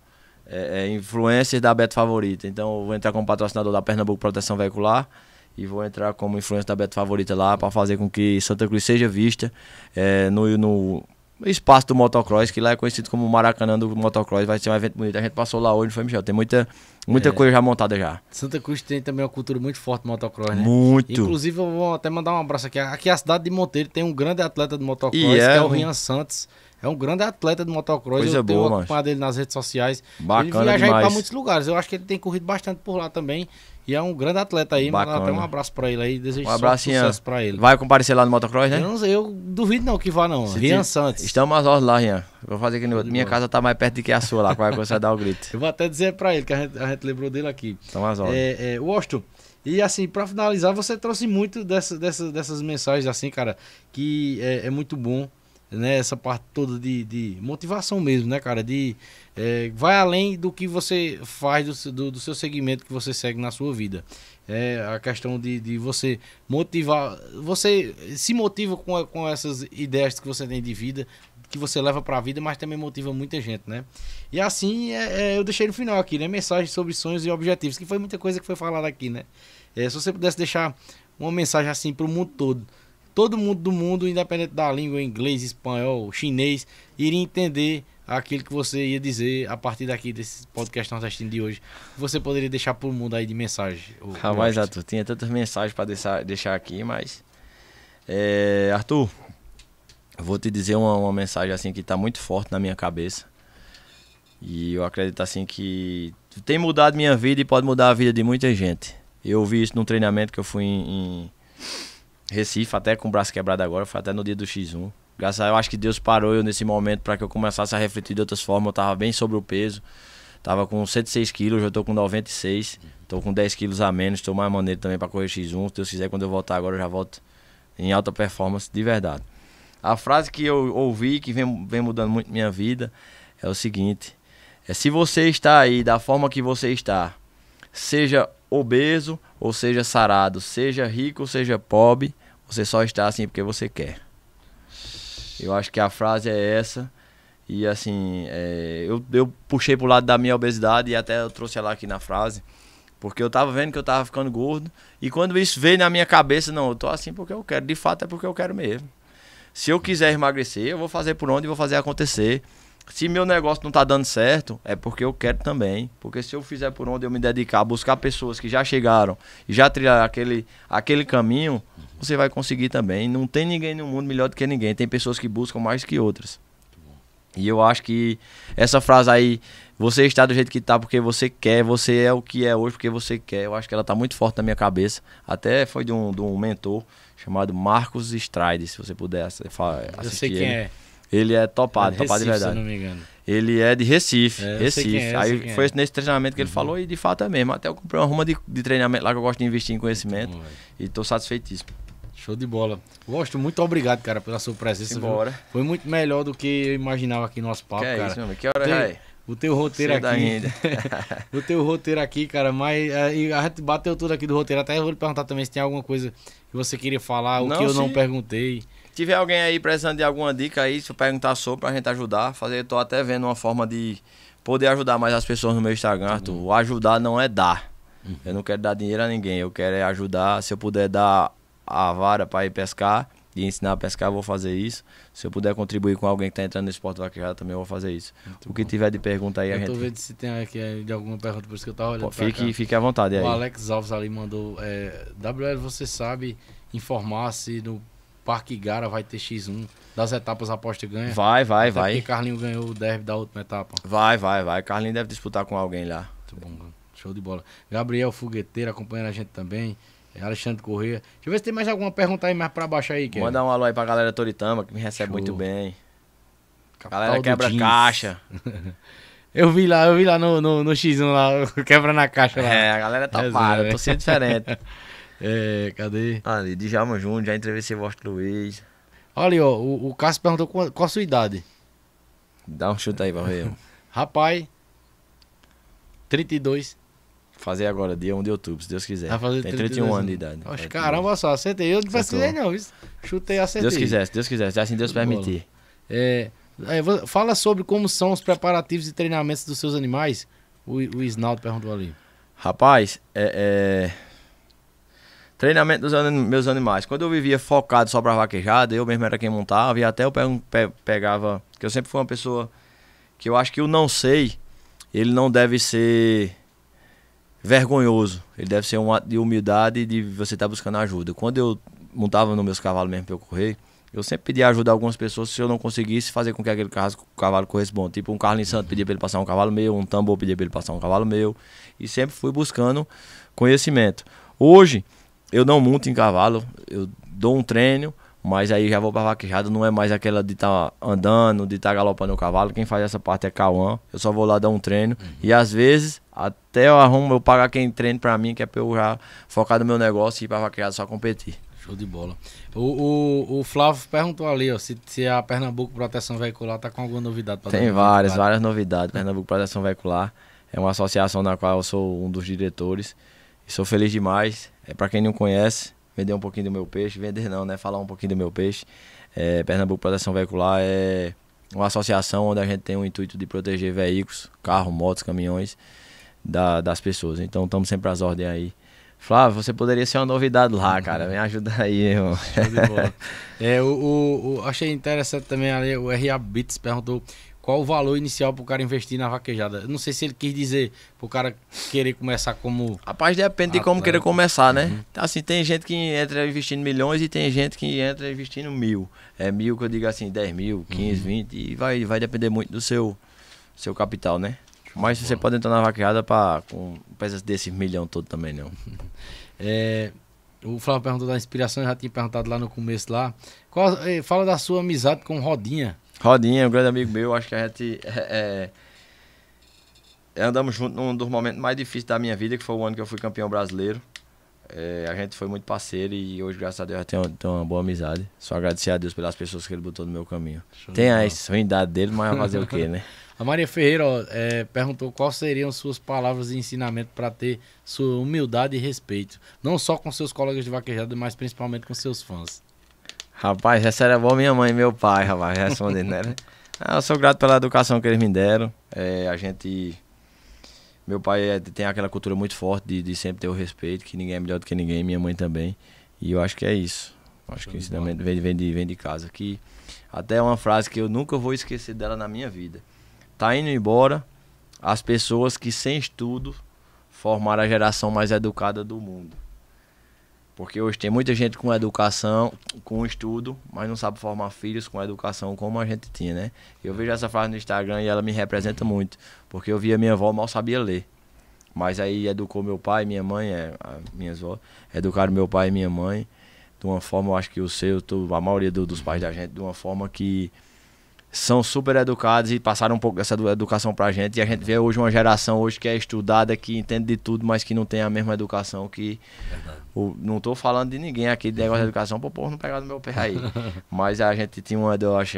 é, é, influencer da Beto Favorita. Então, eu vou entrar como patrocinador da Pernambuco Proteção Veicular e vou entrar como influencer da Beto Favorita lá para fazer com que Santa Cruz seja vista é, no, no espaço do motocross, que lá é conhecido como o Maracanã do motocross. Vai ser um evento bonito. A gente passou lá hoje, foi, Michel? Tem muita, muita É. coisa já montada já. Santa Cruz tem também uma cultura muito forte de motocross, né? Muito. Inclusive, eu vou até mandar um abraço aqui. Aqui é a cidade de Monteiro tem um grande atleta de motocross, E que é é o Rian Santos. é um grande atleta do motocross. Coisa eu tenho boa, acompanhado ele nas redes sociais. Bacana ele viaja demais. pra muitos lugares. Eu acho que ele tem corrido bastante por lá também. E é um grande atleta aí. Bacana. até um abraço pra ele aí. Desejo Um abracinho. sucesso pra ele. Vai comparecer lá no motocross, né? Eu, não eu duvido não que vá não. Se Rian Santos. Estamos às horas lá, Rian. Vou fazer aqui no de Minha bola. casa tá mais perto do que a sua lá. Qualquer coisa vai dar o grito. Eu vou até dizer pra ele, que a gente, a gente lembrou dele aqui. Estamos às horas. É, é, Washington, e assim, pra finalizar, você trouxe muito dessa, dessa, dessas mensagens, assim, cara, que é, é muito bom, né? Essa parte toda de, de motivação mesmo, né, cara? De é, vai além do que você faz do, do, do seu segmento que você segue na sua vida. É a questão de, de você motivar, você se motiva com, a- com essas ideias que você tem de vida, que você leva pra vida, mas também motiva muita gente, né? E assim, é, é, eu deixei no final aqui, né? Mensagem sobre sonhos e objetivos, que foi muita coisa que foi falada aqui, né? É, se você pudesse deixar uma mensagem assim pro mundo todo, todo mundo do mundo, independente da língua, inglês, espanhol, chinês, iria entender aquilo que você ia dizer a partir daqui desse podcast nordestino de hoje. Você poderia deixar pro mundo aí de mensagem. o- o Rapaz. Arthur, tinha tantas mensagens pra deixar, deixar aqui, mas. É, Arthur, vou te dizer uma, uma mensagem assim que tá muito forte na minha cabeça. E eu acredito assim que tem mudado minha vida e pode mudar a vida de muita gente. Eu vi isso num treinamento que eu fui em, em Recife, até com o braço quebrado agora, foi até no dia do X1. Graças a Deus, eu acho que Deus parou eu nesse momento para que eu começasse a refletir de outras formas. Eu tava bem sobre o peso. Tava com 106 quilos, eu tô com 96. Tô com 10 quilos a menos, tô mais maneiro também para correr X1. Se Deus quiser, quando eu voltar agora, eu já volto em alta performance de verdade. A frase que eu ouvi, que vem, vem mudando muito minha vida, é o seguinte: é se você está aí da forma que você está, seja obeso ou seja sarado, seja rico ou seja pobre, você só está assim porque você quer. Eu acho que a frase é essa. E assim, é, eu, eu puxei pro lado da minha obesidade e até eu trouxe ela aqui na frase. Porque eu tava vendo que eu tava ficando gordo. E quando isso veio na minha cabeça, não, eu tô assim porque eu quero. De fato é porque eu quero mesmo. Se eu quiser emagrecer, eu vou fazer por onde e vou fazer acontecer. Se meu negócio não tá dando certo, é porque eu quero também. Porque se eu fizer por onde eu me dedicar buscar pessoas que já chegaram e já trilharam aquele, aquele caminho, você vai conseguir também. Não tem ninguém no mundo melhor do que ninguém. Tem pessoas que buscam mais que outras. E eu acho que essa frase aí, você está do jeito que tá porque você quer, você é o que é hoje porque você quer. Eu acho que ela tá muito forte na minha cabeça. Até foi de um, de um mentor chamado Marcos Stride, se você puder assistir. Eu sei quem ele. é. Ele é topado, Recife, topado de se verdade. não me engano. Ele é de Recife, É, Recife. é, Aí foi é. nesse treinamento que ele falou e de fato é mesmo. Até eu comprei uma ruma de, de treinamento lá que eu gosto de investir em conhecimento e tô satisfeitíssimo. Show de bola. Gosto, muito obrigado, cara, pela sua presença. viu? Simbora. Foi muito melhor do que eu imaginava aqui no nosso papo, que é cara. isso, meu amigo? Que hora Tem- é? O teu roteiro Cedo aqui. o teu roteiro aqui, cara, mas é, a gente bateu tudo aqui do roteiro. Até eu vou lhe perguntar também se tem alguma coisa que você queria falar, o que eu não perguntei. Se tiver alguém aí precisando de alguma dica aí, se eu perguntar sobre pra gente ajudar, fazer, eu tô até vendo uma forma de poder ajudar mais as pessoas no meu Instagram, Arthur. O ajudar não é dar. Eu não quero dar dinheiro a ninguém, eu quero é ajudar. Se eu puder dar a vara pra ir pescar e ensinar a pescar, eu vou fazer isso. Se eu puder contribuir com alguém que tá entrando nesse esporte vaquejado, também eu vou fazer isso. o que tiver de pergunta aí, a eu tô gente. vendo se tem aqui é, de alguma pergunta, por isso que eu tava olhando Pô, Fique, cá. fique à vontade aí. O Alex Alves ali mandou. É, WL, você sabe informar se no Parque Gara vai ter X1 das etapas aposta ganha? Vai, vai, Até vai. Porque Carlinho ganhou o derby da última etapa. Vai, vai, vai. Carlinhos deve disputar com alguém lá. Muito bom, mano. show de bola. Gabriel Fogueteiro acompanhando a gente também. É, Alexandre Corrêa. Deixa eu ver se tem mais alguma pergunta aí mais pra baixo aí, Kevin. Manda um alô aí pra galera Toritama, que me recebe Show. muito bem. Capital Galera quebra jeans. caixa. Eu vi lá, eu vi lá no, no, no X1 lá, quebra na caixa lá. É, a galera tá para, tô sendo diferente. É, cadê? Ali, Djalma Júnior, já entrevistei o Vostro Luiz. Olha aí, ó, o, o Cássio perguntou qual, qual a sua idade. Dá um chute aí pra ver. Rapaz, 32. Fazer agora, dia 1 de outubro, se Deus quiser. Vai fazer Tem 32 31 anos de idade. Oxe, 32. caramba, só acertei. Eu não pesquisei não, isso. Chutei Se acertei. Deus quiser, se Deus quiser, se assim Deus permitir. É, é, fala sobre como são os preparativos e treinamentos dos seus animais. O, o Isnaldo perguntou ali. Rapaz, é, é, Treinamento dos anim- meus animais. Quando eu vivia focado só pra vaquejada, eu mesmo era quem montava e até eu pe- pegava. Que eu sempre fui uma pessoa que eu acho que o não sei, ele não deve ser vergonhoso. Ele deve ser um ato de humildade de você estar buscando ajuda. Quando eu montava nos meus cavalos mesmo pra eu correr, Eu sempre pedi ajuda a algumas pessoas se eu não conseguisse fazer com que aquele cavalo corresse bom. Tipo, um Carlinhos Santos pedia pra ele passar um cavalo meu, um tambor pedia pra ele passar um cavalo meu. E sempre fui buscando conhecimento. Hoje, eu não monto em cavalo, eu dou um treino, mas aí já vou pra vaquejada, não é mais aquela de estar andando, de estar galopando o cavalo. Quem faz essa parte é Cauã. Eu só vou lá dar um treino. E às vezes, até eu arrumo, eu pagar quem treine pra mim, que é pra eu já focar no meu negócio e ir pra vaquejada só competir. Show de bola. O, o, o Flávio perguntou ali, ó, se, se a Pernambuco Proteção Veicular tá com alguma novidade pra Tem 2024. várias, várias novidades. Pernambuco Proteção Veicular é uma associação na qual eu sou um dos diretores. E sou feliz demais. É para quem não conhece, vender um pouquinho do meu peixe, vender não, né? Falar um pouquinho do meu peixe. É, Pernambuco Proteção Veicular é uma associação onde a gente tem o intuito de proteger veículos, carros, motos, caminhões da- das pessoas. Então estamos sempre às ordens aí. Flávio, você poderia ser uma novidade lá, cara. Me ajuda aí, irmão. É, o, o, o- achei interessante também ali, o RA Bits perguntou qual o valor inicial pro cara investir na vaquejada. Eu não sei se ele quis dizer pro cara querer começar como. Rapaz, depende de como querer começar, né? Assim, tem gente que entra investindo milhões e tem gente que entra investindo mil. É mil que eu digo assim, 10 mil, 15, 20, e vai, vai depender muito do seu, seu capital, né? Mas você pode entrar na vaqueada pra, com peças desse milhão todo também, não. É, o Flávio perguntou da inspiração, eu já tinha perguntado lá no começo lá. Qual, eh, fala da sua amizade com Rodinha. Rodinha, um grande amigo meu, acho que a gente é, é, andamos juntos num dos momentos mais difíceis da minha vida, que foi o ano que eu fui campeão brasileiro. É, a gente foi muito parceiro e hoje, graças a Deus, eu tenho, tenho uma boa amizade. Só agradecer a Deus pelas pessoas que ele botou no meu caminho. Show Tem a ruindade dele, mas vai fazer o quê, né? A Maria Ferreira ó, eh, perguntou quais seriam suas palavras de ensinamento para ter sua humildade e respeito. Não só com seus colegas de vaquejada, mas principalmente com seus fãs. Rapaz, essa era boa minha mãe e meu pai, rapaz, respondendo, né? Ah, eu sou grato pela educação que eles me deram. É, a gente. Meu pai é- tem aquela cultura muito forte de, de sempre ter o respeito, que ninguém é melhor do que ninguém, minha mãe também. E eu acho que é isso. Acho Show que o ensinamento vem, vem, de, vem de casa. Que até é uma frase que eu nunca vou esquecer dela na minha vida. Tá indo embora as pessoas que sem estudo formaram a geração mais educada do mundo. Porque hoje tem muita gente com educação, com estudo, mas não sabe formar filhos com educação como a gente tinha, né? Eu vejo essa frase no Instagram e ela me representa muito. Porque eu via minha avó mal sabia ler. Mas aí educou meu pai, minha mãe, é, minhas avó, educaram meu pai e minha mãe de uma forma, eu acho que o seu, a maioria do- dos pais da gente, de uma forma que são super educados e passaram um pouco dessa edu- educação pra gente. E a gente vê hoje uma geração hoje que é estudada, que entende de tudo, mas que não tem a mesma educação que. o- não tô falando de ninguém aqui de negócio de educação, pro povo não pegar no meu pé aí. mas a gente tinha uma. Eu acho,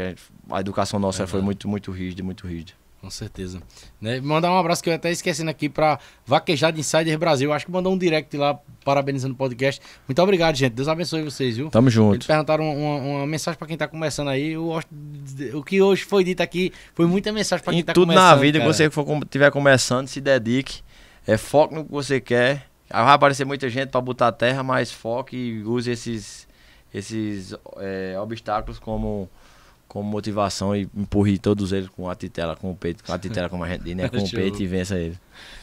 a educação nossa foi muito, muito rígida, muito rígida. Com certeza. Né? Mandar um abraço que eu até esquecendo aqui pra Vaquejada Insider Brasil. Acho que mandou um direct lá parabenizando o podcast. Muito obrigado, gente. Deus abençoe vocês, viu? Tamo Eles junto. perguntaram uma, uma mensagem pra quem tá começando aí. Eu o que hoje foi dito aqui foi muita mensagem pra quem Em tá tudo começando. na vida cara. que você for tiver começando, se dedique. É foco no que você quer. Vai aparecer muita gente para botar a terra, mas foque e use esses, esses é, obstáculos como, como motivação e empurre todos eles com a titela, com o peito, com a titela, como a gente diz, né? Com o peito e vença eles.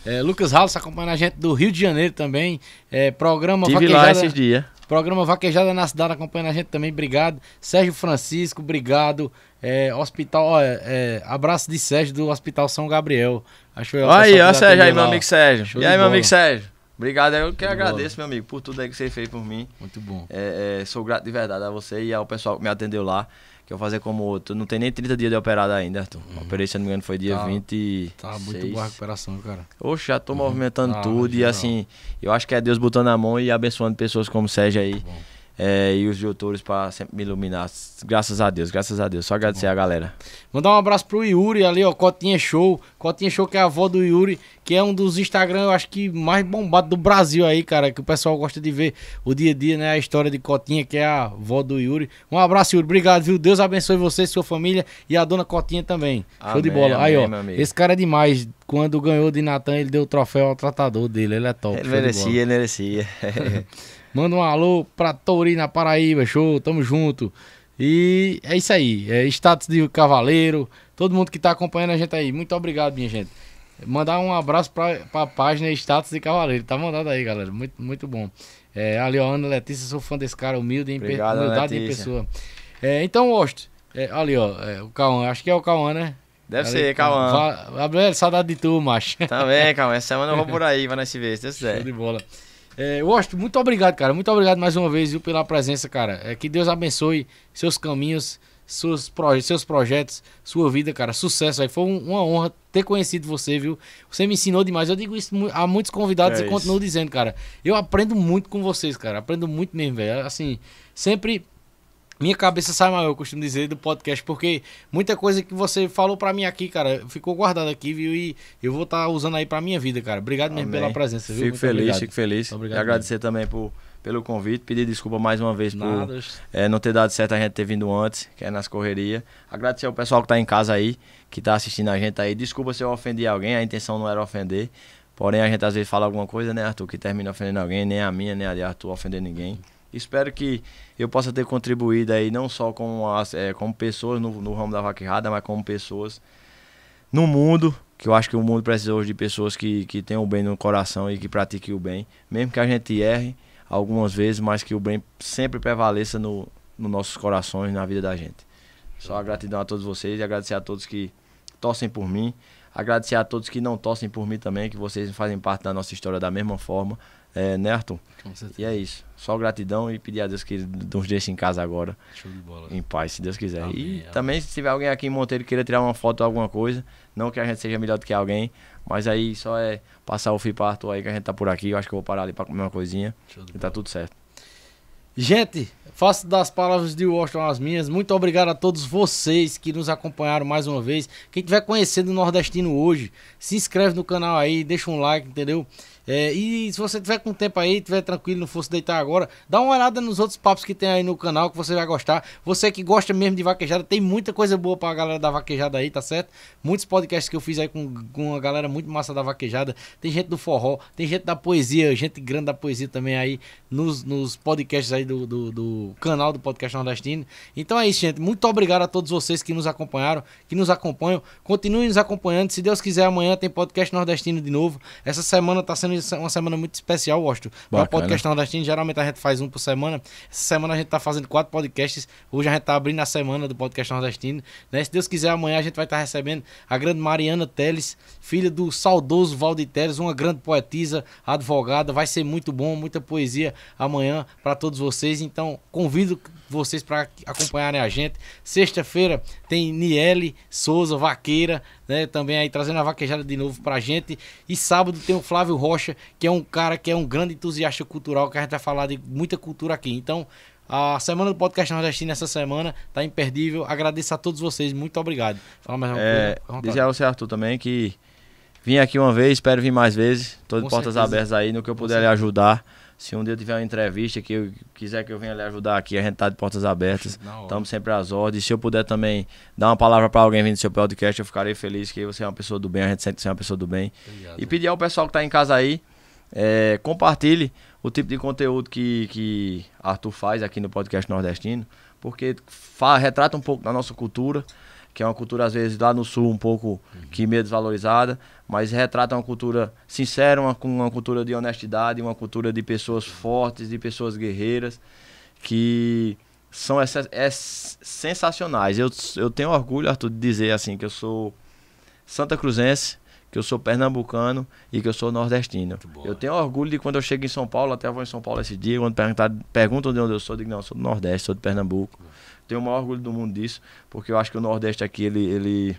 É, Lucas Halles acompanhando a gente do Rio de Janeiro também. É, programa Tive lá Vaquejada. esses dias. Programa Vaquejada na Cidade acompanhando a gente também, obrigado. Sérgio Francisco, obrigado. É, hospital, ó, é, abraço de Sérgio do Hospital São Gabriel. Acho o Aí, ó, Sérgio, aí, meu lá, amigo Sérgio. Show e aí, meu bola. amigo Sérgio? Obrigado, eu que de agradeço, meu amigo, por tudo aí que você fez por mim. Muito bom. É, é, sou grato de verdade a você e ao pessoal que me atendeu lá. Que eu vou fazer como outro. Não tem nem 30 dias de operado ainda, Arthur. Operei, se não me engano, foi dia Tá. 20. Tá muito boa a recuperação, cara. Oxe, já tô movimentando Ah, tudo e assim, eu acho que é Deus botando a mão e abençoando pessoas como o Sérgio aí. É, e os doutores para sempre me iluminar. Graças a Deus, graças a Deus. Só agradecer a galera. Mandar um abraço pro Yuri ali, ó, Cotinha Show. Cotinha Show que é a avó do Yuri, que é um dos Instagram, eu acho que mais bombado do Brasil aí, cara, que o pessoal gosta de ver o dia a dia, né, a história de Cotinha, que é a avó do Yuri. Um abraço, Yuri, obrigado, viu? Deus abençoe você, sua família e a dona Cotinha também. Show de Amém, bola. aí, amém, ó, meu amigo. esse cara é demais. Quando ganhou de Natan, ele deu o troféu ao tratador dele, ele é top. Ele merecia, ele merecia. Manda um alô pra Taurina, Paraíba, show, tamo junto. E é isso aí, é status de cavaleiro, todo mundo que tá acompanhando a gente aí, muito obrigado, minha gente. Mandar um abraço pra, pra página Status de Cavaleiro, tá mandado aí, galera, muito, muito bom. É, ali, ó, Ana Letícia, sou fã desse cara, humilde, Obrigado, humildade em pessoa. É, então, Osto, é, ali, ó, é, o Cauã, acho que é o Cauã, né? Deve Ali, ser, Cauã. Gabriel, saudade de tu, macho. Também, Cauã. Essa semana eu vou por aí, vai nós se ver, se Deus Show quiser. de bola. É, Osto, muito obrigado, cara. Muito obrigado mais uma vez viu, pela presença, cara. É, que Deus abençoe seus caminhos, seus, proje seus projetos, sua vida, cara. Sucesso aí. Foi um- uma honra ter conhecido você, viu? Você me ensinou demais. Eu digo isso a muitos convidados É e isso. continuo dizendo, cara. Eu aprendo muito com vocês, cara. Aprendo muito mesmo, velho. Assim, sempre minha cabeça sai maior, eu costumo dizer, do podcast, porque muita coisa que você falou pra mim aqui, cara, ficou guardada aqui, viu? E eu vou estar usando aí pra minha vida, cara. Obrigado mesmo Amém. pela presença, viu? Fico Muito feliz, obrigado. fico feliz. Obrigado e agradecer também por, pelo convite. Pedir desculpa mais uma vez por é, não ter dado certo a gente ter vindo antes, que é nas correrias. Agradecer ao pessoal que tá em casa aí, que tá assistindo a gente aí. Desculpa se eu ofendi alguém, a intenção não era ofender. Porém, a gente às vezes fala alguma coisa, né, Arthur, que termina ofendendo alguém, nem a minha, nem a de Arthur ofender ninguém. Espero que eu possa ter contribuído aí, não só como, as, é, como pessoas no, no ramo da vaquejada, mas como pessoas no mundo, que eu acho que o mundo precisa hoje de pessoas que, que tenham o bem no coração e que pratiquem o bem. Mesmo que a gente erre algumas vezes, mas que o bem sempre prevaleça no, nos nossos corações, na vida da gente. Só a gratidão a todos vocês e agradecer a todos que torcem por mim. Agradecer a todos que não torcem por mim também, que vocês fazem parte da nossa história da mesma forma. É, né, Arthur? Com certeza. E é isso. Só gratidão e pedir a Deus que ele nos deixe em casa agora, Show de bola. em paz, se Deus quiser. Amém, e amém. também, se tiver alguém aqui em Monteiro que queira tirar uma foto ou alguma coisa, não que a gente seja melhor do que alguém, mas aí só é passar o fio para Arthur aí que a gente tá por aqui. Eu acho que eu vou parar ali para comer uma coisinha Show de e tá tudo certo. Gente, faço das palavras de Washington as minhas. Muito obrigado a todos vocês que nos acompanharam mais uma vez. Quem estiver conhecendo o Nordestino hoje, se inscreve no canal aí, deixa um like, entendeu? É, e se você tiver com tempo aí, tiver tranquilo, não fosse deitar agora, dá uma olhada nos outros papos que tem aí no canal que você vai gostar. Você que gosta mesmo de vaquejada, tem muita coisa boa pra galera da vaquejada aí, tá certo? Muitos podcasts que eu fiz aí com, com uma galera muito massa da vaquejada. Tem gente do forró, tem gente da poesia, gente grande da poesia também aí nos, nos podcasts aí do, do, do canal do Podcast Nordestino. Então é isso, gente. Muito obrigado a todos vocês que nos acompanharam, que nos acompanham. Continuem nos acompanhando. Se Deus quiser, amanhã tem Podcast Nordestino de novo. Essa semana tá sendo uma semana muito especial, gosto. Para o Bacana. Podcast Nordestino, geralmente a gente faz um por semana. Essa semana a gente tá fazendo quatro podcasts. Hoje a gente tá abrindo a semana do Podcast Nordestino. Né? Se Deus quiser, amanhã a gente vai estar recebendo a grande Mariana Teles, filha do saudoso Valdir Teles, uma grande poetisa, advogada. Vai ser muito bom, muita poesia amanhã para todos vocês. Então, convido vocês para acompanharem a gente. Sexta-feira tem Niele Souza, vaqueira, né? Também aí trazendo a vaquejada de novo pra gente. E sábado tem o Flávio Rocha, que é um cara que é um grande entusiasta cultural, que a gente vai falar de muita cultura aqui. Então, a semana do podcast nordestino essa semana tá imperdível. Agradeço a todos vocês, muito obrigado. Fala mais uma É, coisa. dizer ao seu Arthur também que vim aqui uma vez, espero vir mais vezes. Tô de Com portas certeza. abertas aí no que eu Com puder lhe ajudar. Se um dia tiver uma entrevista que eu quiser que eu venha lhe ajudar aqui, a gente tá de portas abertas. Estamos sempre às ordens. Se eu puder também dar uma palavra para alguém vindo do seu podcast, eu ficarei feliz que você é uma pessoa do bem, a gente sente que você é uma pessoa do bem. Obrigado. E pedir ao pessoal que está em casa aí, é, compartilhe o tipo de conteúdo que, que Arthur faz aqui no podcast nordestino, porque fa- retrata um pouco da nossa cultura, que é uma cultura às vezes lá no sul um pouco que meio desvalorizada, mas retrata uma cultura sincera, uma, uma cultura de honestidade, uma cultura de pessoas fortes, de pessoas guerreiras, que são essa- é sensacionais. Eu, eu tenho orgulho, Arthur, de dizer assim que eu sou Santa Cruzense, que eu sou pernambucano e que eu sou nordestino. eu tenho orgulho de quando eu chego em São Paulo, até vou em São Paulo esse dia, quando perguntam de onde eu sou, eu digo, não, eu sou do Nordeste, sou de Pernambuco. Tenho o maior orgulho do mundo disso, porque eu acho que o Nordeste aqui, ele, ele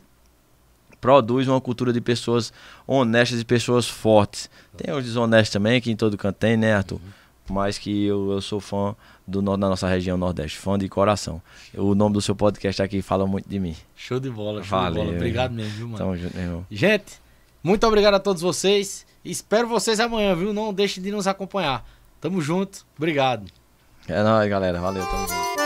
produz uma cultura de pessoas honestas e pessoas fortes. Tem os desonestos também, que em todo canto tem, né, Arthur? Mas que eu, eu sou fã do, da nossa região Nordeste, fã de coração. O nome do seu podcast aqui fala muito de mim. Show de bola, show Valeu, de bola. Obrigado mesmo, viu, mano? Tamo junto, meu irmão. Gente, muito obrigado a todos vocês. Espero vocês amanhã, viu? Não deixe de nos acompanhar. Tamo junto. Obrigado. É nóis, galera. Valeu, tamo junto.